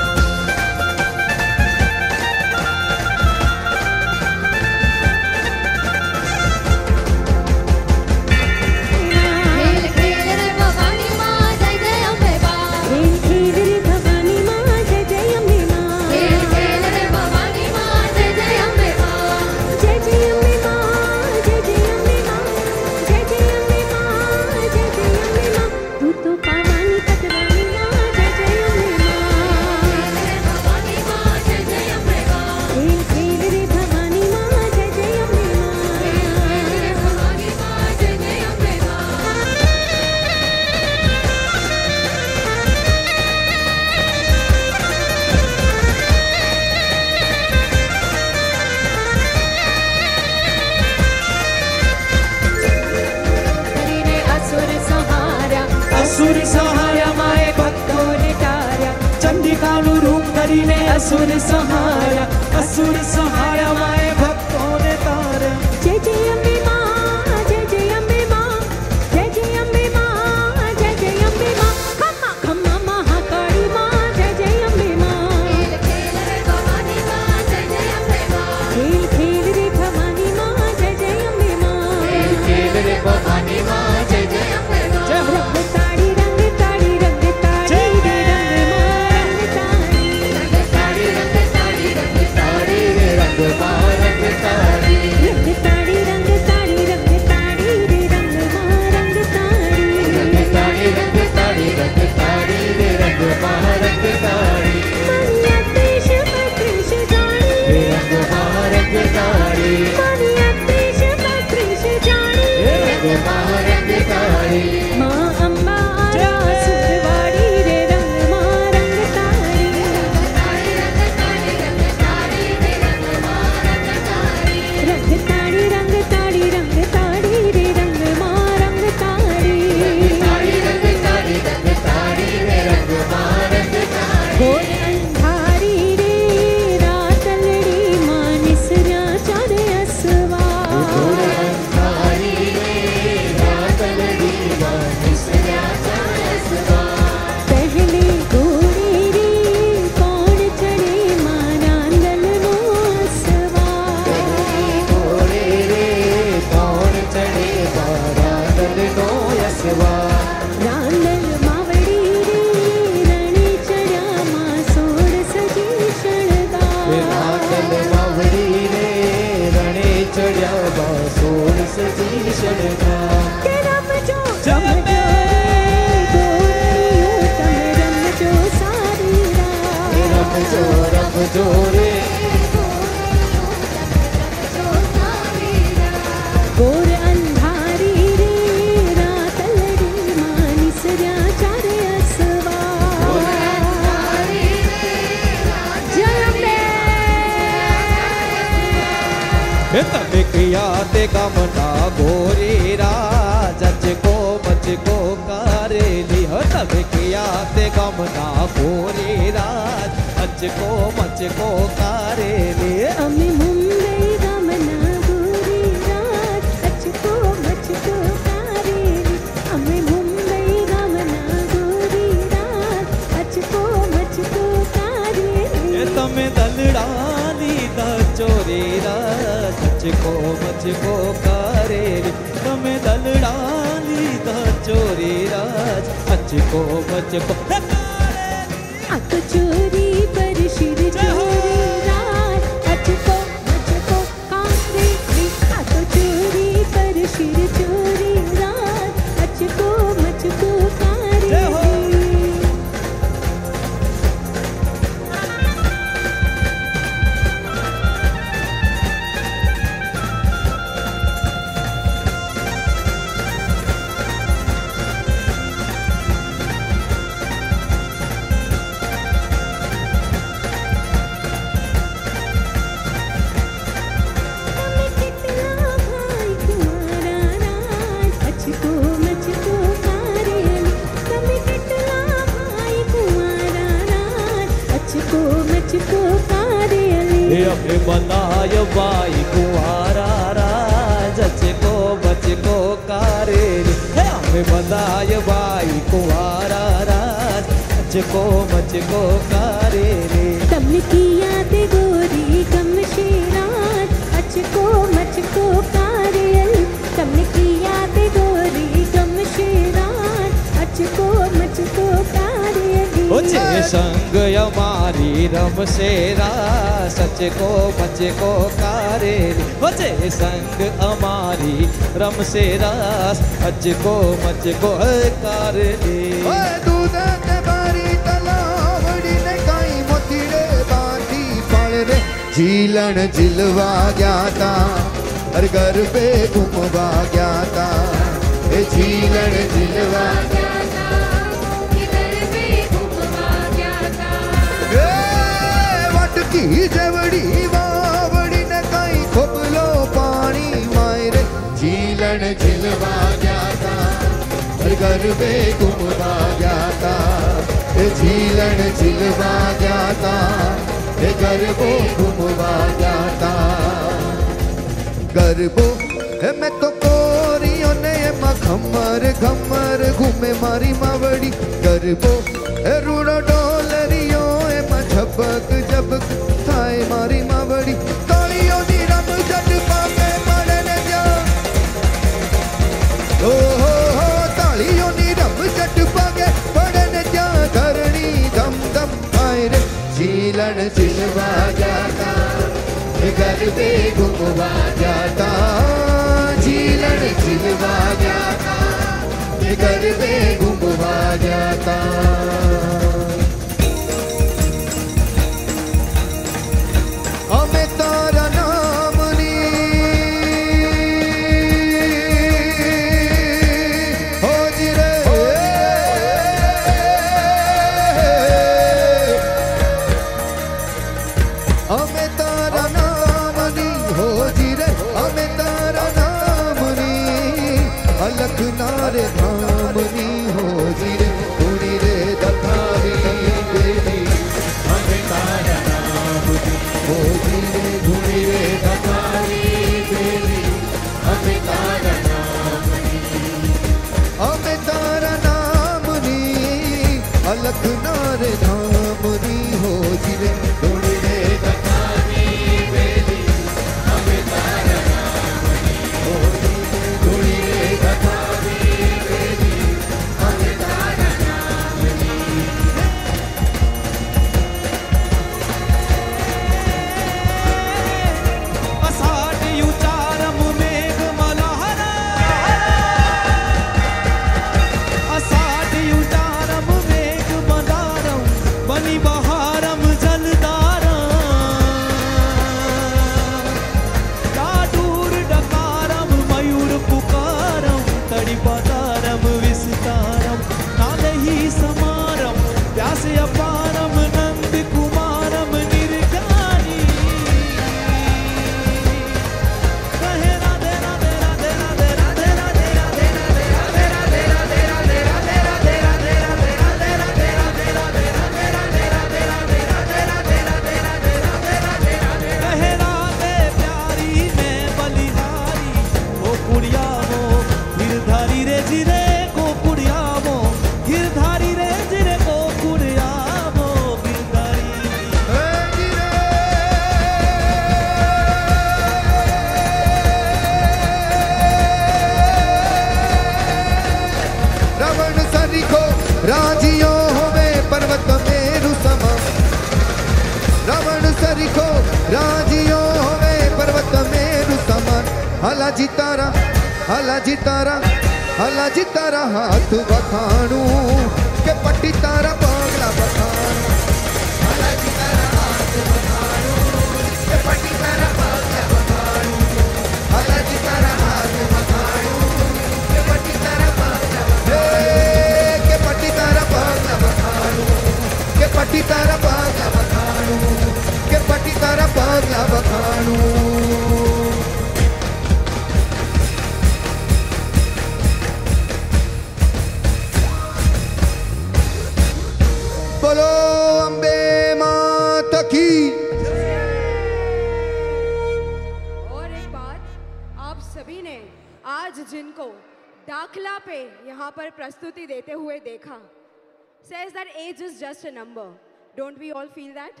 says that age is just a number don't we all feel that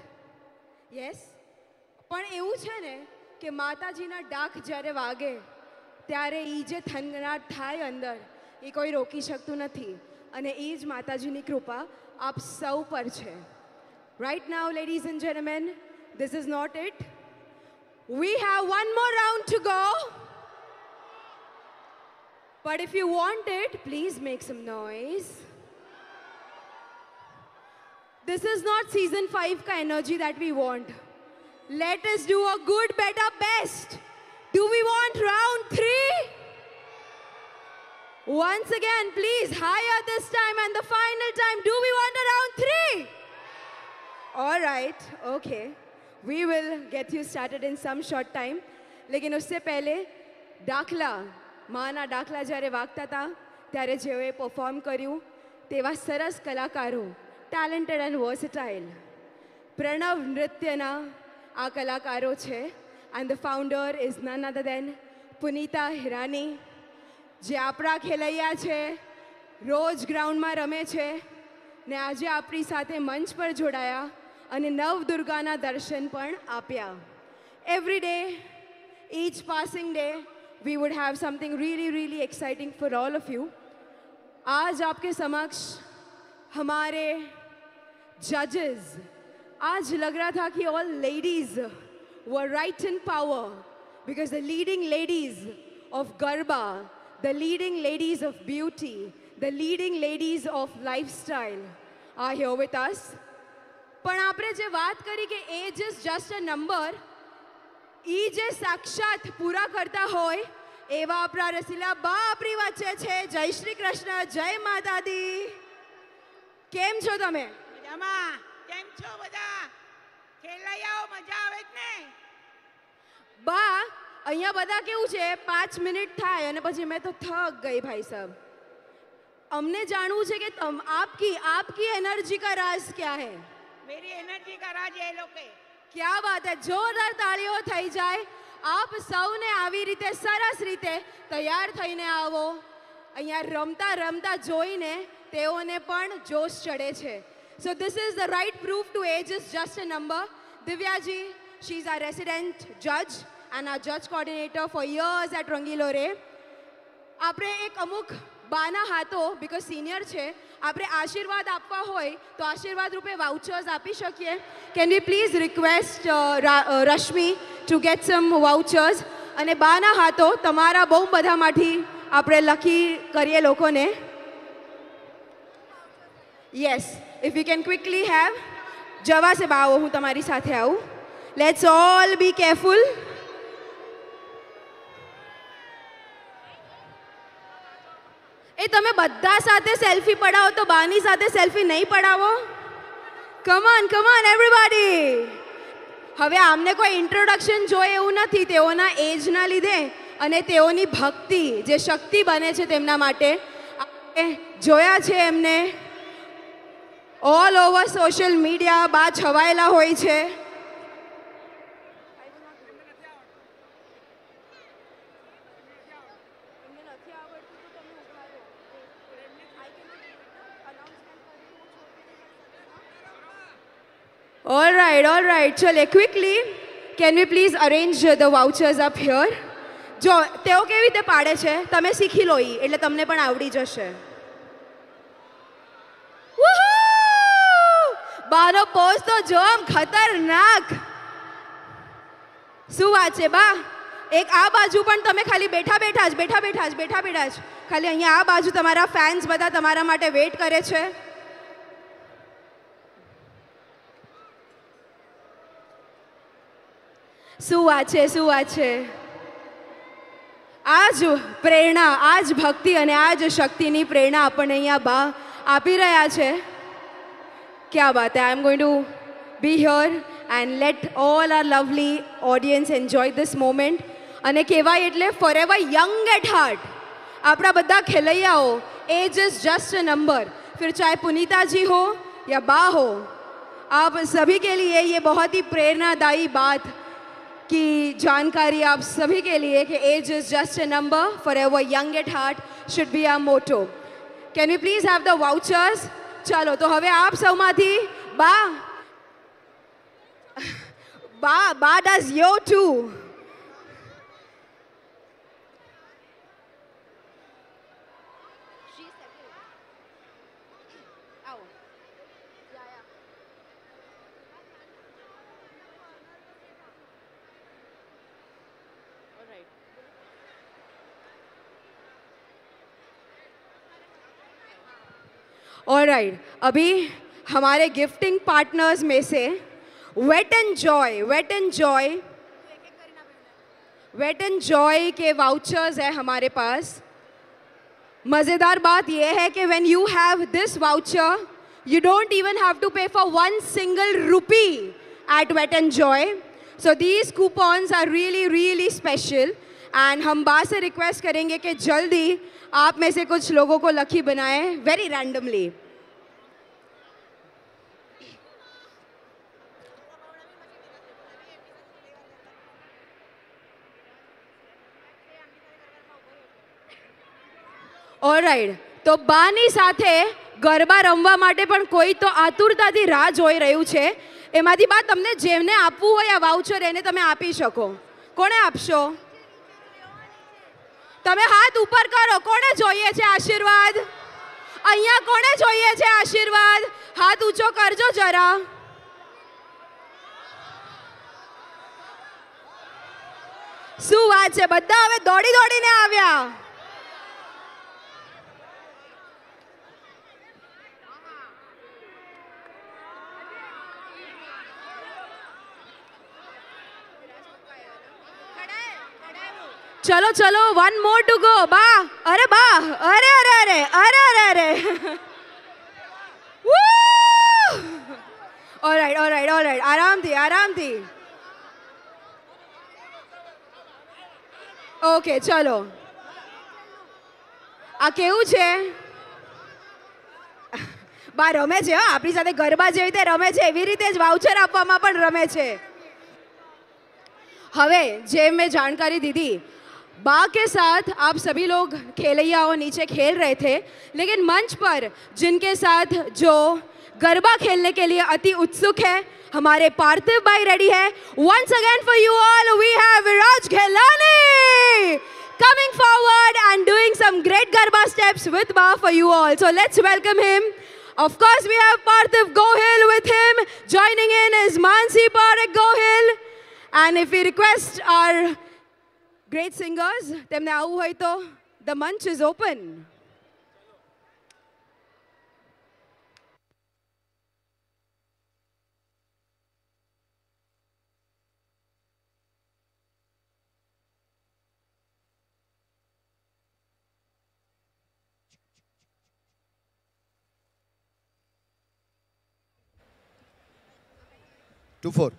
yes પણ એવું છે ને કે માતાજીના ડાક જ્યારે વાગે ત્યારે એ જે થનગનાટ થાય અંદર એ કોઈ રોકી શકતું નથી અને એ જ માતાજીની કૃપા આપ સૌ પર છે right now ladies and gentlemen this is not it We have one more round to go. But if you want it, please make some noise. This is not season 5 ka energy that we want. Let us do a good, better, best. Do we want round 3? Once again, please, higher this time and the final time. Do we want a round 3? All right, okay. We will get you started in some short time. લેકિન उससे પહેલે દાખલા માના દાખલા જ્યારે વાગતા હતા ત્યારે જેઓએ પરફોર્મ કર્યું તેવા સરસ કલાકારો ટેલેન્ટેડ એન્ડ વર્સટાઇલ પ્રણવ નૃત્યના આ કલાકારો છે and the founder is none other than Punita Hirani જે આપણા ખેલૈયા છે રોજ ગ્રાઉન્ડમાં રમે છે ને આજે આપણી સાથે મંચ પર જોડાયા અને નવ દુર્ગાના દર્શન પણ આપ્યા every day each passing day we would have something really really exciting for all of you आज आपके समक्ष हमारे जजेस आज लग रहा था कि all ladies were right in power because the leading ladies of Garba, the leading ladies of beauty, the leading ladies of lifestyle are here with us. પણ આપણે જે વાત કરી કે age is just a number ઈ જે સાક્ષાત પૂરા કરતા હોય એવા આપણા રસીલા બા આપણી વચ્ચે છે જય શ્રી કૃષ્ણ જય માતા દી કેમ છો તમે મામા કેમ છો બધા? ખેલાઈ મજા આવે જ ને? બા અહીંયા બધા કેવું છે? પાંચ મિનિટ થાય અને પછી મેં તો થક ગઈ ભાઈ સાહેબ. અમને જાણવું છે કે તમ આપકી આપકી એનર્જી કા રાજ ક્યા હે? મેરી એનર્જી કા રાજ એ લોકો. ક્યા વાત હે? જોરદાર તાળીઓ થઈ જાય. આપ સૌને આવી રીતે સરસ રીતે તૈયાર થઈને આવો. અહીંયા રમતા રમતા જોઈને તેઓને પણ જોશ ચડે છે. So this is the right proof to age is just a number. Divyaji, she's our resident judge and our judge coordinator for years at Rangilore. આપણે એક અમુક બાના હાથો બિકોઝ સિનિયર છે આપણે આશીર્વાદ આપવા હોય તો આશીર્વાદ રૂપે વાઉચર્સ આપી શકીએ can we please request Rashmi to get some vouchers અને બાના હાથો તમારા બહુ બધામાંથી આપણે લખી કરીએ લોકોને yes if you can quickly have જવાશે બાવો હું તમારી સાથે આવું લેટ્સ ઓલ બી કેરફુલ એ તમે બધા સાથે સેલ્ફી પડાવો તો બાની સાથે સેલ્ફી નહીં પડાવો કમાન કમાન એવરીબાડી હવે આમને કોઈ ઇન્ટ્રોડક્શન જોઈએ એવું નથી, તેઓના એજના લીધે અને તેઓની ભક્તિ, જે શક્તિ બને છે તેમના માટે જોયા છે એમને. ઓલ ઓવર સોશિયલ મીડિયા બા છવાયેલા હોય છે All right, all right. Chale, quickly, can we please arrange the vouchers up here? જો તેઓ કેવી રીતે પાડે છે તમે શીખી લો એટલે તમને પણ આવડી જશે બાનો પોઝ તો જો આમ ખતરનાક. શું વાત છે બા? એક આ બાજુ પણ તમે ખાલી બેઠા બેઠા જ, બેઠા બેઠા જ, બેઠા બેઠા જ. ખાલી અહીંયા આ બાજુ તમારા ફેન્સ બધા તમારા માટે વેઇટ કરે છે. શું વાત છે, શું વાત છે? આ જ પ્રેરણા, આ જ ભક્તિ અને આ જ શક્તિની પ્રેરણા આપણને અહીંયા બા આપી રહ્યા છે. ક્યાં વાત I am going to be here and let all our lovely audience enjoy this moment અને કહેવાય એટલે forever young at heart આપણા બધા ખેલૈયાઓ age is just a number फिर चाहे पुनीता जी हो या बा हो आप सभी के लिए ये बहुत ही प्रेरणादायी बात की जानकारी आप सभी के लिए कि age is just a number forever young at heart should be our motto can you please have the vouchers ચાલો તો હવે આપ સૌમાંથી બા બા બા ડઝ યો ટુ ऑलराइट अभी हमारे गिफ्टिंग पार्टनर्स में से wet and joy wet and joy wet and joy के वाउचर्स है हमारे पास। मज़ेदार बात यह है कि when you have this voucher you don't even have to pay for one single rupee at wet and joy. So these coupons are really really special. And हम बात से रिक्वेस्ट करेंगे कि जल्दी आप में से कुछ लोगों को लकी बनाए वेरी रैंडमली ઓલરાઈટ તો બાની સાથે ગરબા રમવા માટે પણ કોઈ તો આતુરતાથી રાહ જોઈ રહ્યું છે એમાંથી બા તમને જેમને આપવું હોય આ વાઉચર એને તમે આપી શકો કોણે આપશો તમે હાથ ઉપર કરો. કોને જોઈએ છે આશીર્વાદ? અહીંયા કોણે જોઈએ છે આશીર્વાદ? હાથ ઊંચો કરજો જરા. શું વાત છે? બધા હવે દોડી દોડીને આવ્યા. ચલો ચલો વન મોર ટુ ગો બા, અરે બા, અરે અરે અરે અરે અરે અરે. ઓલરાઈટ ઓલરાઈટ ઓલરાઈટ આરામથી આરામથી. ઓકે ચલો. આ કેવું છે? બા, રમે છે આપણી સાથે ગરબા જેવી રીતે રમે છે, એવી રીતે જ વાઉચર આપવામાં પણ રમે છે. હવે, જે મેં જાણકારી દીધી बा के साथ आप सभी लोग खेलैया और नीचे खेल रहे थे, लेकिन मंच पर जिनके साथ जो गरबा खेलने के लिए अति उत्सुक है, हमारे पार्थिव भाई रेडी है। Once again for you all we have Viraj coming forward and doing some great garba steps with Ba for you all so let's welcome him of course we have Parthiv Gohil with him joining in is Mansi Parekh Gohil and if you request our great singers તેમને આવવું હોય તો the મંચ is open Two four.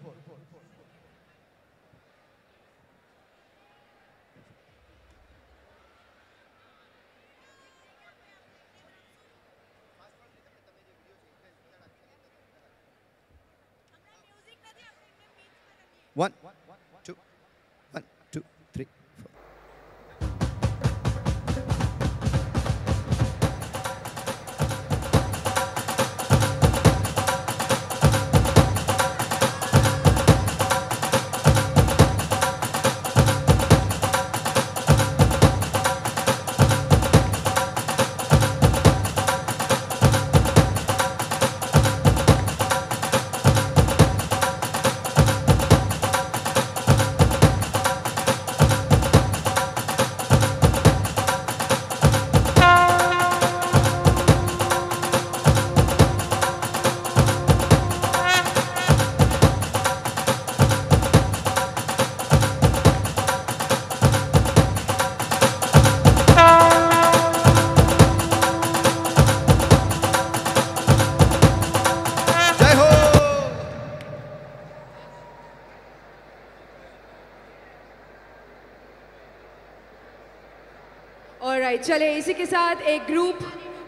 Right right, चले इसी के साथ एक ग्रुप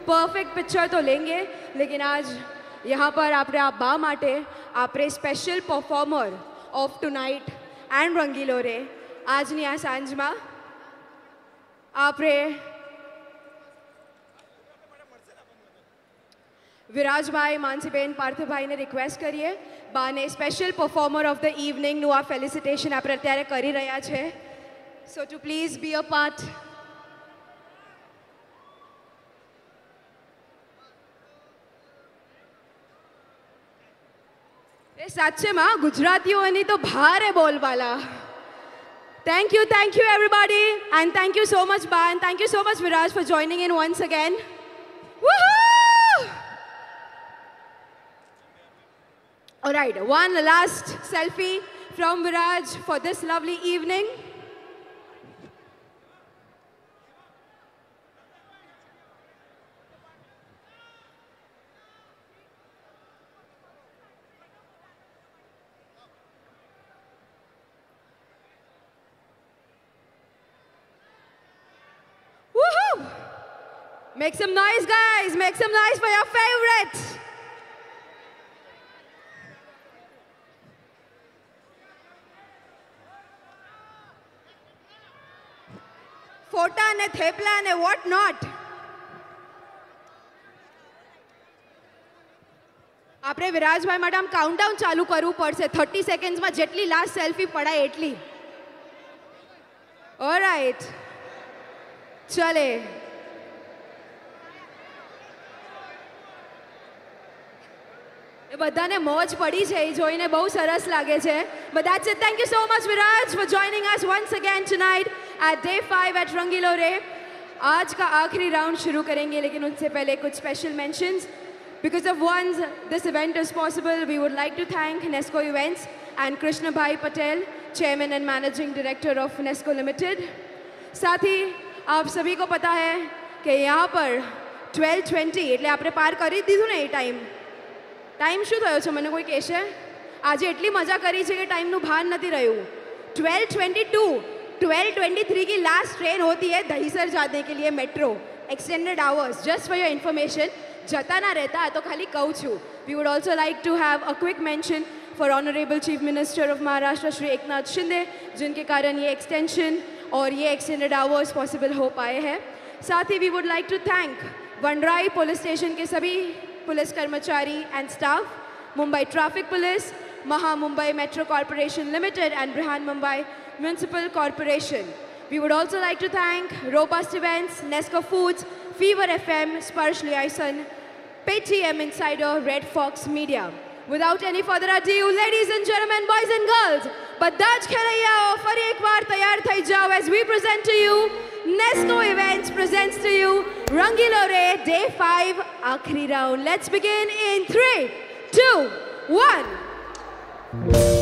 परफेक्ट पिक्चर तो लेंगे लेकिन आज यहाँ पर आप बा माटे आपरे special performer of tonight and Rangilo Re आज नहीं आ सांज में आप विराज भाई मानसी बेन पार्थ भाई ने रिक्वेस्ट करिए बा ने special performer of the evening नु आ फेलिसिटेशन आप अत्य कर रहा है so to please be a part સાચેમાં ગુજરાતીઓની તો ભારે બોલબાલા Thank you, thank you, everybody. And thank you so much, Ba. And thank you so much, Viraj, for joining in once again. Woohoo! All right, one last selfie from Viraj for this lovely evening. Make some noise, guys. Make some noise for your favorite. ફોટા ને થેપલા ને vote not આપણે વિરાજભાઈ માટે આમ countdown ચાલુ કરવું પડશે. Thirty સેકન્ડ્સમાં જેટલી લાસ્ટ સેલ્ફી પડાય એટલી. ઓ ઓરાઈટ ચલે. બધાને મોજ પડી છે એ જોઈને બહુ સરસ લાગે છે But that's it. Thank you so much, Viraj, for joining us once again tonight at day five at Rangilo Ray. आज का आखिरी राउंड शुरू करेंगे लेकिन उससे पहले कुछ special mentions. Because of ones this event is possible, we would like to thank Nesco Events and Krishna Bhai Patel, Chairman and Managing Director of Nesco Limited. साथ ही आप सभी को पता है कि यहाँ पर 1220 એટલે આપણે પાર કરી જ દીધું ને એ ટાઈમ ટાઈમ શું થયો છે મને કોઈ કહેશે આજે એટલી મજા કરી છે કે ટાઈમનું ભાન નથી રહ્યું twelve twenty two twelve twenty three की लास्ट ट्रेन होती है दहीसर जाने के लिए metro extended hours just for your information जता ना रहता तो खाली कहूँ छूँ we would also like to have a quick mention for honourable chief minister of Maharashtra Shri Eknath Shinde जिनके कारण ये एक्सटेंशन और ये एक्सटेंडेड आवर्स पॉसिबल हो पाए हैं साथ ही we would like to thank Vanrai police station के सभी police karmachari and staff, Mumbai Traffic Police, Maha Mumbai Metro Corporation Limited and Brihan Mumbai Municipal Corporation. We would also like to thank Robust Events, Nesco Foods, Fever FM, Sparsh Liaison, PayTM Insider, Red Fox Media. Without any further ado, ladies and gentlemen, boys and girls, બધા ખેલૈયાઓ ફરી એકવાર તૈયાર થઈ જાઓ as we present to you Nesco Events presents to you Rangilo Re Day 5 આખરી round. Let's begin in 3, 2, 1.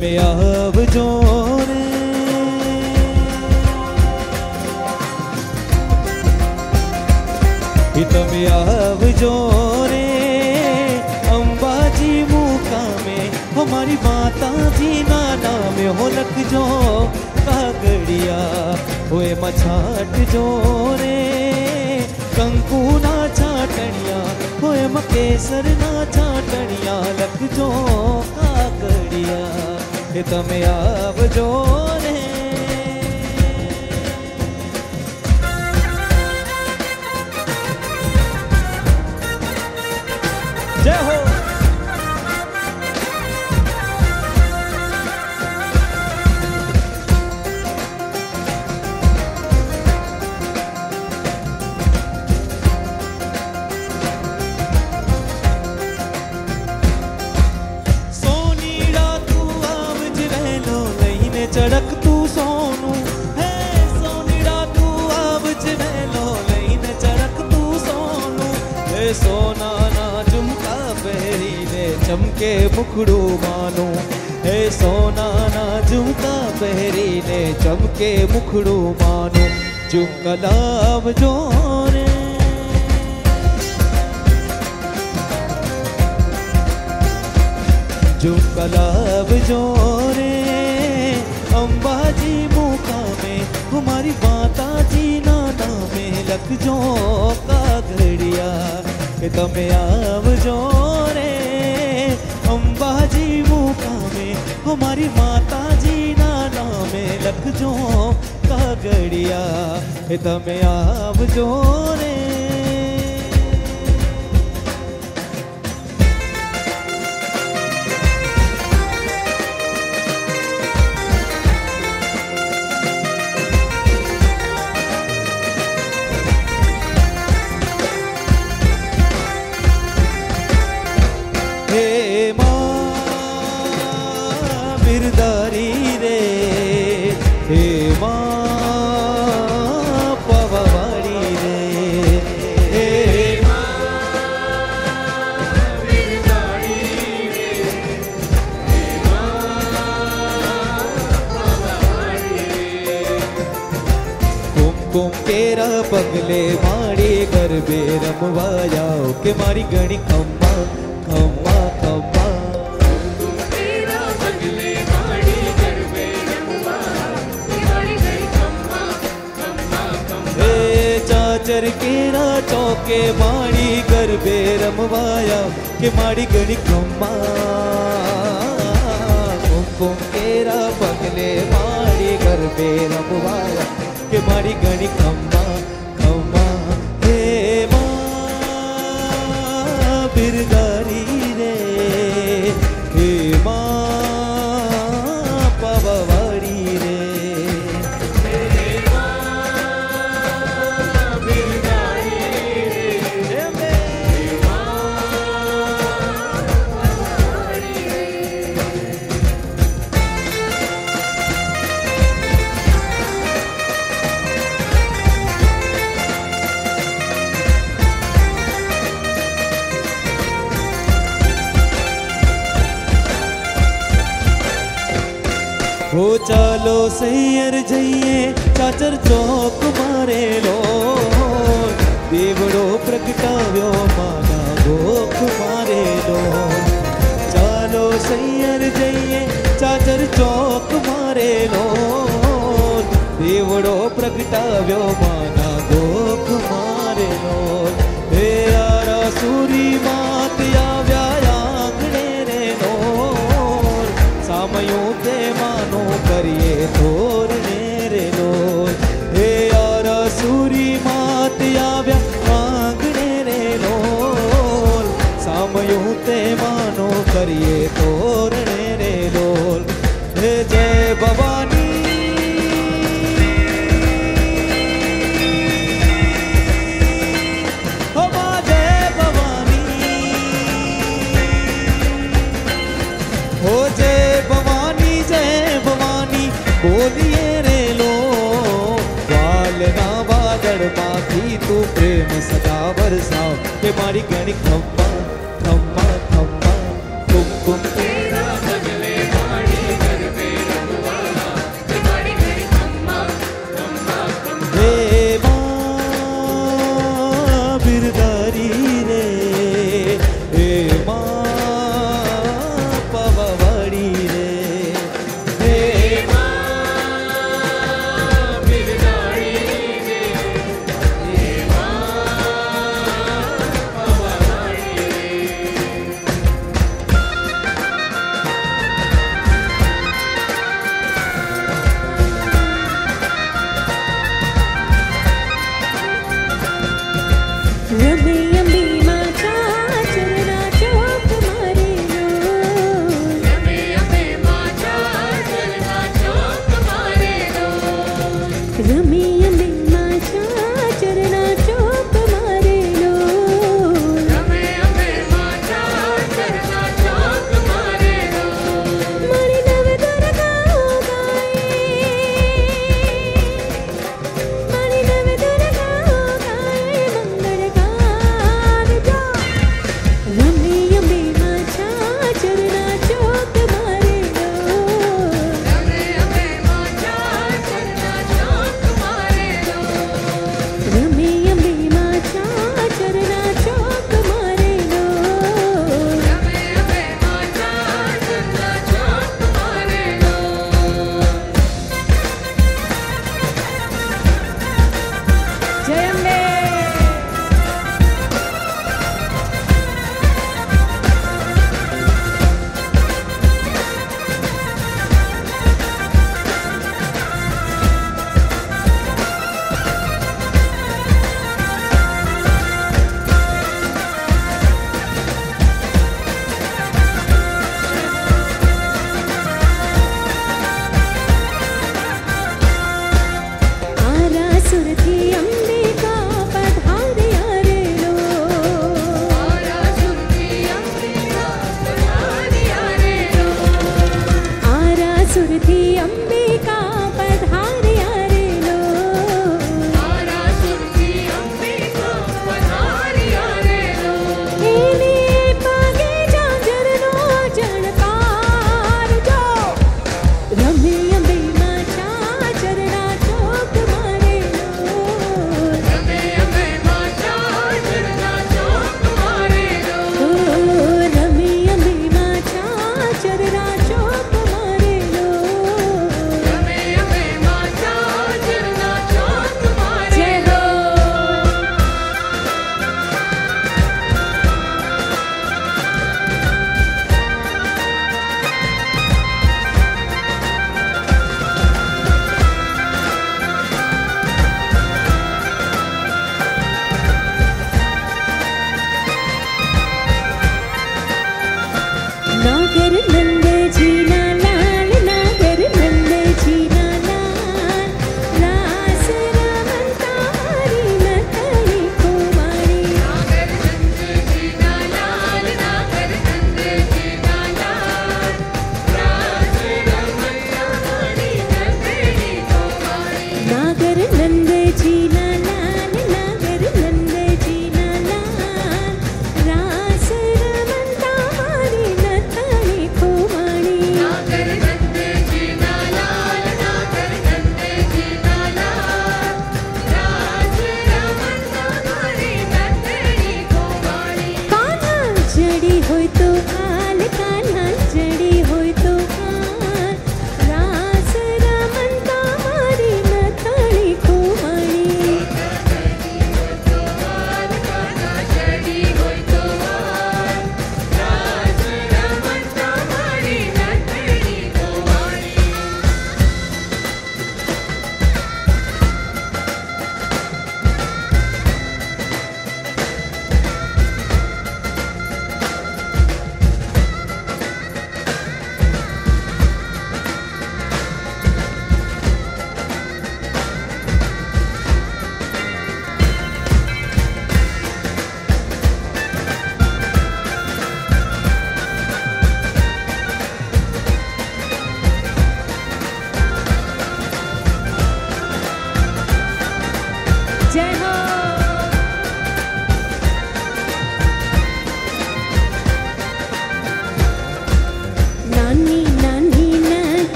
me up.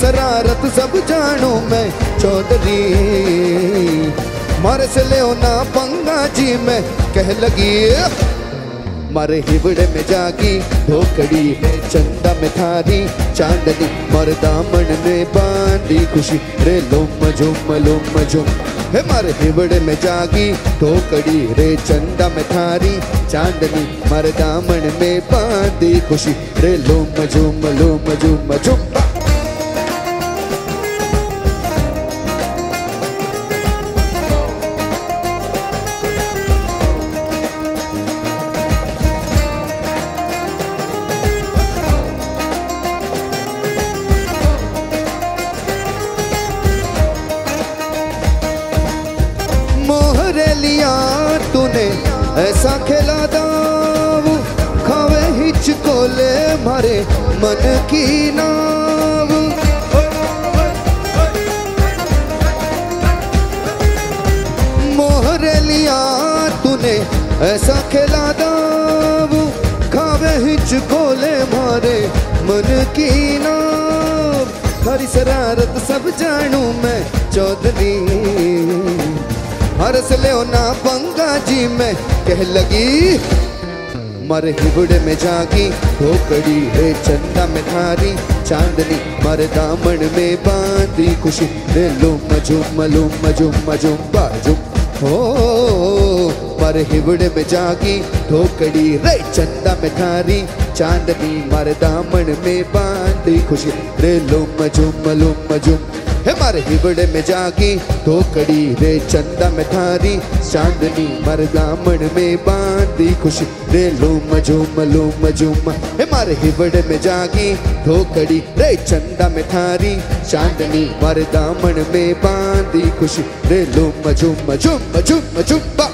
शरारत सब जानो मैं चौधरी। मारे से ले ना पंगा जी मैं, कह लगी, मारे हिबड़े में जागी, धोकड़ी है चंदा में थारी, चांदनी मर दामन में बांधी खुशी, रे लोम झुम लोम झुम हे मारे हिबड़े में जागी, धोकड़ी रे चंदा में थारी, चांदनी मर दामन में बांधी खुशी, रे लोम झुम लोम झुम झुम जी मैं कह लगी, मर हिबड़ में जागी, धोकड़ी रे चंदा में थारी चांदनी मर दामन में बांधी, खुशी रे लुम झुम लुम झुम झुम बाजुम हो, मर हिबड़ में जागी, धोकड़ी रे चंदा में थारी चांदनी मर दामन में बांधी, खुशी रे लुम झुम लुम झुम हे मारे हिबड़े में जागी, धोकड़ी रे चंदा में थारी चांदनी मर दामन में बांधी खुशी रे लूम झूम लूम झूम। हमारे मारे हिबड़े में जागी, धोकड़ी रे चंदा में थारी चांदनी मर दामन में बांधी खुशी रे लूम झूम झूम झूम झूम।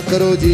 करो जी।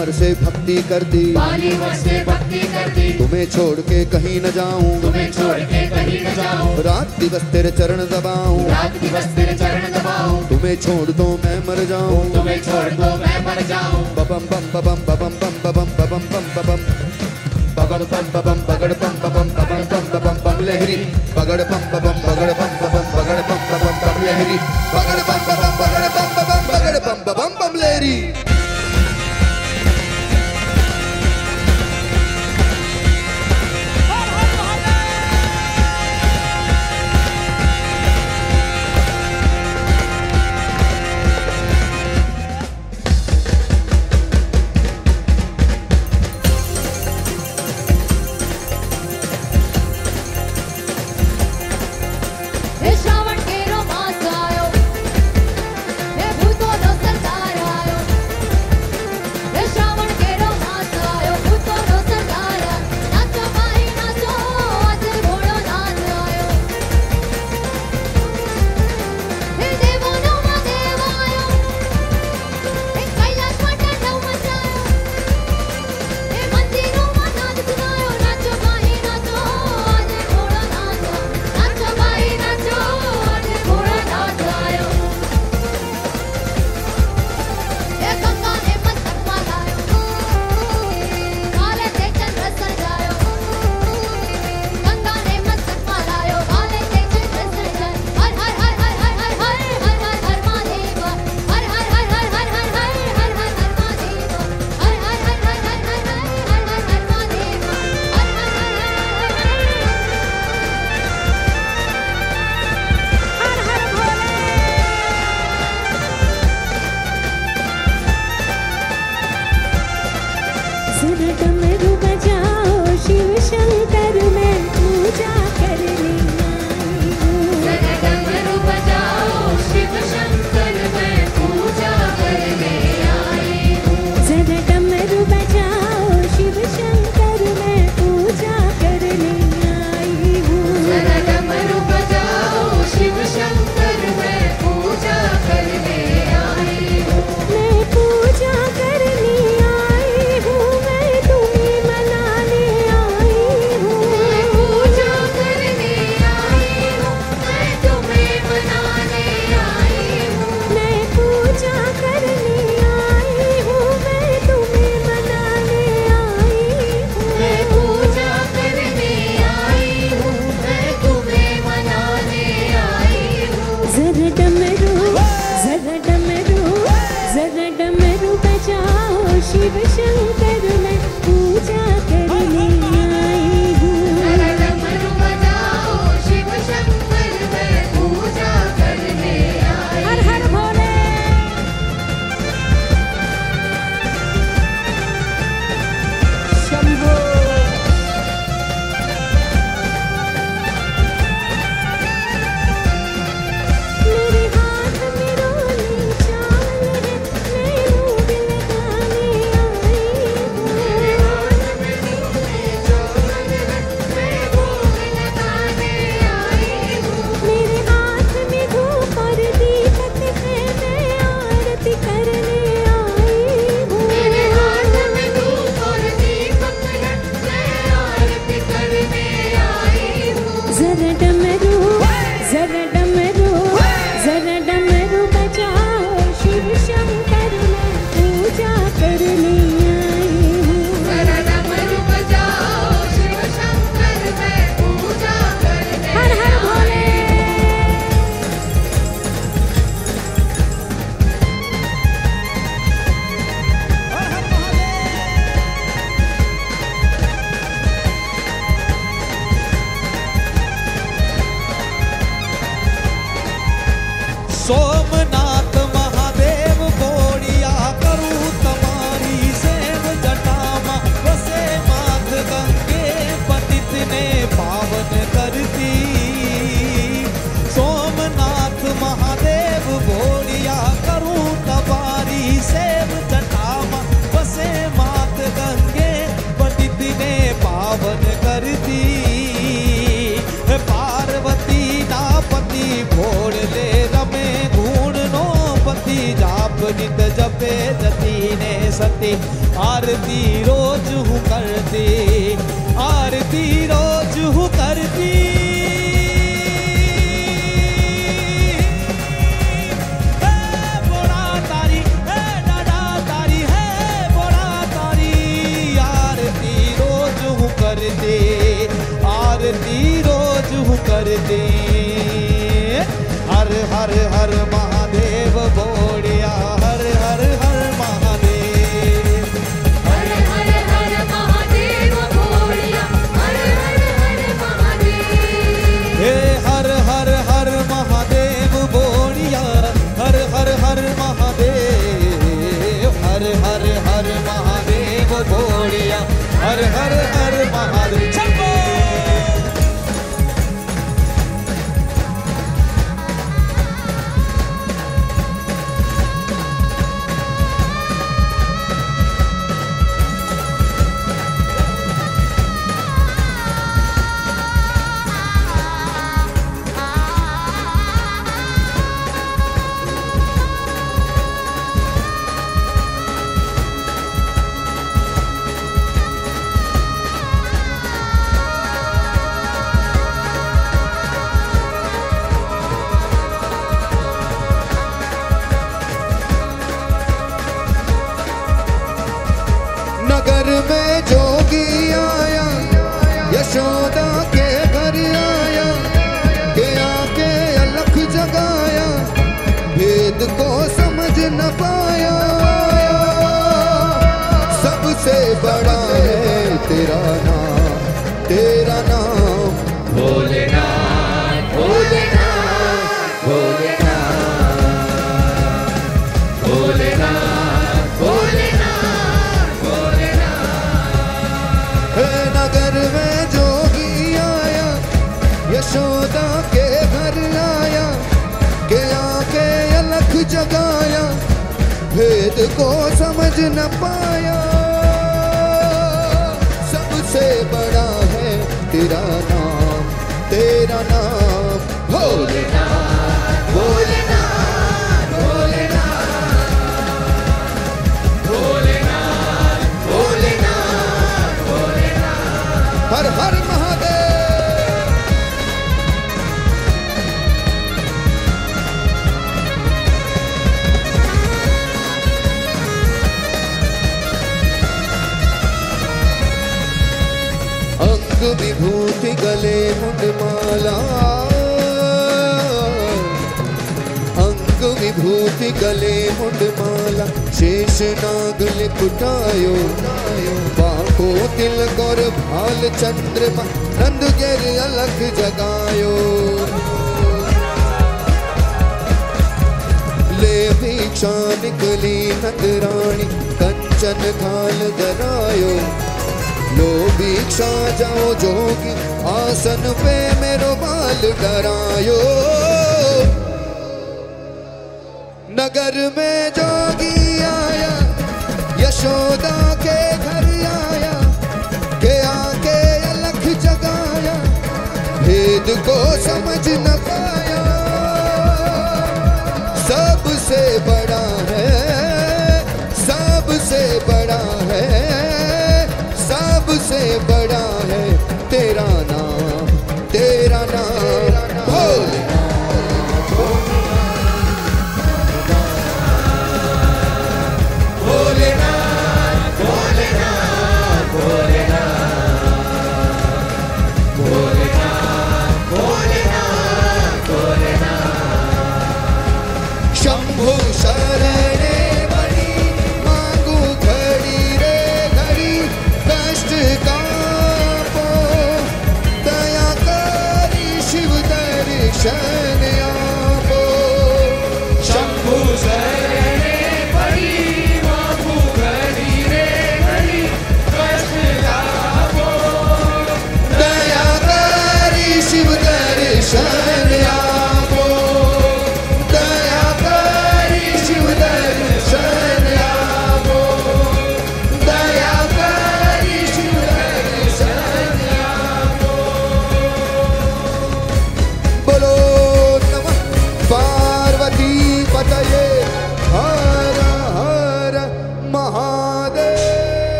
मर से भक्ति कर दी। वाली मर से भक्ति कर दी। तुम्हें छोड़ के कहीं न जाऊँ। तुम्हें छोड़ के कहीं न जाऊँ। रात दिवस तेरे चरण दबाऊं। रात दिवस तेरे चरण दबाऊं। तुम्हें छोड़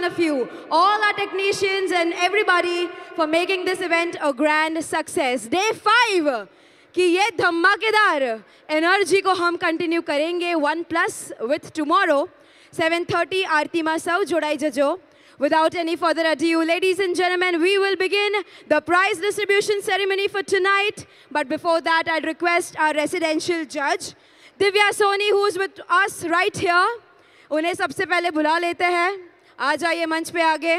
one of you, all our technicians and everybody for making this event a grand success. Day five. कि ये धमाकेदार एनर्जी को हम कंटिन्यू करेंगे One plus with tomorrow, 7.30 आरती में जोड़ाई Without any further ado, ladies and gentlemen, we will begin the prize distribution ceremony for tonight. But before that, I'd request our residential judge, Divya Soni, who's with us right here. उन्हें सबसे पहले बुला लेते हैं आ जाइए मंच पे आगे।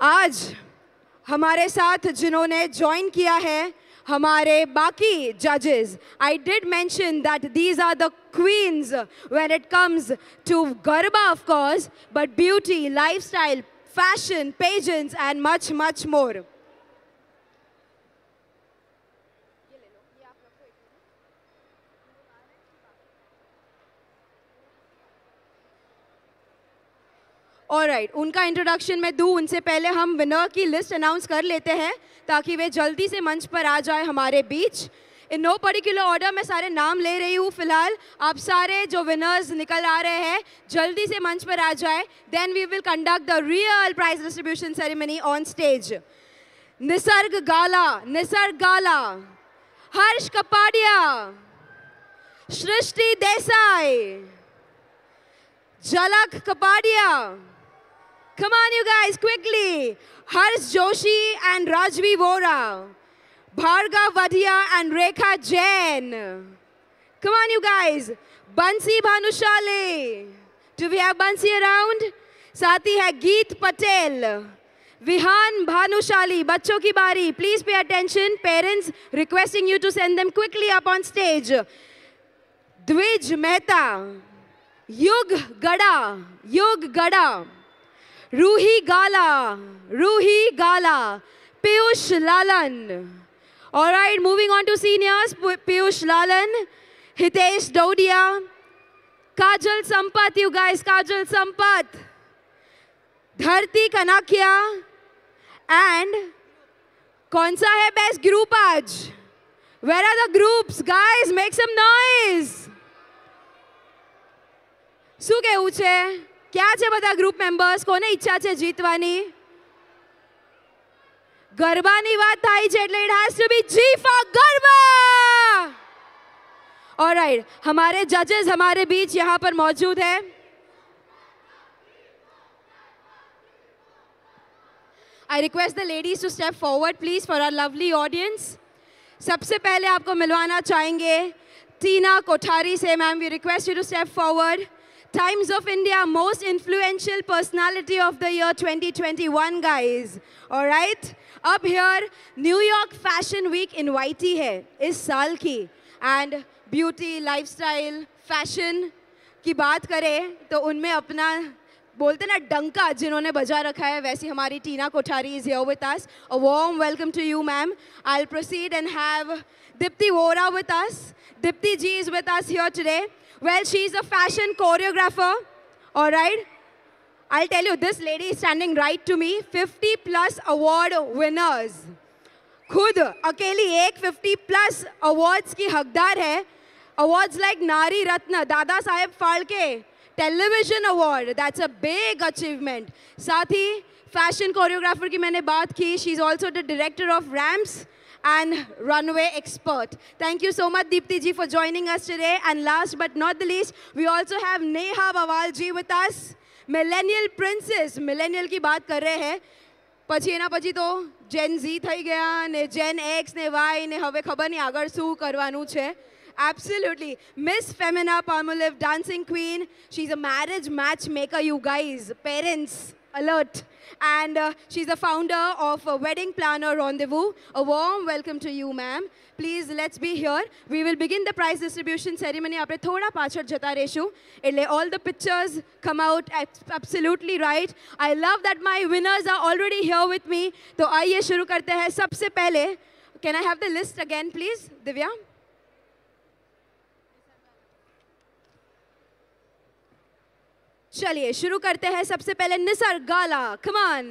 आज हमारे साथ जिन्होंने ज्वाइन किया है, हमारे बाकी जजेस I did mention that these are the queens when it comes to garba of course but beauty lifestyle fashion pageants and much much more और राइट उनका इंट्रोडक्शन मैं दूँ, उनसे पहले हम विनर की लिस्ट अनाउंस कर लेते हैं, ताकि वे जल्दी से मंच पर आ जाए हमारे बीच। इन नो पर्टिकुलर ऑर्डर मैं सारे नाम ले रही हूँ फ़िलहाल। आप सारे जो विनर्स निकल आ रहे हैं, जल्दी से मंच पर आ जाए। Then we will conduct the real prize distribution ceremony on stage Nisarg Gala Nisarg Gala. Harsh Kapadia. Srishti Desai. Jhalak Kapadia. Come on, you guys, quickly. Harsh Joshi and Rajvi Vora. Bhargav Vadia and Rekha Jain. Come on, you guys. Bansi Bhanushale. Do we have Bansi around? Sati hai Geet Patel. Vihan Bhanushali, Bachcho Ki Bari. Please pay attention. Parents requesting you to send them quickly up on stage. Dwij Mehta. Yug Gada. Yug Gada. Roohi Gala Roohi Gala Piyush Lalan All right, moving on to seniors, Piyush Lalan, Hitesh Daudia, Kajal Sampath, you guys, Kajal Sampath, Dharti Kanakia, and कौन सा है best group आज where are the groups guys make some noise શું કહેવું છે ક્યાં છે બધા ગ્રુપ મેમ્બર્સ કોને ઈચ્છા છે જીતવાની ગરબાની વાત થાય છે એટલે it has to be G for garba alright हमारे जजेस हमारे बीच यहाँ पर मौजूद है I request the ladies to step forward please for our lovely audience सबसे पहले आपको मिलवाना चाहेंगे टीना कोठारी से ma'am we request you to step forward Times of India, most influential personality of the year 2021 guys. All right? अब here, New York Fashion Week invitee है इस साल की एंड ब्यूटी लाइफस्टाइल फ़ैशन की बात करें तो उनमें अपना, बोलते ना, डंका जिन्होंने बजा रखा है, वैसी हमारी Tina Kothari is here with us a warm welcome to you ma'am I will proceed and have Deepti Vora with us Deepti ji is with us here today Well, she's a fashion choreographer. All right. I'll tell you, this lady is standing right to me. 50 plus award winners. खुद अकेली एक 50 plus awards की हकदार है awards like Nari Ratna Dada Saheb Phalke television award that's a big achievement साथ ही fashion choreographer की मैंने बात की she is also the director of ramps and runway expert. Thank you so much, Deepti ji, for joining us today. And last but not the least, we also have Neha Bawal ji with us. Millennial princess. Millennial ki baat કર રહે હૈ પછી એના પછી Gen જેન ઝી થઈ gaya. Ne Gen X, ne Y, ne હવે ખબર નહીં agar શું કરવાનું છે Absolutely. Miss Femina Palmolive dancing queen. She's a marriage matchmaker, you guys, parents alert. And uh, she's the founder of a Wedding Planner Rendezvous. A warm welcome to you, ma'am. Please, let's be here. We will begin the prize distribution ceremony. આપણે થોડા પાછળ જતા all the pictures come out absolutely right. I love that my winners are already here with me. So let's start. First, सबसे Can I have the list again, please, Divya? चलिए शुरू करते हैं सबसे पहले निसर्ग गाला कमान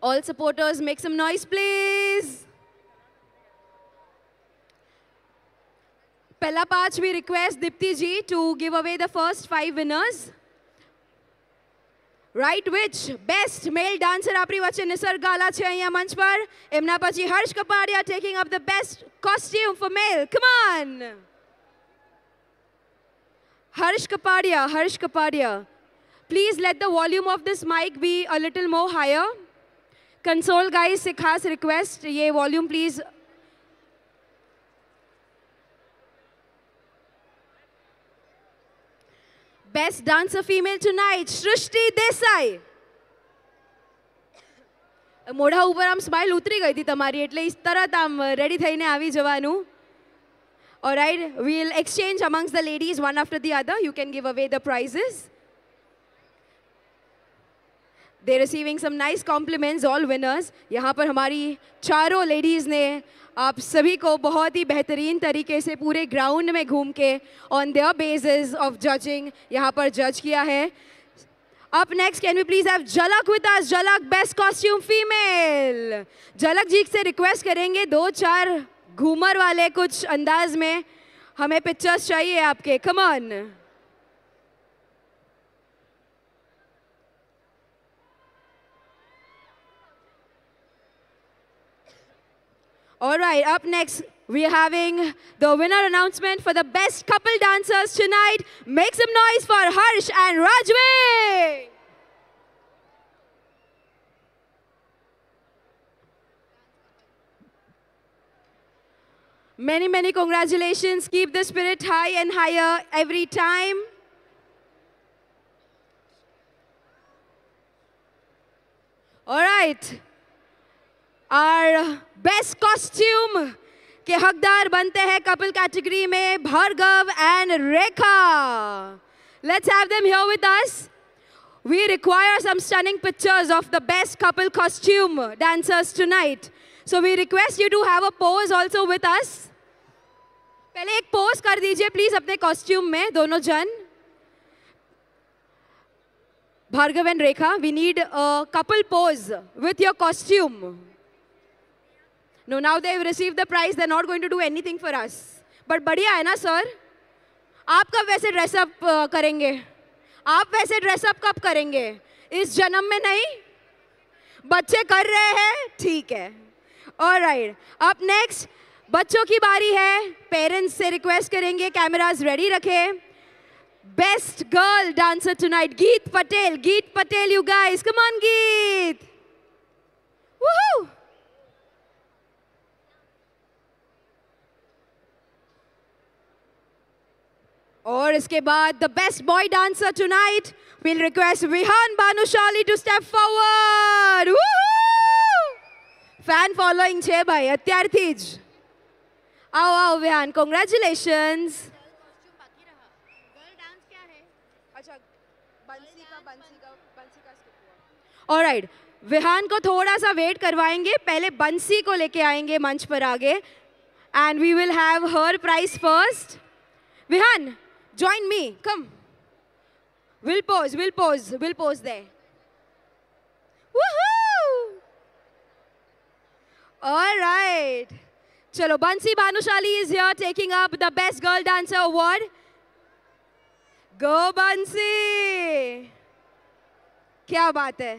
All supporters, make some noise, please. Pella Pach, we request Dipti ji to give away the first five winners. Right, which best male dancer apri vache nisar gala chhe hai yaa manch Harsh Kapadia taking up the best costume for male. Come on! Harsh Kapadia, Harsh Kapadia. Please let the volume of this mic be a little more higher. Console guys, sikhas request, yeh volume please Please best dancer female tonight Srushti Desai મોઢા ઉપર આમ smile ઉતરી ગઈ હતી તમારી એટલે ઈ તરત આમ રેડી થઈને આવી જવાનું Alright, we'll exchange amongst the ladies one after the other. You can give away the prizes. They're receiving some nice compliments, all winners. यहाँ पर हमारी चारों लेडीज़ ने आप सभी को बहुत ही बेहतरीन तरीके से पूरे ग्राउंड में घूम के on their basis of judging यहाँ पर जज किया है Up next, can we please have Jalak with us? Jalak, best costume female. जी से रिक्वेस्ट करेंगे दो चार घूमर वाले कुछ अंदाज में हमें पिक्चर्स चाहिए आपके come All right, up next, we're having the winner announcement for the best couple dancers tonight. Make some noise for Harsh and Rajwe. Many, many congratulations. Keep the spirit high and higher every time. All right. और best costume के हकदार बनते हैं Kapil category में Bhargav and Rekha. Let's have them here with us we require some stunning pictures of the best couple costume dancers tonight so we request you to have a pose also with us पहले एक pose कर दीजिए please अपने costume में, दोनों जन। Bhargav and Rekha we need couple pose with your costume No, now they've received the prize. They're not going to do anything for us. But बढ़िया है ना सर आप कब वैसे ड्रेसअप करेंगे? आप वैसे ड्रेसअप कब करेंगे? इस जन्म में नहीं? बच्चे कर रहे हैं? ठीक है। और राइट अब नेक्स्ट बच्चों की बारी है। पेरेंट्स से रिक्वेस्ट करेंगे कैमराज रेडी रखें। Best girl dancer tonight Geet Patel Geet Patel you guys come on Geet! और इसके बाद the best boy dancer tonight will request Vihaan Bhanushali to step forward fan following છે ભાઈ અત્યારથી જ આવો આવો વિહાન કોંગ્રેચ્યુલેશન્સ ऑलराइट विहान को थोड़ा सा वेट करवाएंगे पहले बंसी को लेके आएंगे मंच पर आगे and we will have her prize first Vihaan Join me. Come. We'll pose. We'll pose. We'll pose there. Woohoo! All right. Chalo, Bansi Bhanushali is here taking up the Best Girl Dancer Award. Go Bansi! Kya baat hai?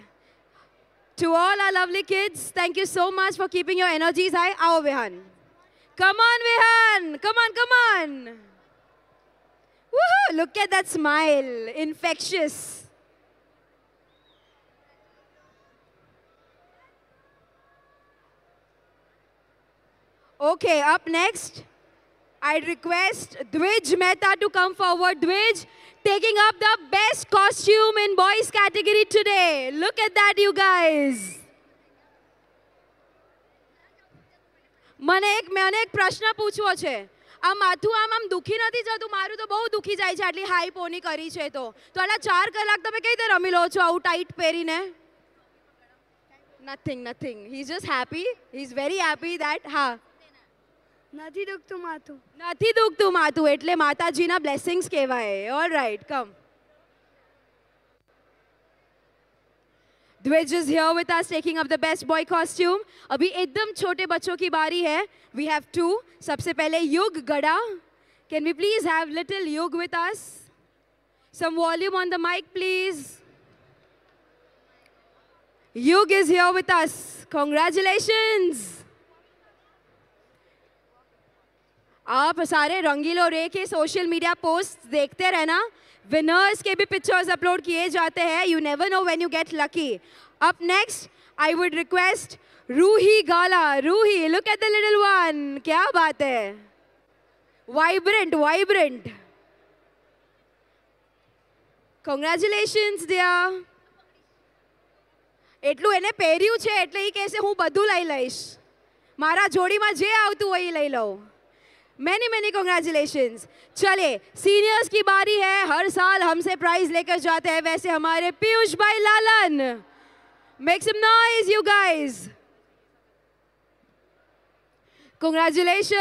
To all our lovely kids, thank you so much for keeping your energies high. Aao Vihan. Come on, Vihan. Come on, come on. Woohoo! Look at that smile. Infectious. Okay, up next, I'd request Dwij Mehta to come forward. Dwij, taking up the best costume in boys category today. Look at that, you guys. મને એક મને એક પ્રશ્ન પૂછવો છે આ માથું આમ આમ દુખી નથી જતું મારું તો બહુ દુખી જાય છે આટલી હાઈ પોની કરી છે તો. તો આટલા ચાર કલાક તમે કઈ રીતે રમી લો છો આવું ટાઈટ પહેરીને? Nothing nothing he is just happy he is very happy that હા. નથી દુખતું માથું. નથી દુખતું માથું એટલે માતાજીના બ્લેસિંગ્સ કહેવાય. All right come Dwij is here with us taking up the best boy costume. अभी एकदम छोटे बच्चों की बारी है. We have two. सबसे पहले युग गड़ा. Can we please have little Yug with us? Some volume on the mic, please. Yug is here with us. Congratulations. आप सारे रंगीलो रे के सोशल मीडिया पोस्ट देखते रहना विनर्स के भी पिक्चर्स अपलोड किए जाते हैं you never know when you get lucky up next I would request Roohi Gala Roohi look at the little one क्या बात है वाइब्रेंट वाइब्रेंट કોંગ્રેચ્યુલેશન્સ દિયા એટલું એને પહેર્યું છે એટલે એ કહેશે હું બધું લઈ લઈશ મારા જોડીમાં જે આવતું હોય એ લઈ લઉં मैनी मैनी कॉन्ग्रेचुलेशन चले सीनियर्स की बारी है। हर साल हमसे प्राइज लेकर जाते हैं। वैसे हमारे पीयूष भाई Lalan. Make some noise you guys congratulation